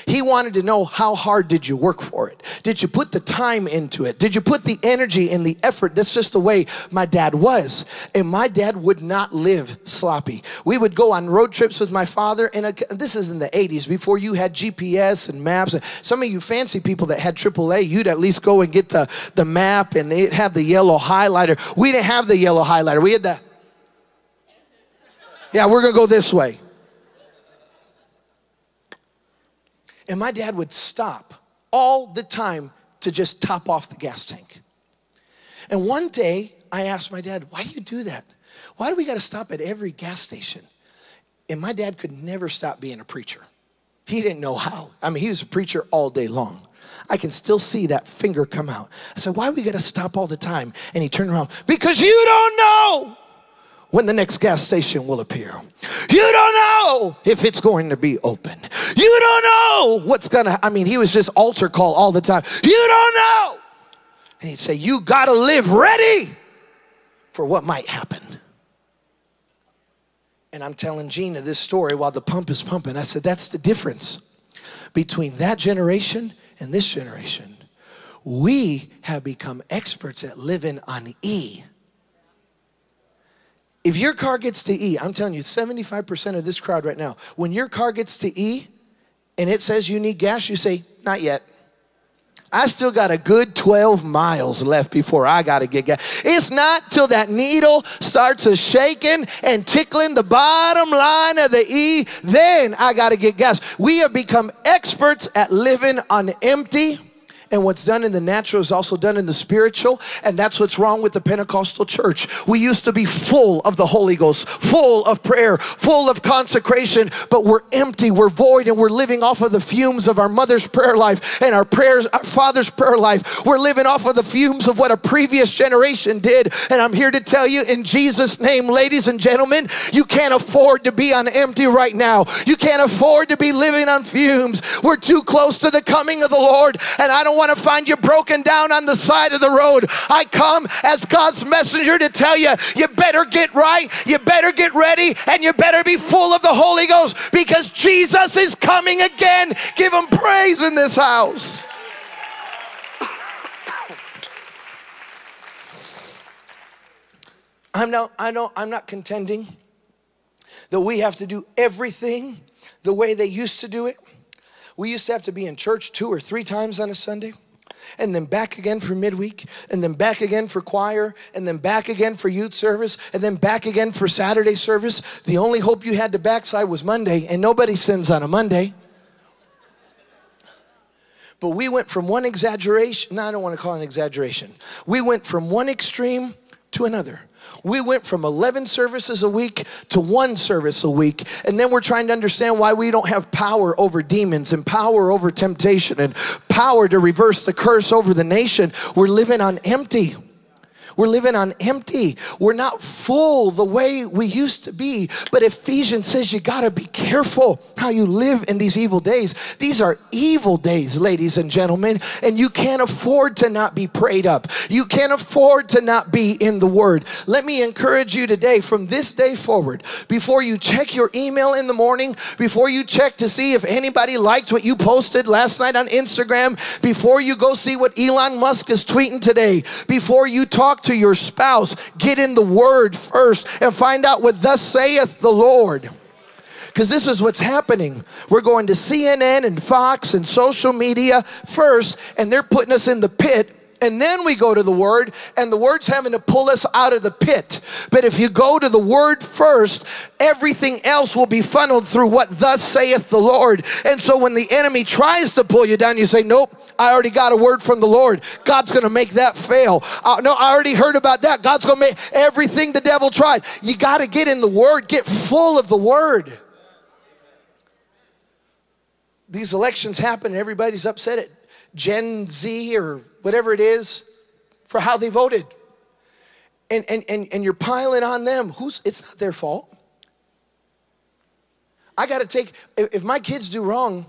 He wanted to know how hard did you work for it? Did you put the time into it? Did you put the energy and the effort? That's just the way my dad was. And my dad would not live sloppy. We would go on road trips with my father, and uh, this is in the 80s before you had GPS and maps. Some of you fancy people that had AAA, you'd at least go and get the, the map and it had the yellow highlighter. We didn't have the yellow highlighter. We had the, yeah, we're going to go this way. And my dad would stop all the time to just top off the gas tank. And one day I asked my dad, Why do you do that? Why do we got to stop at every gas station? And my dad could never stop being a preacher. He didn't know how. I mean, he was a preacher all day long. I can still see that finger come out. I said, Why do we got to stop all the time? And he turned around, Because you don't know when the next gas station will appear. You don't know if it's going to be open. You don't know what's gonna, I mean, he was just altar call all the time. You don't know. And he'd say, You gotta live ready for what might happen. And I'm telling Gina this story while the pump is pumping. I said, That's the difference between that generation and this generation. We have become experts at living on E if your car gets to E, I'm telling you, 75% of this crowd right now, when your car gets to E and it says you need gas, you say, not yet. I still got a good 12 miles left before I got to get gas. It's not till that needle starts a shaking and tickling the bottom line of the E, then I got to get gas. We have become experts at living on empty and what's done in the natural is also done in the spiritual. And that's what's wrong with the Pentecostal church. We used to be full of the Holy Ghost, full of prayer, full of consecration, but we're empty, we're void, and we're living off of the fumes of our mother's prayer life and our prayers, our father's prayer life. We're living off of the fumes of what a previous generation did. And I'm here to tell you in Jesus' name, ladies and gentlemen, you can't afford to be on empty right now. You can't afford to be living on fumes. We're too close to the coming of the Lord. And I don't want to find you broken down on the side of the road. I come as God's messenger to tell you, you better get right, you better get ready, and you better be full of the Holy Ghost because Jesus is coming again. Give him praise in this house. I'm not, I know I'm not contending that we have to do everything the way they used to do it. We used to have to be in church two or three times on a Sunday, and then back again for midweek, and then back again for choir, and then back again for youth service, and then back again for Saturday service. The only hope you had to backside was Monday, and nobody sins on a Monday. But we went from one exaggeration, no, I don't want to call it an exaggeration. We went from one extreme to another. We went from 11 services a week to one service a week. And then we're trying to understand why we don't have power over demons and power over temptation and power to reverse the curse over the nation. We're living on empty. We're living on empty. We're not full the way we used to be. But Ephesians says you got to be careful how you live in these evil days. These are evil days, ladies and gentlemen, and you can't afford to not be prayed up. You can't afford to not be in the Word. Let me encourage you today from this day forward, before you check your email in the morning, before you check to see if anybody liked what you posted last night on Instagram, before you go see what Elon Musk is tweeting today, before you talk to your spouse, get in the word first and find out what thus saith the Lord. Because this is what's happening. We're going to CNN and Fox and social media first, and they're putting us in the pit and then we go to the word and the word's having to pull us out of the pit but if you go to the word first everything else will be funneled through what thus saith the lord and so when the enemy tries to pull you down you say nope I already got a word from the Lord. God's going to make that fail. Uh, no, I already heard about that. God's going to make everything the devil tried. You got to get in the word, get full of the word. These elections happen, and everybody's upset at Gen Z or whatever it is for how they voted. And, and, and, and you're piling on them. Who's it's not their fault. I got to take, if my kids do wrong,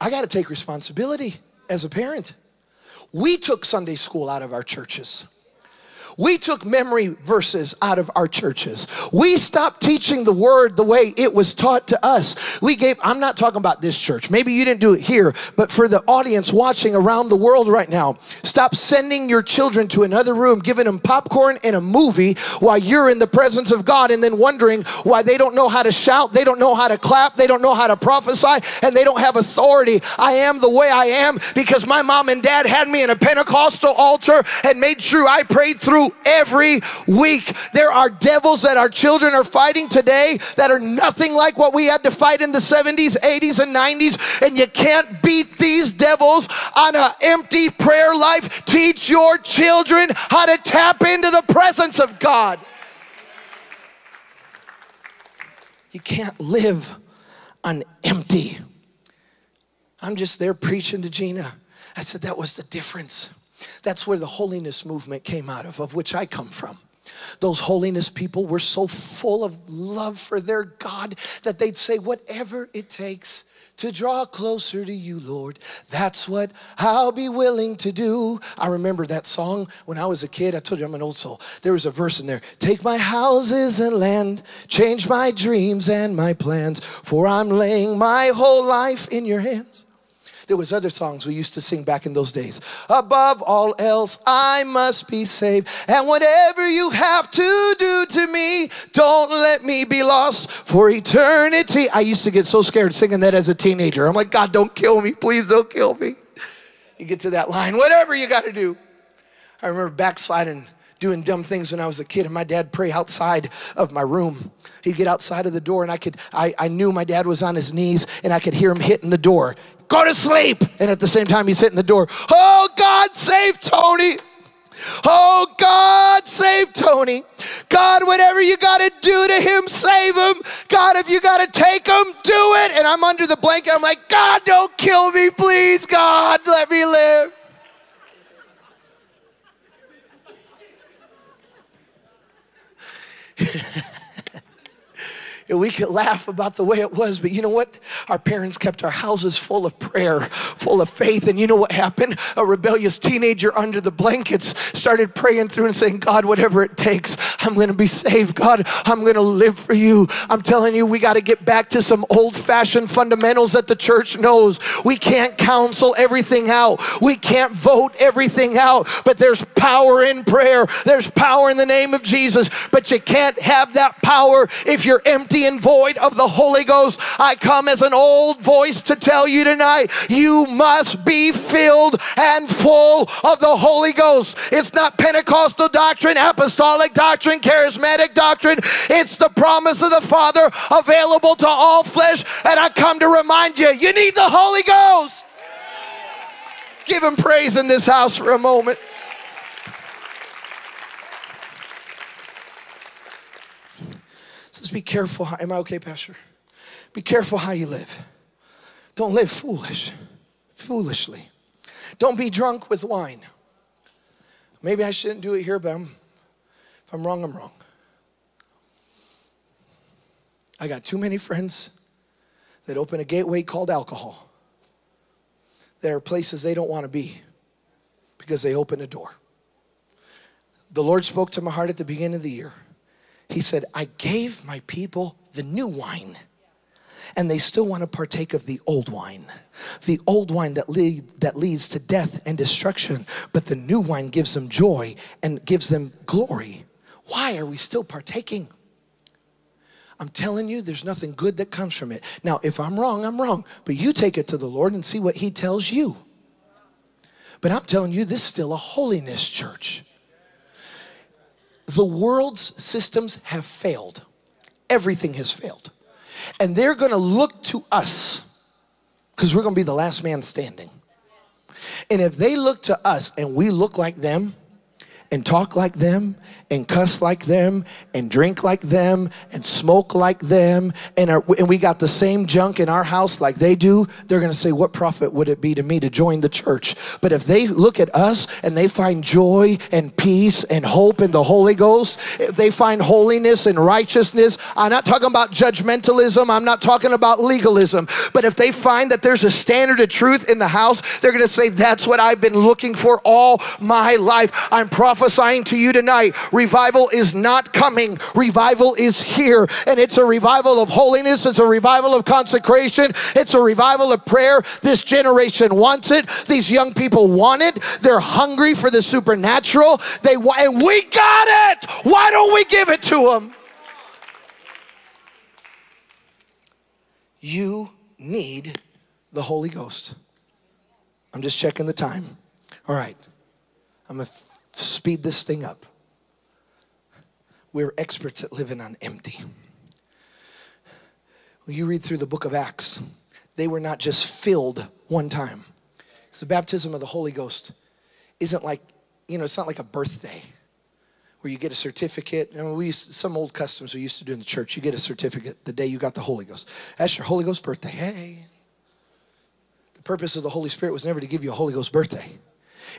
I got to take responsibility as a parent. We took Sunday school out of our churches. We took memory verses out of our churches. We stopped teaching the word the way it was taught to us. We gave, I'm not talking about this church. Maybe you didn't do it here, but for the audience watching around the world right now, stop sending your children to another room, giving them popcorn and a movie while you're in the presence of God and then wondering why they don't know how to shout, they don't know how to clap, they don't know how to prophesy, and they don't have authority. I am the way I am because my mom and dad had me in a Pentecostal altar and made sure I prayed through every week. There are devils that our children are fighting today that are nothing like what we had to fight in the 70s, 80s, and 90s. And you can't beat these devils on an empty prayer life. Teach your children how to tap into the presence of God. You can't live on empty. I'm just there preaching to Gina. I said that was the difference. That's where the holiness movement came out of, of which I come from. Those holiness people were so full of love for their God that they'd say, whatever it takes to draw closer to you, Lord. That's what I'll be willing to do. I remember that song when I was a kid. I told you I'm an old soul. There was a verse in there Take my houses and land, change my dreams and my plans, for I'm laying my whole life in your hands. There was other songs we used to sing back in those days. Above all else, I must be saved. And whatever you have to do to me, don't let me be lost for eternity. I used to get so scared singing that as a teenager. I'm like, God, don't kill me. Please don't kill me. You get to that line, whatever you got to do. I remember backsliding doing dumb things when I was a kid, and my dad pray outside of my room. He'd get outside of the door, and I could I, I knew my dad was on his knees, and I could hear him hitting the door. Go to sleep. And at the same time, he's hitting the door. Oh, God, save Tony. Oh, God, save Tony. God, whatever you got to do to him, save him. God, if you got to take him, do it. And I'm under the blanket. I'm like, God, don't kill me, please. God, let me live. We could laugh about the way it was, but you know what? Our parents kept our houses full of prayer, full of faith. And you know what happened? A rebellious teenager under the blankets started praying through and saying, God, whatever it takes, I'm going to be saved. God, I'm going to live for you. I'm telling you, we got to get back to some old fashioned fundamentals that the church knows. We can't counsel everything out, we can't vote everything out, but there's power in prayer, there's power in the name of Jesus. But you can't have that power if you're empty empty and void of the Holy Ghost. I come as an old voice to tell you tonight you must be filled and full of the Holy Ghost. It's not Pentecostal doctrine, apostolic doctrine, charismatic doctrine. It's the promise of the Father available to all flesh. And I come to remind you, you need the Holy Ghost. Give him praise in this house for a moment. Says, be careful. Am I okay, Pastor? Be careful how you live. Don't live foolish, foolishly. Don't be drunk with wine. Maybe I shouldn't do it here, but I'm, if I'm wrong, I'm wrong. I got too many friends that open a gateway called alcohol. There are places they don't want to be because they open a door. The Lord spoke to my heart at the beginning of the year. He said, I gave my people the new wine and they still want to partake of the old wine. The old wine that, lead, that leads to death and destruction, but the new wine gives them joy and gives them glory. Why are we still partaking? I'm telling you, there's nothing good that comes from it. Now, if I'm wrong, I'm wrong, but you take it to the Lord and see what He tells you. But I'm telling you, this is still a holiness church the world's systems have failed. Everything has failed. And they're going to look to us because we're going to be the last man standing. And if they look to us and we look like them and talk like them and cuss like them and drink like them and smoke like them and, and we got the same junk in our house like they do, they're going to say, What profit would it be to me to join the church? But if they look at us and they find joy and peace and hope in the Holy Ghost, if they find holiness and righteousness, I'm not talking about judgmentalism, I'm not talking about legalism, but if they find that there's a standard of truth in the house, they're going to say, That's what I've been looking for all my life. I'm prophesying to you tonight revival is not coming, revival is here. And it's a revival of holiness, it's a revival of consecration, it's a revival of prayer. This generation wants it, these young people want it. They're hungry for the supernatural. They want, and we got it. Why don't we give it to them? You need the Holy Ghost. I'm just checking the time. All right. I'm going to speed this thing up. We're experts at living on empty. When you read through the book of Acts, they were not just filled one time. The baptism of the Holy Ghost isn't like, you know, it's not like a birthday where you get a certificate. Mean, we used, some old customs we used to do in the church. You get a certificate the day you got the Holy Ghost. That's your Holy Ghost birthday. Hey. The purpose of the Holy Spirit was never to give you a Holy Ghost birthday.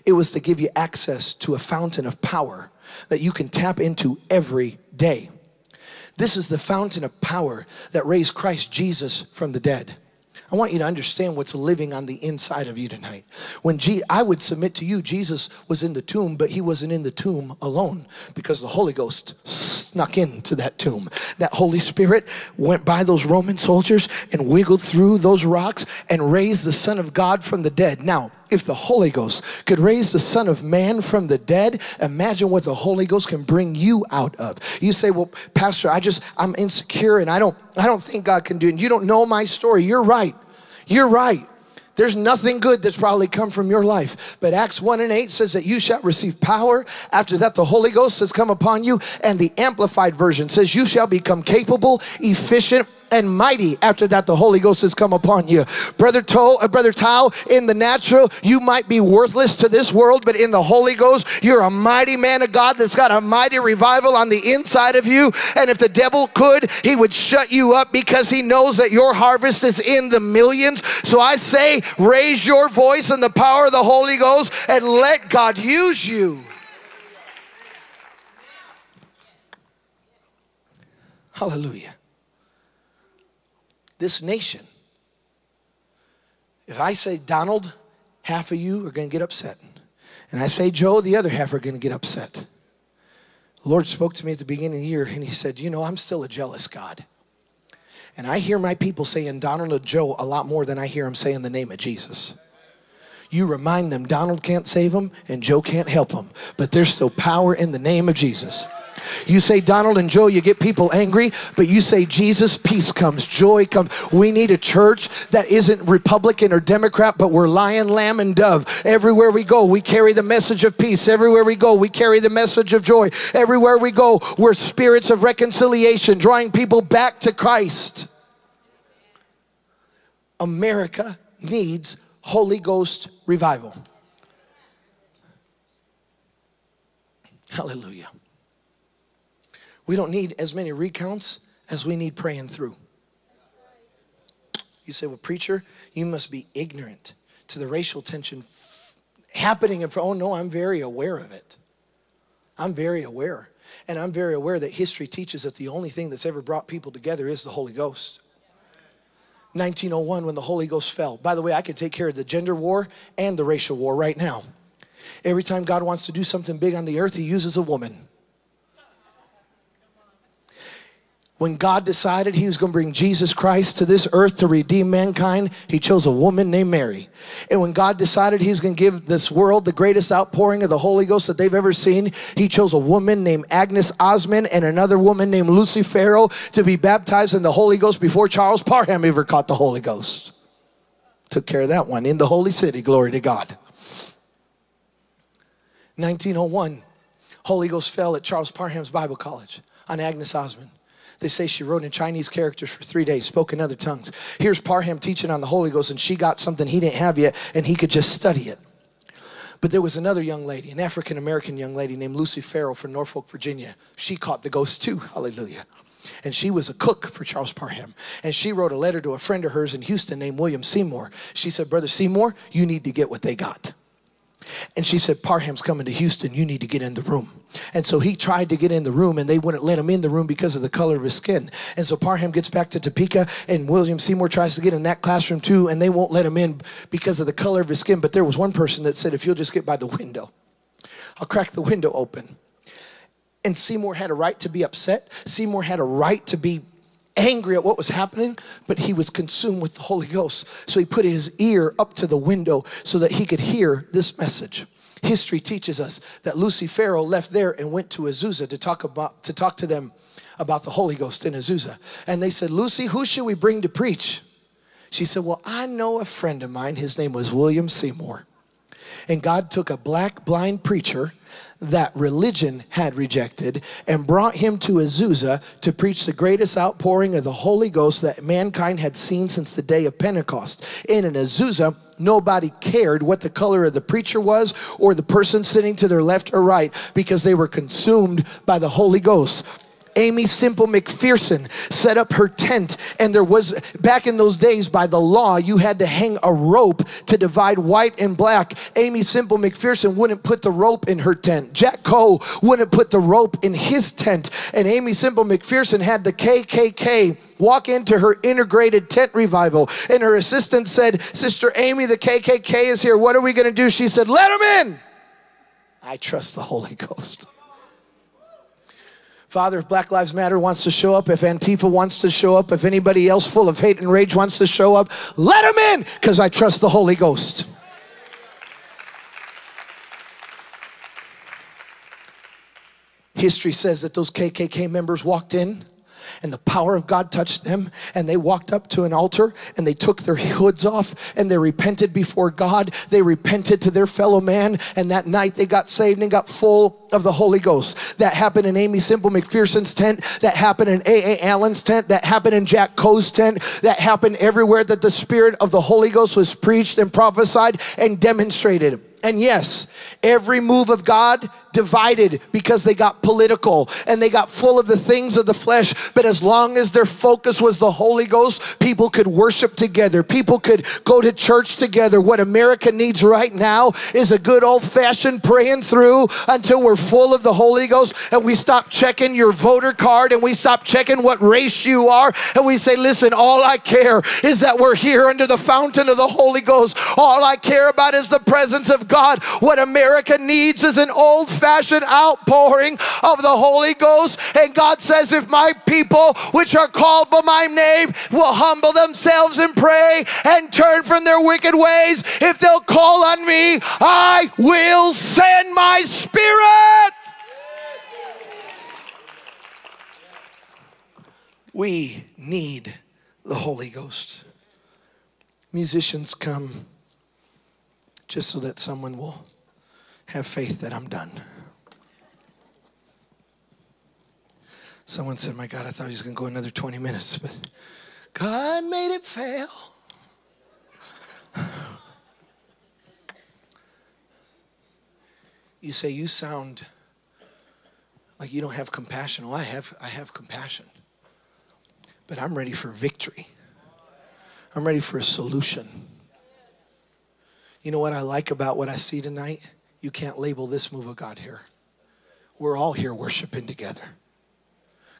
It was to give you access to a fountain of power that you can tap into every day. This is the fountain of power that raised Christ Jesus from the dead. I want you to understand what's living on the inside of you tonight. When I would submit to you, Jesus was in the tomb, but he wasn't in the tomb alone because the Holy Ghost snuck into that tomb. That Holy Spirit went by those Roman soldiers and wiggled through those rocks and raised the Son of God from the dead. Now, if the Holy Ghost could raise the Son of Man from the dead, imagine what the Holy Ghost can bring you out of. You say, "Well, Pastor, I just I'm insecure and I don't I don't think God can do it." And you don't know my story. You're right. You're right. There's nothing good that's probably come from your life. But Acts 1 and 8 says that you shall receive power. After that, the Holy Ghost has come upon you. And the Amplified Version says you shall become capable, efficient, and mighty. After that, the Holy Ghost has come upon you. Brother Toe, uh, Brother Tao, in the natural, you might be worthless to this world, but in the Holy Ghost, you're a mighty man of God that's got a mighty revival on the inside of you. And if the devil could, he would shut you up because he knows that your harvest is in the millions. So I say, raise your voice in the power of the Holy Ghost and let God use you. Hallelujah this nation. If I say Donald, half of you are going to get upset. And I say Joe, the other half are going to get upset. The Lord spoke to me at the beginning of the year and He said, You know, I'm still a jealous God. And I hear my people saying Donald and Joe a lot more than I hear them saying the name of Jesus. You remind them Donald can't save them and Joe can't help them, but there's still power in the name of Jesus. You say Donald and Joe, you get people angry, but you say Jesus, peace comes, joy comes. We need a church that isn't Republican or Democrat, but we're lion, lamb, and dove. Everywhere we go, we carry the message of peace. Everywhere we go, we carry the message of joy. Everywhere we go, we're spirits of reconciliation, drawing people back to Christ. America needs Holy Ghost revival. Hallelujah. We don't need as many recounts as we need praying through. You say, well, preacher, you must be ignorant to the racial tension happening in front. Oh, no, I'm very aware of it. I'm very aware. And I'm very aware that history teaches that the only thing that's ever brought people together is the Holy Ghost. 1901, when the Holy Ghost fell. By the way, I could take care of the gender war and the racial war right now. Every time God wants to do something big on the earth, He uses a woman. When God decided he was going to bring Jesus Christ to this earth to redeem mankind, he chose a woman named Mary. And when God decided he's going to give this world the greatest outpouring of the Holy Ghost that they've ever seen, he chose a woman named Agnes Ozman and another woman named Lucy Farrow to be baptized in the Holy Ghost before Charles Parham ever caught the Holy Ghost. Took care of that one in the Holy City. Glory to God. 1901, Holy Ghost fell at Charles Parham's Bible College on Agnes Ozman. They say she wrote in Chinese characters for three days, spoke in other tongues. Here's Parham teaching on the Holy Ghost, and she got something he didn't have yet, and he could just study it. But there was another young lady, an African American young lady named Lucy Farrell from Norfolk, Virginia. She caught the ghost too. Hallelujah. And she was a cook for Charles Parham. And she wrote a letter to a friend of hers in Houston named William Seymour. She said, Brother Seymour, you need to get what they got. And she said, Parham's coming to Houston. You need to get in the room. And so he tried to get in the room and they wouldn't let him in the room because of the color of his skin. And so Parham gets back to Topeka and William Seymour tries to get in that classroom too and they won't let him in because of the color of his skin. But there was one person that said, if you'll just get by the window, I'll crack the window open. And Seymour had a right to be upset. Seymour had a right to be angry at what was happening, but he was consumed with the Holy Ghost. So he put his ear up to the window so that he could hear this message. History teaches us that Lucy Farrell left there and went to Azusa to talk about to talk to them about the Holy Ghost in Azusa. And they said, Lucy, who should we bring to preach? She said, Well, I know a friend of mine. His name was William Seymour. And God took a black blind preacher that religion had rejected and brought him to Azusa to preach the greatest outpouring of the Holy Ghost that mankind had seen since the day of Pentecost. And in Azusa, nobody cared what the color of the preacher was or the person sitting to their left or right because they were consumed by the Holy Ghost. Aimee Semple McPherson set up her tent, and there was back in those days by the law, you had to hang a rope to divide white and black. Aimee Semple McPherson wouldn't put the rope in her tent. Jack Coe wouldn't put the rope in his tent, and Aimee Semple McPherson had the KKK walk into her integrated tent revival. And her assistant said, Sister Aimee, the KKK is here. What are we going to do? She said, Let them in. I trust the Holy Ghost. Father, if Black Lives Matter wants to show up, if Antifa wants to show up, if anybody else full of hate and rage wants to show up, let them in because I trust the Holy Ghost. History says that those KKK members walked in and the power of God touched them and they walked up to an altar and they took their hoods off and they repented before God. They repented to their fellow man and that night they got saved and got full of the Holy Ghost. That happened in Aimee Semple McPherson's tent. That happened in A.A. Allen's tent. That happened in Jack Coe's tent. That happened everywhere that the Spirit of the Holy Ghost was preached and prophesied and demonstrated. And yes, every move of God divided because they got political and they got full of the things of the flesh. But as long as their focus was the Holy Ghost, people could worship together. People could go to church together. What America needs right now is a good old fashioned praying through until we're full of the Holy Ghost and we stop checking your voter card and we stop checking what race you are and we say, listen, all I care is that we're here under the fountain of the Holy Ghost. All I care about is the presence of God. What America needs is an old fashioned outpouring of the Holy Ghost. And God says, if my people, which are called by my name, will humble themselves and pray and turn from their wicked ways, if they'll call on me, I will send my spirit. We need the Holy Ghost. Musicians come just so that someone will have faith that I'm done. Someone said, My God, I thought he was going to go another 20 minutes, but God made it fail. You say, You sound like you don't have compassion. Well, I have, I have compassion, but I'm ready for victory. I'm ready for a solution. You know what I like about what I see tonight? You can't label this move of God here. We're all here worshiping together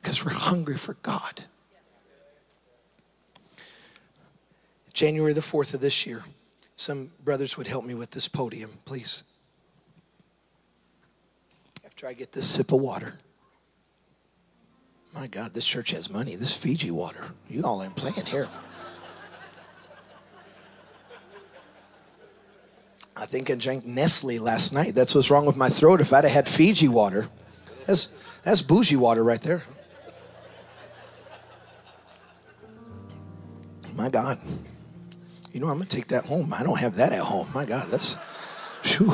because we're hungry for God. January the 4th of this year, some brothers would help me with this podium, please. After I get this sip of water. My God, this church has money. This Fiji water. You all ain't playing here. I think I drank Nestle last night. That's what's wrong with my throat. If I'd have had Fiji water, that's, that's bougie water right there. My God. You know, I'm going to take that home. I don't have that at home. My God, that's. Whew.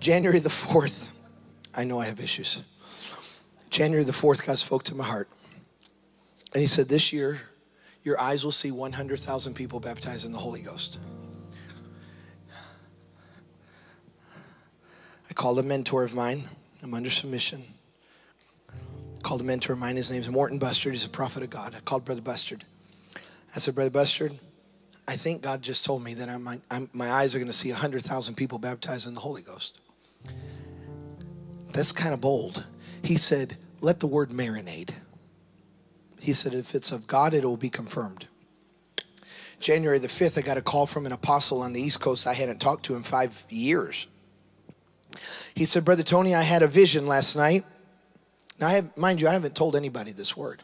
January the 4th, I know I have issues. January the 4th, God spoke to my heart. And He said, This year, your eyes will see 100,000 people baptized in the Holy Ghost. I called a mentor of mine. I'm under submission. I called a mentor of mine. His name's Morton Bustard. He's a prophet of God. I called Brother Bustard. I said, Brother Bustard, I think God just told me that I'm, I'm, my eyes are going to see 100,000 people baptized in the Holy Ghost. That's kind of bold. He said, let the word marinate. He said, if it's of God, it will be confirmed. January the 5th, I got a call from an apostle on the East Coast I hadn't talked to in five years. He said, Brother Tony, I had a vision last night. Now, I have, mind you, I haven't told anybody this word.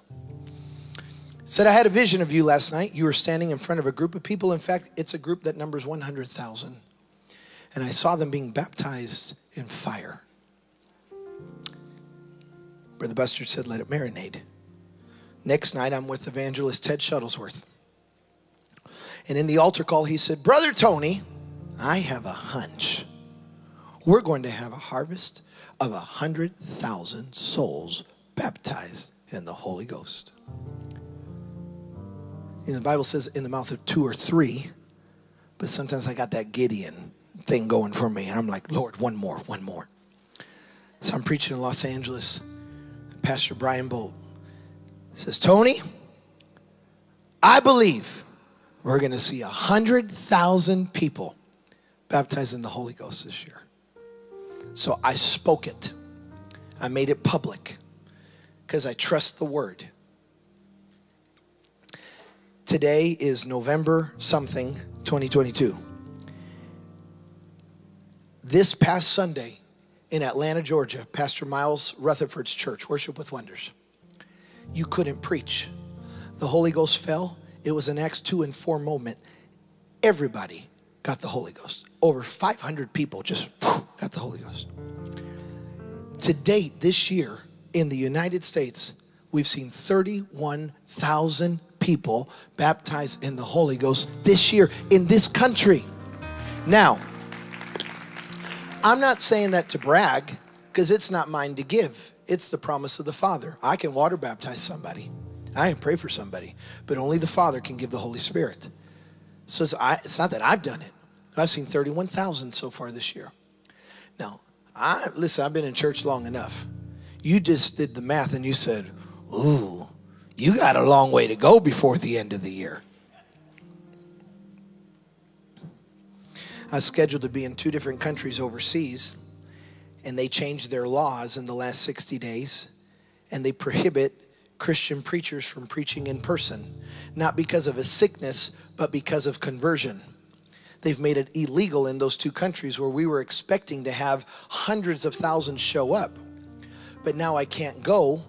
Said, I had a vision of you last night. You were standing in front of a group of people. In fact, it's a group that numbers 100,000. And I saw them being baptized in fire. Brother Bustard said, let it marinate. Next night, I'm with evangelist Ted Shuttlesworth. And in the altar call, he said, Brother Tony, I have a hunch. We're going to have a harvest of a hundred thousand souls baptized in the Holy Ghost. You know, the Bible says in the mouth of two or three, but sometimes I got that Gideon thing going for me, and I'm like, Lord, one more, one more. So I'm preaching in Los Angeles. Pastor Brian Bolt says, Tony, I believe we're going to see a hundred thousand people baptized in the Holy Ghost this year. So I spoke it. I made it public because I trust the word. Today is November something 2022. This past Sunday in Atlanta, Georgia, Pastor Myles Rutherford's church, Worship with Wonders, you couldn't preach. The Holy Ghost fell. It was an Acts 2 and 4 moment. Everybody got the Holy Ghost. Over 500 people just got the Holy Ghost. To date, this year in the United States, we've seen 31,000 people baptized in the Holy Ghost this year in this country. Now, I'm not saying that to brag because it's not mine to give. It's the promise of the Father. I can water baptize somebody. I can pray for somebody, but only the Father can give the Holy Spirit. So it's, I, it's not that I've done it. I've seen 31,000 so far this year. Now, I listen, I've been in church long enough. You just did the math and you said, "Ooh, you got a long way to go before the end of the year." I scheduled to be in two different countries overseas, and they changed their laws in the last 60 days, and they prohibit Christian preachers from preaching in person, not because of a sickness, but because of conversion. They've made it illegal in those two countries where we were expecting to have hundreds of thousands show up. But now I can't go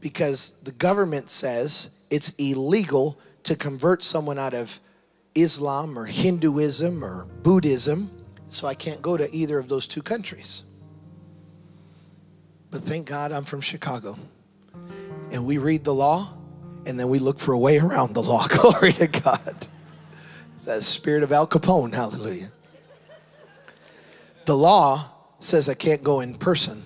because the government says it's illegal to convert someone out of Islam or Hinduism or Buddhism. So I can't go to either of those two countries. But thank God I'm from Chicago. And we read the law and then we look for a way around the law. Glory to God. It's that spirit of Al Capone. Hallelujah. The law says I can't go in person.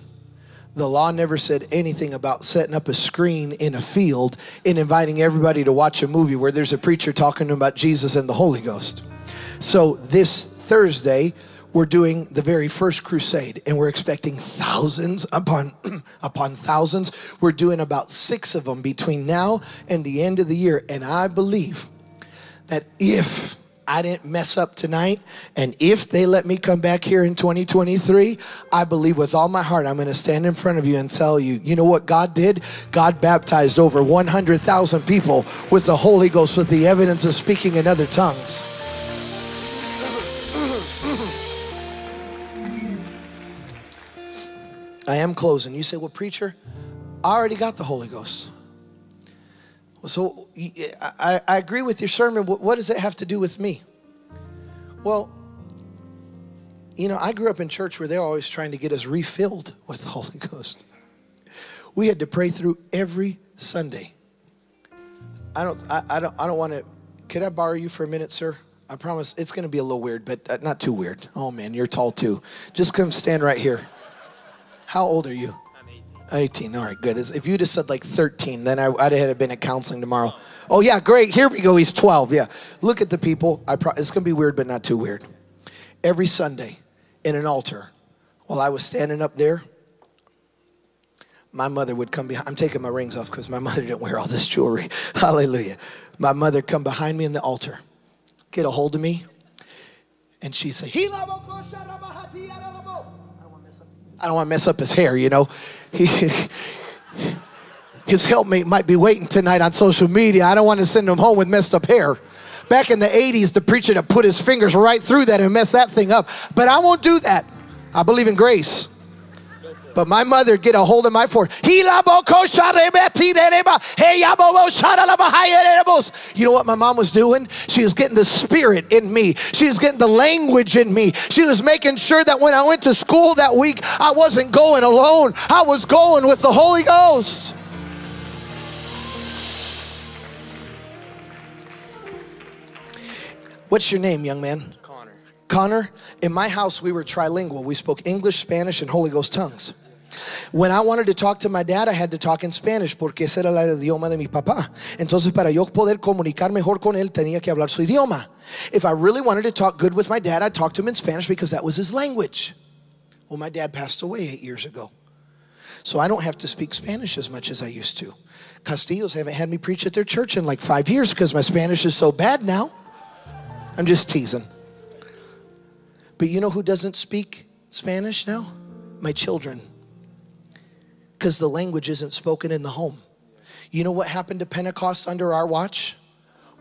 The law never said anything about setting up a screen in a field and inviting everybody to watch a movie where there's a preacher talking about Jesus and the Holy Ghost. So this Thursday, we're doing the very first crusade and we're expecting thousands upon upon thousands we're doing about 6 of them between now and the end of the year and i believe that if I didn't mess up tonight. And if they let me come back here in 2023, I believe with all my heart, I'm going to stand in front of you and tell you, you know what God did? God baptized over 100,000 people with the Holy Ghost with the evidence of speaking in other tongues. I am closing. You say, well, preacher, I already got the Holy Ghost. So I, I agree with your sermon. What does it have to do with me? Well, you know, I grew up in church where they're always trying to get us refilled with the Holy Ghost. We had to pray through every Sunday. I don't, I, I don't, I don't want to. Could I borrow you for a minute, sir? I promise it's going to be a little weird, but uh, not too weird. Oh man, you're tall too. Just come stand right here. How old are you? 18. 18. All right, good. If you'd have said like 13, then I, would have been at counseling tomorrow. Oh, yeah, great. Here we go. He's 12. Yeah. Look at the people. I pro- it's going to be weird, but not too weird. Every Sunday in an altar, while I was standing up there, my mother would come behind. I'm taking my rings off because my mother didn't wear all this jewelry. Hallelujah. My mother come behind me in the altar, get a hold of me, and she'd say, I don't want to mess up his hair, you know. He, his helpmate might be waiting tonight on social media. I don't want to send him home with messed up hair. Back in the 80s, the preacher to put his fingers right through that and mess that thing up. But I won't do that. I believe in grace. But my mother get a hold of my forehead. You know what my mom was doing? She was getting the spirit in me. She was getting the language in me. She was making sure that when I went to school that week, I wasn't going alone. I was going with the Holy Ghost. What's your name, young man? Connor. Connor, in my house we were trilingual. We spoke English, Spanish, and Holy Ghost tongues. When I wanted to talk to my dad, I had to talk in Spanish porque ese era el idioma de mi papá. Entonces, para yo poder comunicar mejor con él, tenía que hablar su idioma. If I really wanted to talk good with my dad, I talked to him in Spanish because that was his language. Well, my dad passed away eight years ago. So I don't have to speak Spanish as much as I used to. Castillos haven't had me preach at their church in like five years because my Spanish is so bad now. I'm just teasing. But you know who doesn't speak Spanish now? My children. Because the language isn't spoken in the home. You know what happened to Pentecost under our watch?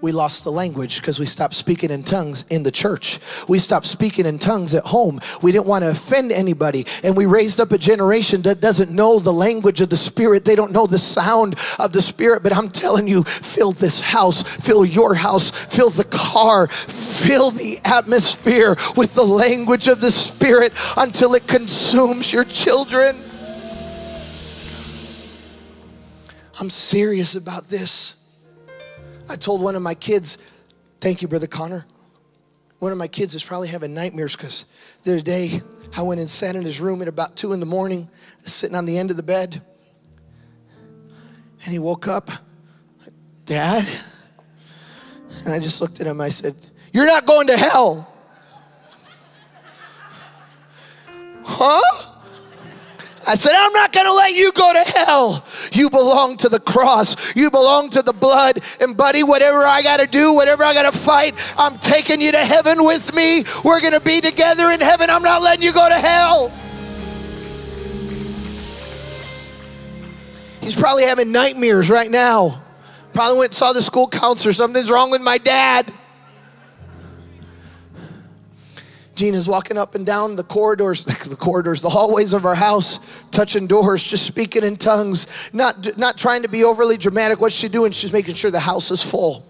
we lost the language because we stopped speaking in tongues in the church. We stopped speaking in tongues at home. We didn't want to offend anybody. And we raised up a generation that doesn't know the language of the Spirit. They don't know the sound of the Spirit. But I'm telling you, fill this house, fill your house, fill the car, fill the atmosphere with the language of the Spirit until it consumes your children. I'm serious about this. I told one of my kids, thank you, Brother Connor. One of my kids is probably having nightmares because the other day I went and sat in his room at about two in the morning, sitting on the end of the bed. And he woke up, Dad? And I just looked at him. I said, You're not going to hell. Huh? I said, I'm not going to let you go to hell. You belong to the cross. You belong to the blood. And, buddy, whatever I got to do, whatever I got to fight, I'm taking you to heaven with me. We're going to be together in heaven. I'm not letting you go to hell. He's probably having nightmares right now. Probably went and saw the school counselor. Something's wrong with my dad. Gina's walking up and down the corridors, the corridors, the hallways of our house, touching doors, just speaking in tongues, not, not trying to be overly dramatic. What's she doing? She's making sure the house is full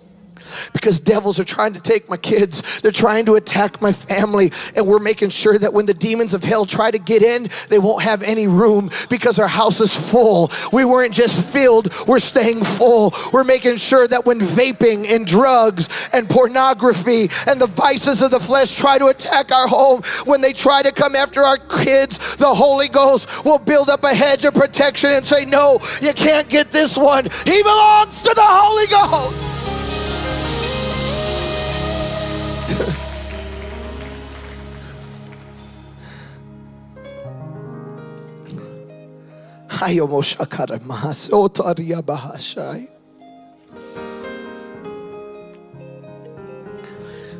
because devils are trying to take my kids. They're trying to attack my family. And we're making sure that when the demons of hell try to get in, they won't have any room because our house is full. We weren't just filled, we're staying full. We're making sure that when vaping and drugs and pornography and the vices of the flesh try to attack our home, when they try to come after our kids, the Holy Ghost will build up a hedge of protection and say, No, you can't get this one. He belongs to the Holy Ghost. Hayomoshakara Mahasotaria Bahashai.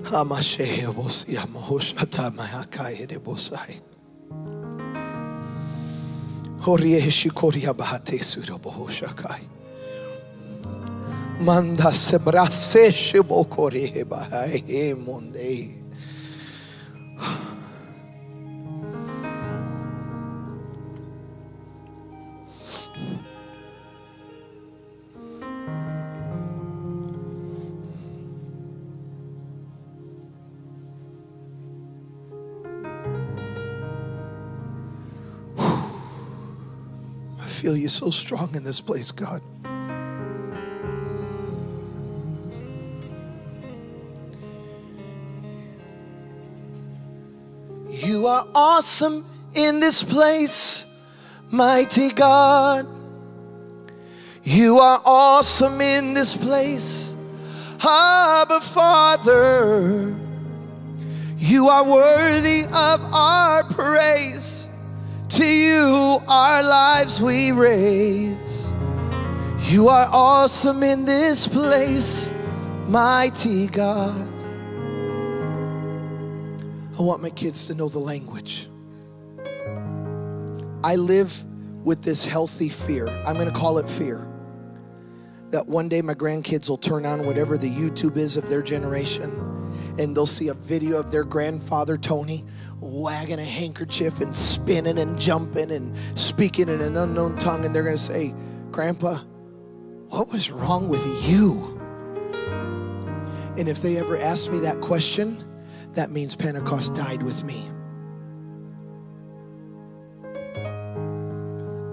Hamashehe Bosia Mohoshata Mahakai Bosai. Horie Shikoria Bahate Sura Bohoshakai. Manda sebrase shibokore bahai monde. feel you so strong in this place, God. You are awesome in this place, mighty God. You are awesome in this place, Abba Father. You are worthy of our praise. To you our lives we raise. You are awesome in this place, mighty God. I want my kids to know the language. I live with this healthy fear. I'm going to call it fear. that one day my grandkids will turn on whatever the YouTube is of their generation and they'll see a video of their grandfather, Tony, wagging a handkerchief and spinning and jumping and speaking in an unknown tongue. And they're going to say, Grandpa, what was wrong with you? And if they ever ask me that question, that means Pentecost died with me.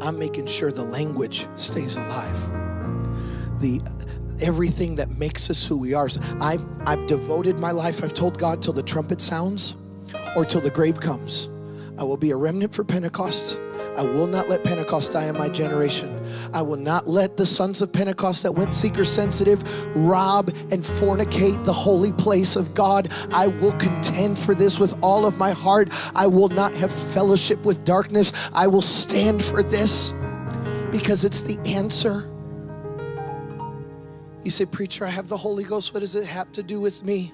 I'm making sure the language stays alive. The everything that makes us who we are. I, I've devoted my life, I've told God till the trumpet sounds or till the grave comes. I will be a remnant for Pentecost. I will not let Pentecost die in my generation. I will not let the sons of Pentecost that went seeker sensitive rob and fornicate the holy place of God. I will contend for this with all of my heart. I will not have fellowship with darkness. I will stand for this because it's the answer. You say, Preacher, I have the Holy Ghost. What does it have to do with me?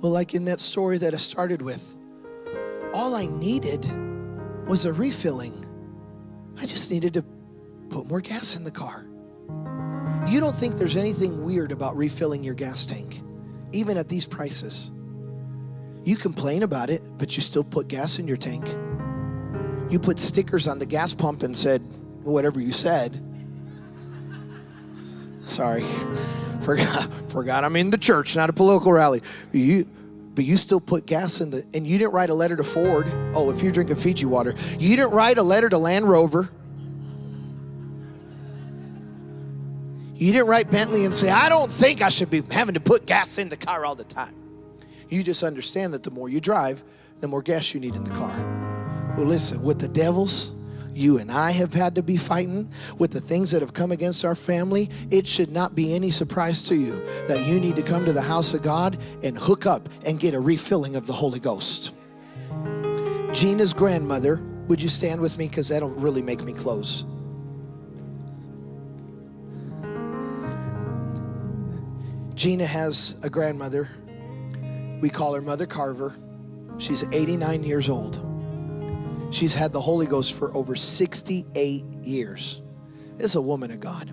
Well, like in that story that I started with, all I needed was a refilling. I just needed to put more gas in the car. You don't think there's anything weird about refilling your gas tank, even at these prices. You complain about it, but you still put gas in your tank. You put stickers on the gas pump and said, whatever you said. Sorry, forgot, forgot I'm in the church, not a political rally. You, but you still put gas in the, and you didn't write a letter to Ford. Oh, if you're drinking Fiji water, you didn't write a letter to Land Rover. You didn't write Bentley and say, I don't think I should be having to put gas in the car all the time. You just understand that the more you drive, the more gas you need in the car. Well, listen, with the devils, you and I have had to be fighting with the things that have come against our family, it should not be any surprise to you that you need to come to the house of God and hook up and get a refilling of the Holy Ghost. Gina's grandmother, would you stand with me? Because that'll really make me close. Gina has a grandmother. We call her Mother Carver. She's 89 years old. She's had the Holy Ghost for over 68 years. This is a woman of God.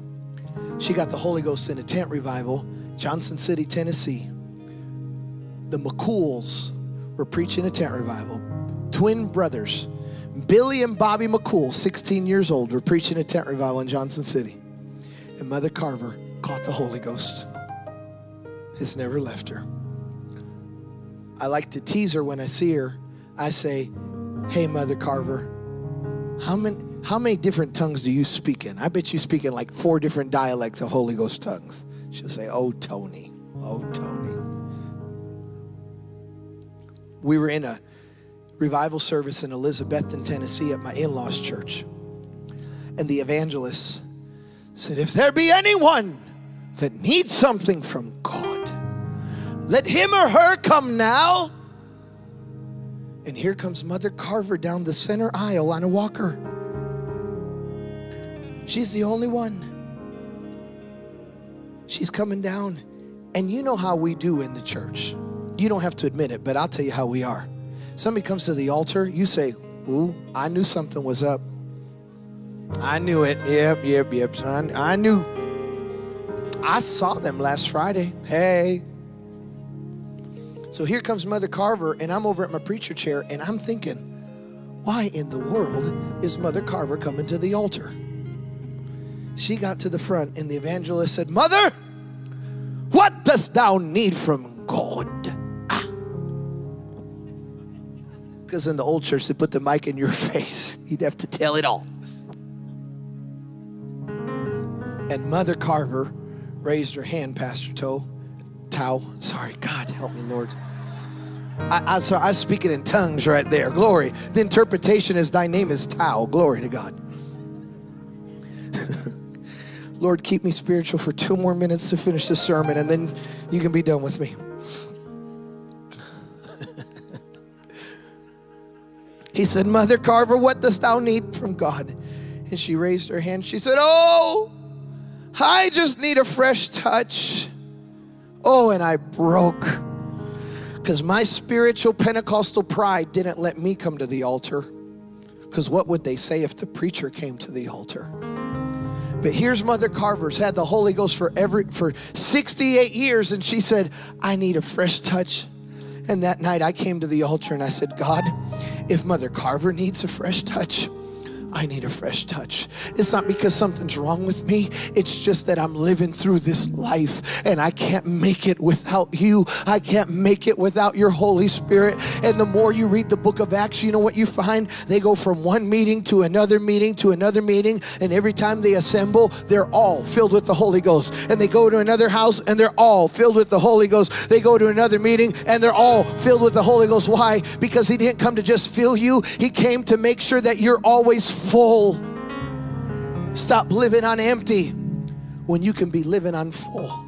She got the Holy Ghost in a tent revival, Johnson City, Tennessee. The McCools were preaching a tent revival. Twin brothers, Billy and Bobby McCool, 16 years old, were preaching a tent revival in Johnson City. And Mother Carver caught the Holy Ghost. It's never left her. I like to tease her when I see her. I say, Hey, Mother Carver, how many, how many different tongues do you speak in? I bet you speak in like four different dialects of Holy Ghost tongues. She'll say, Oh, Tony. Oh, Tony. We were in a revival service in Elizabethton, Tennessee at my in law's church. And the evangelist said, If there be anyone that needs something from God, let him or her come now and here comes Mother Carver down the center aisle on a walker. She's the only one. She's coming down. And you know how we do in the church. You don't have to admit it, but I'll tell you how we are. Somebody comes to the altar, you say, Ooh, I knew something was up. I knew it. Yep, yep, yep. I, I knew. I saw them last Friday. Hey, so here comes Mother Carver, and I'm over at my preacher chair, and I'm thinking, why in the world is Mother Carver coming to the altar? She got to the front, and the evangelist said, Mother, what dost thou need from God? Ah. Because in the old church, they put the mic in your face. You'd have to tell it all. And Mother Carver raised her hand, Pastor Toe Tau. Sorry, God, help me, Lord. I, I, sorry, I was speaking in tongues right there. Glory. The interpretation is thy name is Tau. Glory to God. Lord, keep me spiritual for two more minutes to finish the sermon, and then you can be done with me. he said, Mother Carver, what dost thou need from God? And she raised her hand. She said, Oh, I just need a fresh touch. Oh, and I broke because my spiritual Pentecostal pride didn't let me come to the altar. Because what would they say if the preacher came to the altar? But here's Mother Carver's had the Holy Ghost for every for 68 years, and she said, I need a fresh touch. And that night I came to the altar and I said, God, if Mother Carver needs a fresh touch, I need a fresh touch. It's not because something's wrong with me. It's just that I'm living through this life and I can't make it without you. I can't make it without your Holy Spirit. And the more you read the book of Acts, you know what you find? They go from one meeting to another meeting to another meeting. And every time they assemble, they're all filled with the Holy Ghost. And they go to another house and they're all filled with the Holy Ghost. They go to another meeting and they're all filled with the Holy Ghost. Why? Because He didn't come to just fill you, He came to make sure that you're always full. Stop living on empty when you can be living on full.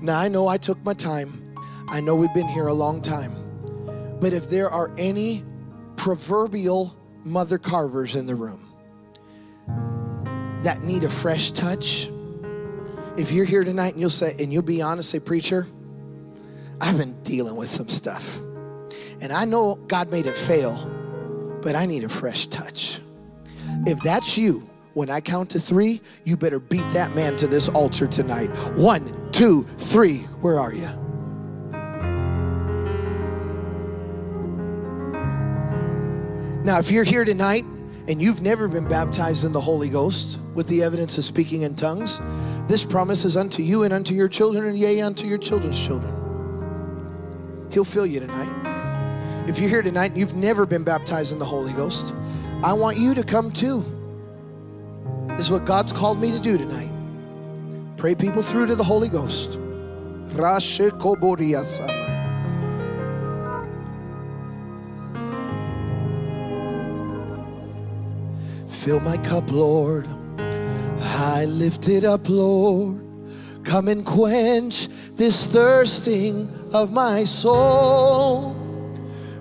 Now, I know I took my time. I know we've been here a long time. But if there are any proverbial mother carvers in the room that need a fresh touch, if you're here tonight and you'll say, and you'll be honest, say, Preacher, I've been dealing with some stuff. And I know God made it fail, but I need a fresh touch. If that's you, when I count to three, you better beat that man to this altar tonight. One, two, three. Where are you? Now, if you're here tonight and you've never been baptized in the Holy Ghost with the evidence of speaking in tongues, this promise is unto you and unto your children, and yea, unto your children's children. He'll fill you tonight. If you're here tonight and you've never been baptized in the Holy Ghost, I want you to come too. This is what God's called me to do tonight. Pray people through to the Holy Ghost. Fill my cup, Lord. I lift it up, Lord. Come and quench this thirsting of my soul.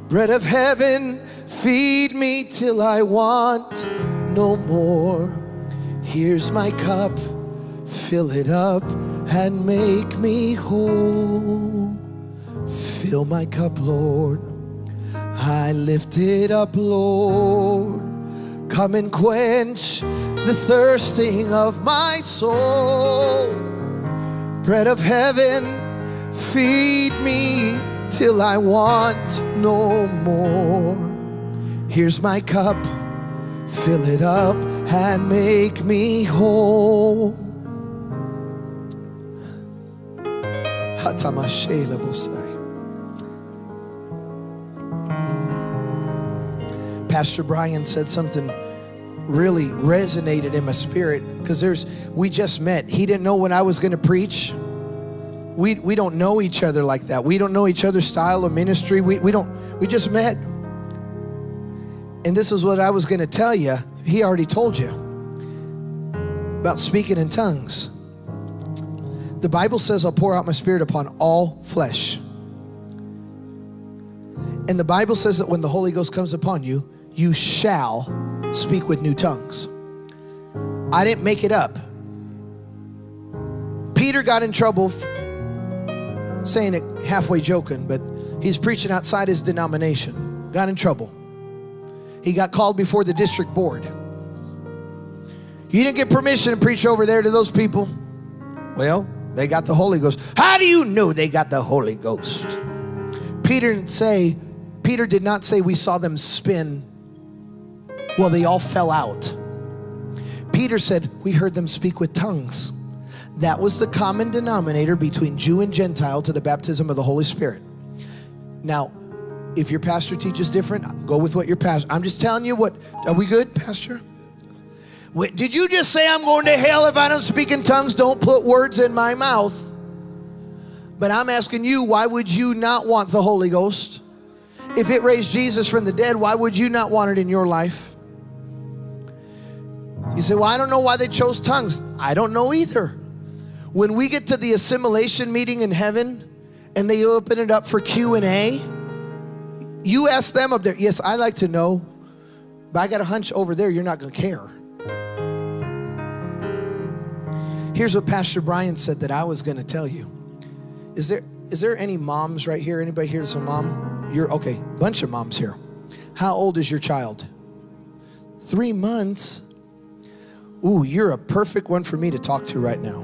Bread of heaven, feed me till I want no more. Here's my cup, fill it up and make me whole. Fill my cup, Lord. I lift it up, Lord. Come and quench the thirsting of my soul. Bread of heaven, feed me till I want no more. Here's my cup, fill it up and make me whole. Pastor Brian said something really resonated in my spirit because there's we just met. He didn't know when I was going to preach. We we don't know each other like that. We don't know each other's style of ministry. We we don't we just met. And this is what I was going to tell you. He already told you about speaking in tongues. The Bible says, I'll pour out my spirit upon all flesh. And the Bible says that when the Holy Ghost comes upon you, you shall speak with new tongues. I didn't make it up. Peter got in trouble saying it halfway joking, but he's preaching outside his denomination. Got in trouble. He got called before the district board. You didn't get permission to preach over there to those people. Well, they got the Holy Ghost. How do you know they got the Holy Ghost? Peter didn't say, Peter did not say we saw them spin. Well, they all fell out. Peter said, We heard them speak with tongues. That was the common denominator between Jew and Gentile to the baptism of the Holy Spirit. Now, if your pastor teaches different, go with what your pastor. I'm just telling you what. Are we good, Pastor? Wait, did you just say I'm going to hell if I don't speak in tongues? Don't put words in my mouth. But I'm asking you, why would you not want the Holy Ghost? If it raised Jesus from the dead, why would you not want it in your life? You say, Well, I don't know why they chose tongues. I don't know either. When we get to the assimilation meeting in heaven and they open it up for Q&A, you ask them up there, yes, I like to know, but I got a hunch over there you're not going to care. Here's what Pastor Brian said that I was going to tell you. Is there is there any moms right here? Anybody here that's a mom? You're okay. Bunch of moms here. How old is your child? Three months? Ooh, you're a perfect one for me to talk to right now.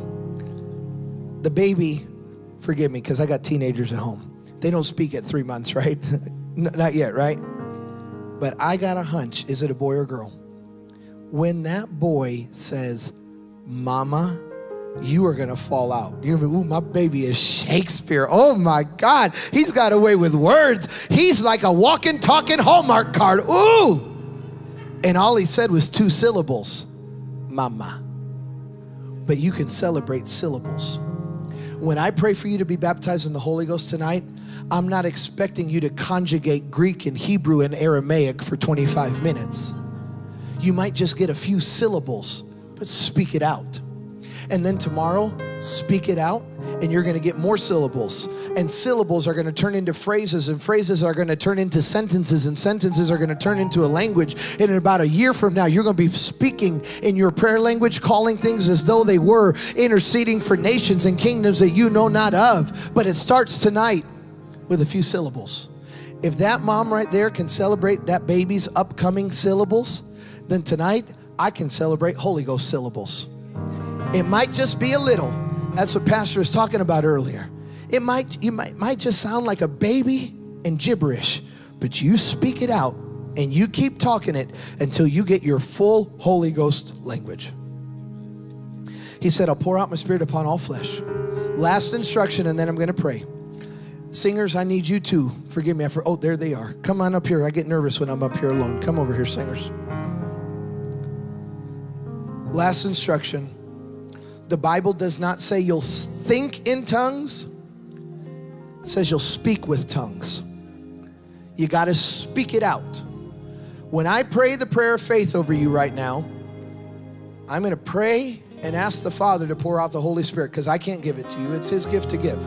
The baby, forgive me, because I got teenagers at home. They don't speak at three months, right? Not yet, right? But I got a hunch. Is it a boy or girl? When that boy says, Mama, you are gonna fall out. You're gonna be, ooh, my baby is Shakespeare. Oh my God, he's got away with words. He's like a walking, talking Hallmark card. Ooh! And all he said was two syllables Mama. But you can celebrate syllables. When I pray for you to be baptized in the Holy Ghost tonight, I'm not expecting you to conjugate Greek and Hebrew and Aramaic for 25 minutes. You might just get a few syllables, but speak it out. And then tomorrow, speak it out, and you're gonna get more syllables. And syllables are gonna turn into phrases, and phrases are gonna turn into sentences, and sentences are gonna turn into a language. And in about a year from now, you're gonna be speaking in your prayer language, calling things as though they were, interceding for nations and kingdoms that you know not of. But it starts tonight with a few syllables. If that mom right there can celebrate that baby's upcoming syllables, then tonight I can celebrate Holy Ghost syllables. It might just be a little. That's what Pastor was talking about earlier. It might you might might just sound like a baby and gibberish, but you speak it out and you keep talking it until you get your full Holy Ghost language. He said, I'll pour out my spirit upon all flesh. Last instruction, and then I'm going to pray. Singers, I need you too. Forgive me. I for, oh, there they are. Come on up here. I get nervous when I'm up here alone. Come over here, singers. Last instruction. The Bible does not say you'll think in tongues. It says you'll speak with tongues. You got to speak it out. When I pray the prayer of faith over you right now, I'm going to pray and ask the Father to pour out the Holy Spirit because I can't give it to you. It's His gift to give.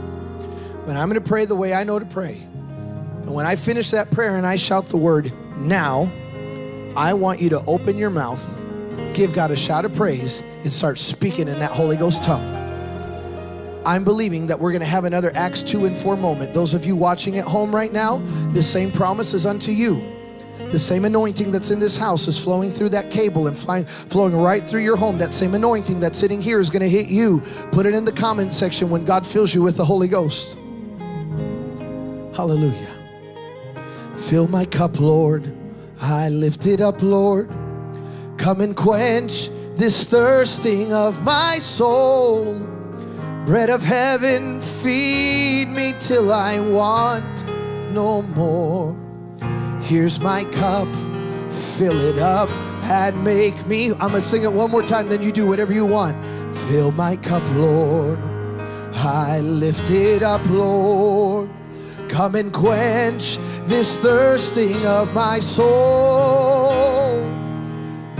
But I'm going to pray the way I know to pray. And when I finish that prayer and I shout the word now, I want you to open your mouth, give God a shout of praise, and start speaking in that Holy Ghost tongue. I'm believing that we're going to have another Acts 2 and 4 moment. Those of you watching at home right now, the same promise is unto you. The same anointing that's in this house is flowing through that cable and flying, flowing right through your home. That same anointing that's sitting here is going to hit you. Put it in the comment section when God fills you with the Holy Ghost. Hallelujah. Fill my cup, Lord. I lift it up, Lord. Come and quench this thirsting of my soul. Bread of heaven, feed me till I want no more. Here's my cup, fill it up and make me. I'm gonna sing it one more time, then you do whatever you want. Fill my cup, Lord. I lift it up, Lord. Come and quench this thirsting of my soul.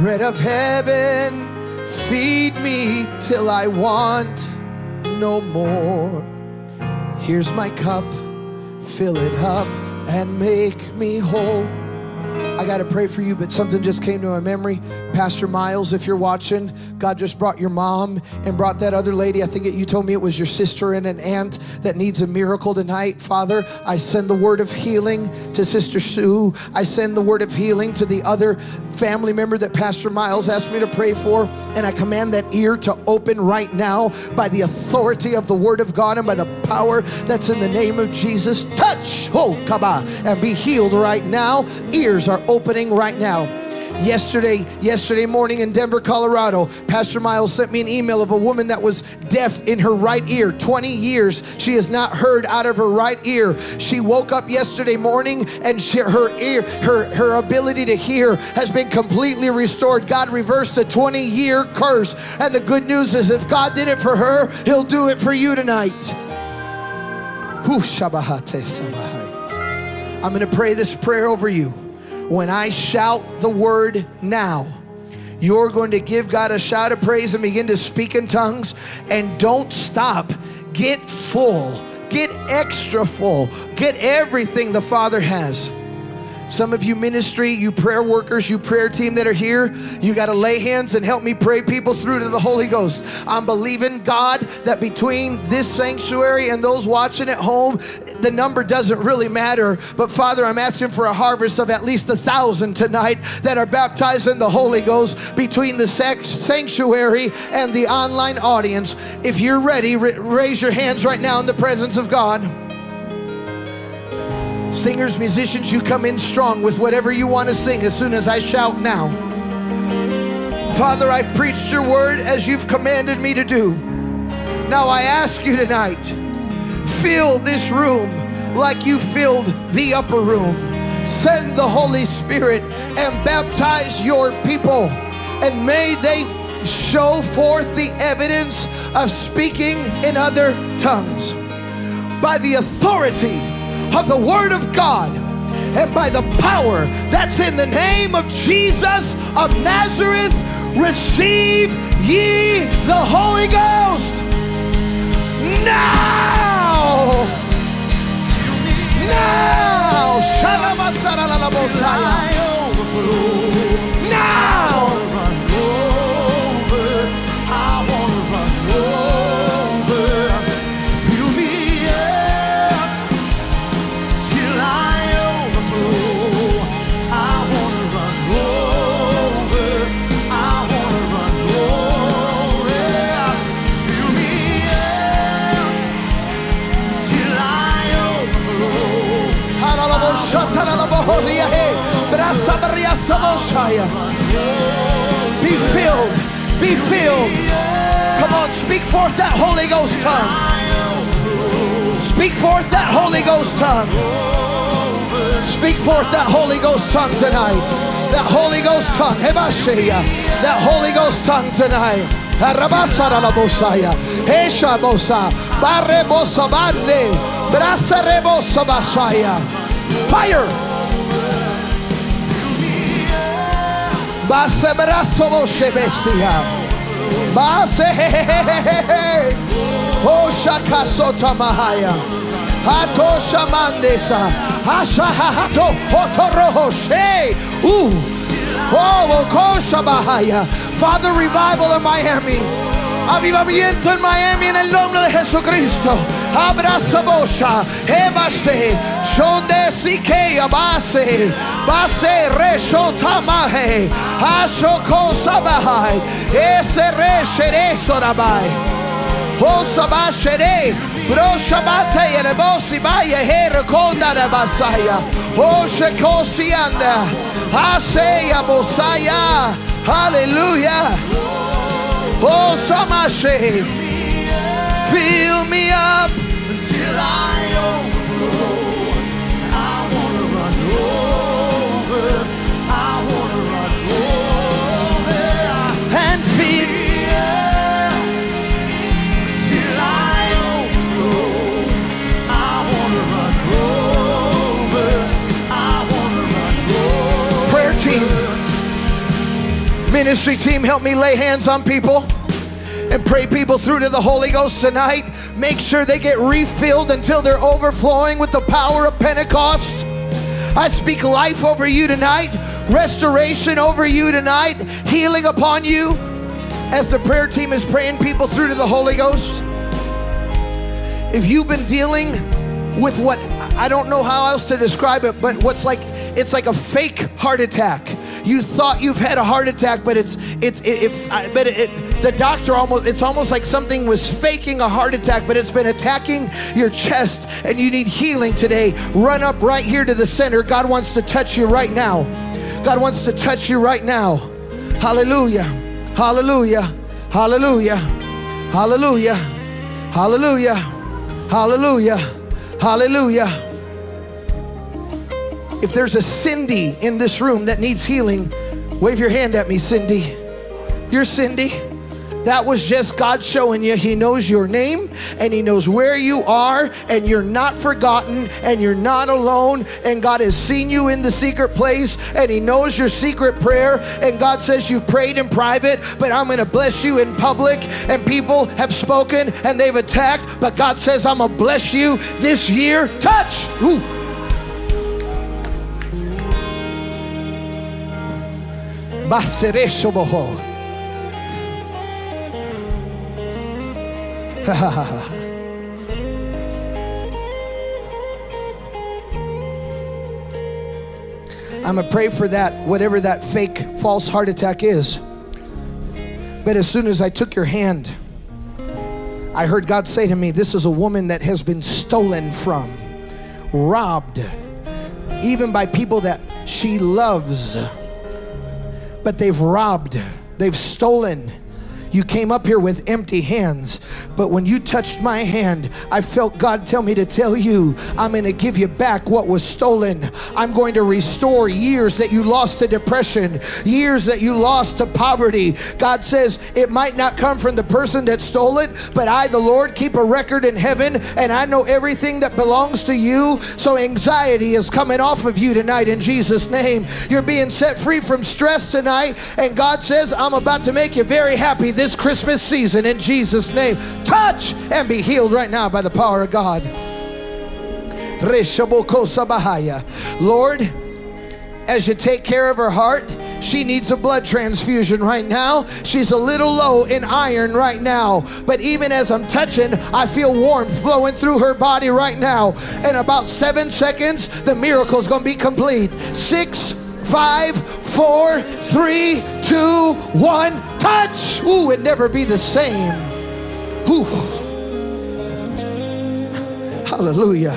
Bread of heaven, feed me till I want no more. Here's my cup, fill it up and make me whole. I got to pray for you, but something just came to my memory. Pastor Myles, if you're watching, God just brought your mom and brought that other lady. I think it, you told me it was your sister and an aunt that needs a miracle tonight. Father, I send the word of healing to Sister Sue. I send the word of healing to the other family member that Pastor Myles asked me to pray for. And I command that ear to open right now by the authority of the word of God and by the power that's in the name of Jesus. Touch, oh, kaba, and be healed right now. Ears are opening right now. Yesterday, yesterday morning in Denver, Colorado, Pastor Myles sent me an email of a woman that was deaf in her right ear. 20 years she has not heard out of her right ear. She woke up yesterday morning and she, her ear, her, her ability to hear has been completely restored. God reversed a 20 year curse. And the good news is if God did it for her, he'll do it for you tonight. I'm going to pray this prayer over you. When I shout the word now, you're going to give God a shout of praise and begin to speak in tongues. And don't stop. Get full. Get extra full. Get everything the Father has. Some of you ministry, you prayer workers, you prayer team that are here, you got to lay hands and help me pray people through to the Holy Ghost. I'm believing God that between this sanctuary and those watching at home, the number doesn't really matter. But Father, I'm asking for a harvest of at least a thousand tonight that are baptized in the Holy Ghost between the sanctuary and the online audience. If you're ready, raise your hands right now in the presence of God. Singers, musicians, you come in strong with whatever you want to sing as soon as I shout now. Father, I've preached your word as you've commanded me to do. Now I ask you tonight, fill this room like you filled the upper room. Send the Holy Spirit and baptize your people, and may they show forth the evidence of speaking in other tongues by the authority of the Word of God and by the power that's in the name of Jesus of Nazareth, receive ye the Holy Ghost now. Now. Now. Be filled. Be filled. Come on, speak forth that Holy Ghost tongue. Speak forth that Holy Ghost tongue. Speak forth that Holy Ghost tongue tonight. That Holy Ghost tongue. That Holy Ghost tongue tonight. Arabasara la bosaya. Esha bosa. Barre bosa bande. Brasa rebosa basaya. Fire. Base brazo boshe besia. Base. Oh shakasota mahaya. Hato shamandesa. Asha hato otoroho she. Ooh. Oh. Father, revival in Miami. Avivamiento en Miami en el nombre de Jesucristo. Abraza bocha. Ebase. Son de Siquea. Base. Base. Reshotamaje. Ashokosabaje. Ese resherezorabaje. Osabashere, Broshabate, el Bosibaya, Herconda de Basaya, Oshekosianda, Aseya Bosaya, Aleluya. Oh, Samashe, fill me up until I overflow. Ministry team, help me lay hands on people and pray people through to the Holy Ghost tonight. Make sure they get refilled until they're overflowing with the power of Pentecost. I speak life over you tonight, restoration over you tonight, healing upon you as the prayer team is praying people through to the Holy Ghost. If you've been dealing with what I don't know how else to describe it, but what's like it's like a fake heart attack you thought you've had a heart attack, but it's it's it, it but it, it, the doctor almost it's almost like something was faking a heart attack, but it's been attacking your chest, and you need healing today. Run up right here to the center. God wants to touch you right now. God wants to touch you right now. Hallelujah. Hallelujah. Hallelujah. Hallelujah. Hallelujah. Hallelujah. Hallelujah. If there's a Cindy in this room that needs healing, wave your hand at me, Cindy. You're Cindy. That was just God showing you He knows your name and He knows where you are, and you're not forgotten and you're not alone. And God has seen you in the secret place and He knows your secret prayer. And God says you prayed in private, but I'm going to bless you in public. And people have spoken and they've attacked, but God says, I'm going to bless you this year. Touch. Ooh. I'm gonna pray for that, whatever that fake false heart attack is. But as soon as I took your hand, I heard God say to me, This is a woman that has been stolen from, robbed, even by people that she loves. But they've robbed, they've stolen. You came up here with empty hands, but when you touched my hand, I felt God tell me to tell you, I'm going to give you back what was stolen. I'm going to restore years that you lost to depression, years that you lost to poverty. God says it might not come from the person that stole it, but I, the Lord, keep a record in heaven and I know everything that belongs to you. So anxiety is coming off of you tonight in Jesus' name. You're being set free from stress tonight, and God says, I'm about to make you very happy this Christmas season in Jesus' name. Touch and be healed right now by the power of God. Lord, as you take care of her heart, she needs a blood transfusion right now. She's a little low in iron right now. But even as I'm touching, I feel warmth flowing through her body right now. In about seven seconds, the miracle's gonna be complete. Six, five, four, three, two, one. Touch! Ooh, it never be the same. Ooh. Hallelujah.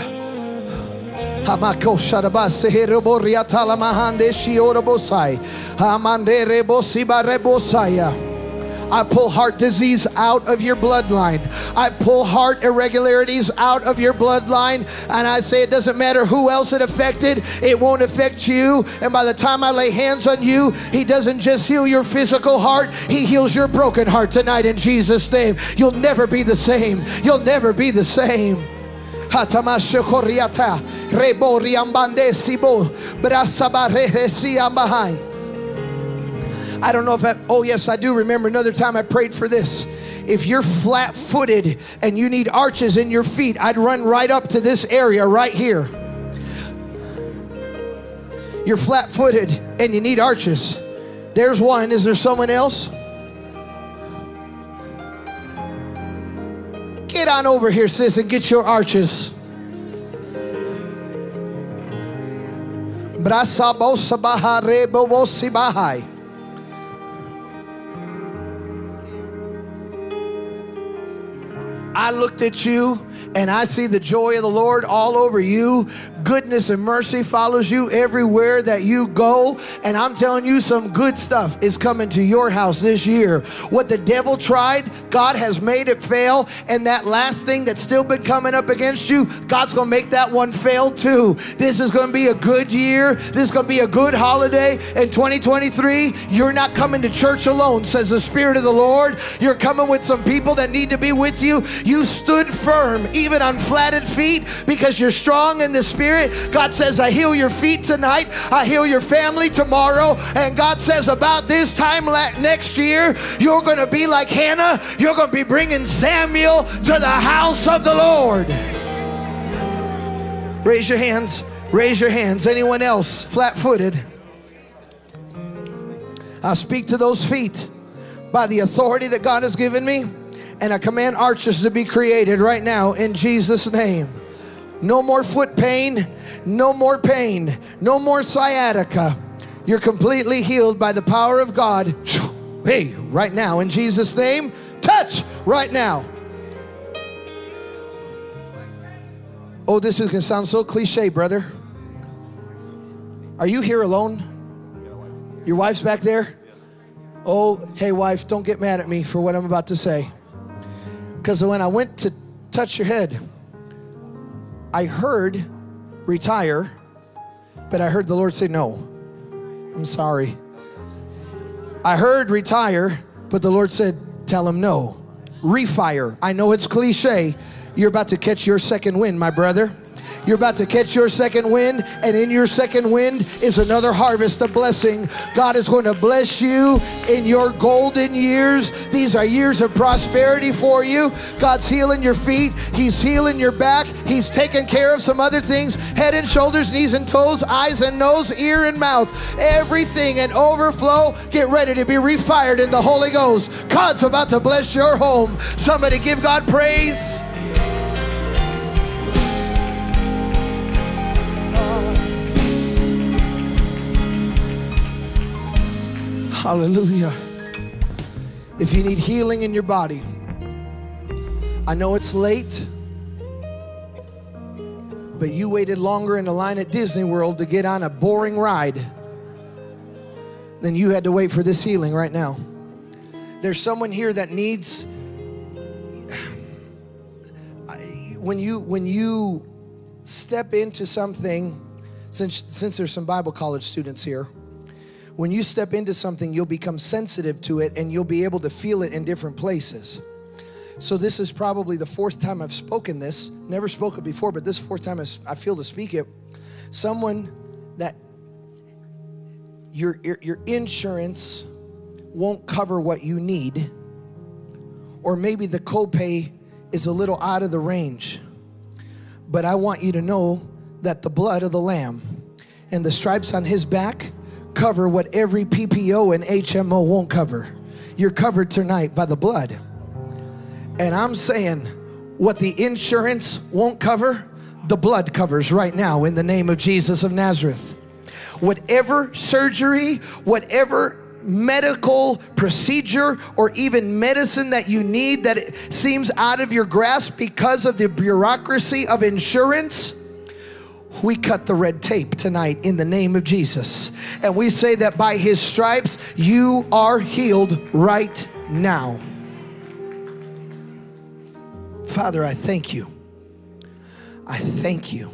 I pull heart disease out of your bloodline. I pull heart irregularities out of your bloodline. And I say it doesn't matter who else it affected, it won't affect you. And by the time I lay hands on you, He doesn't just heal your physical heart, He heals your broken heart tonight in Jesus' name. You'll never be the same. You'll never be the same. Sibo. I don't know if I, oh yes, I do remember another time I prayed for this. If you're flat footed and you need arches in your feet, I'd run right up to this area right here. You're flat footed and you need arches. There's one. Is there someone else? Get on over here, sis, and get your arches. Brasabosabahare I looked at you and I see the joy of the Lord all over you. Goodness and mercy follows you everywhere that you go. And I'm telling you, some good stuff is coming to your house this year. What the devil tried, God has made it fail. And that last thing that's still been coming up against you, God's going to make that one fail too. This is going to be a good year. This is going to be a good holiday. In 2023, you're not coming to church alone, says the Spirit of the Lord. You're coming with some people that need to be with you. You stood firm, even on flatted feet, because you're strong in the Spirit. God says, I heal your feet tonight, I heal your family tomorrow. And God says, about this time next year, you're going to be like Hannah, you're going to be bringing Samuel to the house of the Lord. Raise your hands. Raise your hands. Anyone else flat footed? I speak to those feet by the authority that God has given me, and I command arches to be created right now in Jesus' name. No more foot pain, no more pain, no more sciatica. You're completely healed by the power of God. Hey, right now, in Jesus' name, touch right now. Oh, this is gonna sound so cliche, brother. Are you here alone? Your wife's back there? Oh, hey, wife, don't get mad at me for what I'm about to say. Because when I went to touch your head, I heard retire, but I heard the Lord say no. I'm sorry. I heard retire, but the Lord said, tell him no. Refire. I know it's cliche. You're about to catch your second wind, my brother. You're about to catch your second wind, and in your second wind is another harvest of blessing. God is going to bless you in your golden years. These are years of prosperity for you. God's healing your feet, He's healing your back, He's taking care of some other things head and shoulders, knees and toes, eyes and nose, ear and mouth, everything and overflow. Get ready to be refired in the Holy Ghost. God's about to bless your home. Somebody give God praise. Hallelujah. If you need healing in your body, I know it's late, but you waited longer in the line at Disney World to get on a boring ride than you had to wait for this healing right now. There's someone here that needs when you when you step into something since since there's some Bible college students here when you step into something, you'll become sensitive to it and you'll be able to feel it in different places. So, this is probably the fourth time I've spoken this. Never spoke it before, but this fourth time I feel to speak it. Someone that your, your, your insurance won't cover what you need, or maybe the copay is a little out of the range. But I want you to know that the blood of the Lamb and the stripes on his back cover what every PPO and HMO won't cover. You're covered tonight by the blood. And I'm saying what the insurance won't cover, the blood covers right now in the name of Jesus of Nazareth. Whatever surgery, whatever medical procedure or even medicine that you need that seems out of your grasp because of the bureaucracy of insurance, we cut the red tape tonight in the name of Jesus. And we say that by his stripes, you are healed right now. Father, I thank you. I thank you.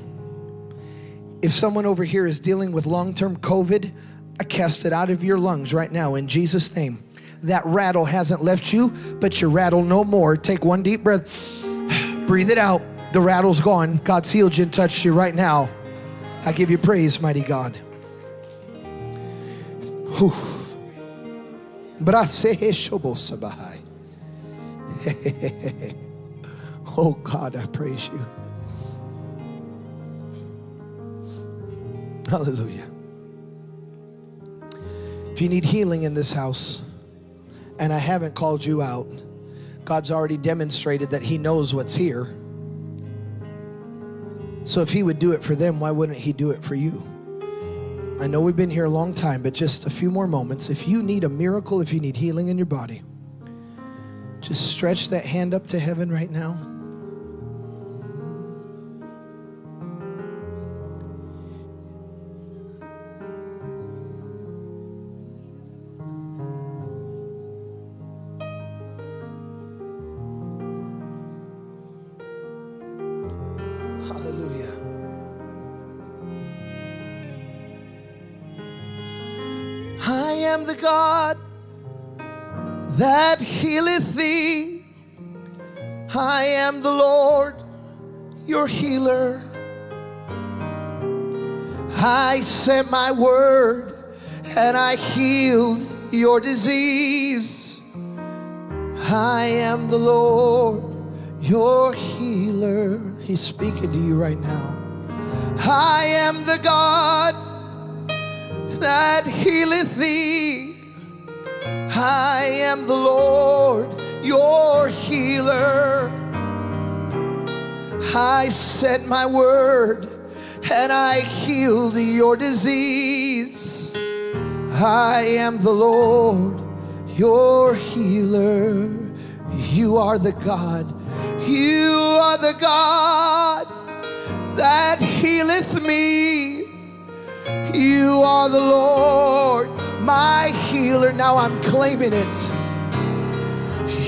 If someone over here is dealing with long term COVID, I cast it out of your lungs right now in Jesus' name. That rattle hasn't left you, but you rattle no more. Take one deep breath, breathe it out. The rattle's gone. God's healed you and touched you right now. I give you praise, mighty God. Oh God, I praise you. Hallelujah. If you need healing in this house and I haven't called you out, God's already demonstrated that He knows what's here. So if He would do it for them, why wouldn't He do it for you? I know we've been here a long time, but just a few more moments. If you need a miracle, if you need healing in your body, just stretch that hand up to heaven right now. God that healeth thee. I am the Lord, your healer. I sent my word and I healed your disease. I am the Lord, your healer. He's speaking to you right now. I am the God that healeth thee. I am the Lord, your healer. I sent my word and I healed your disease. I am the Lord, your healer. You are the God, you are the God that healeth me. You are the Lord, my healer. Now I'm claiming it.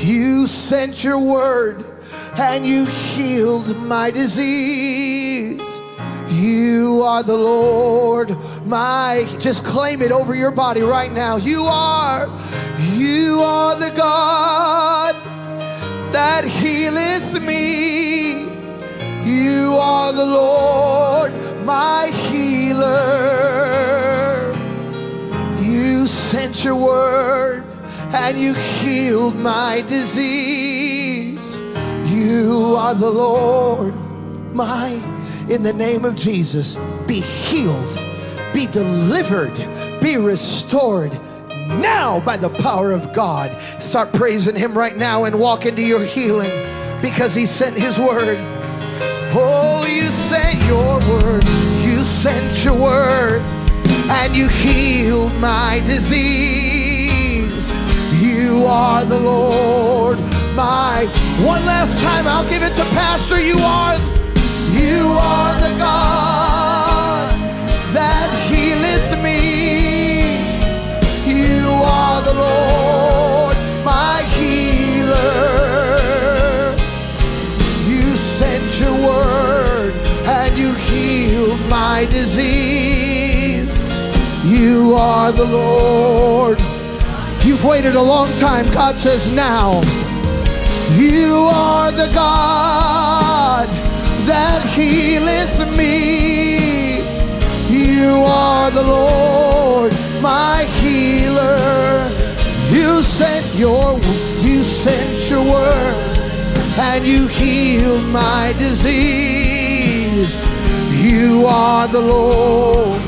You sent your word and you healed my disease. You are the Lord, my. Just claim it over your body right now. You are, you are the God that healeth me. You are the Lord, my healer. You sent your word and you healed my disease. You are the Lord, my, in the name of Jesus, be healed, be delivered, be restored now by the power of God. Start praising Him right now and walk into your healing because He sent His word. Oh, you sent your word, you sent your word, and you healed my disease. You are the Lord, my. One last time, I'll give it to Pastor. You are, you are the God my disease. You are the Lord. You've waited a long time. God says, Now, you are the God that healeth me. You are the Lord, my healer. You sent your you sent your word and you healed my disease you are the Lord.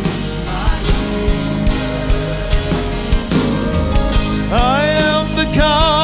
I am the God.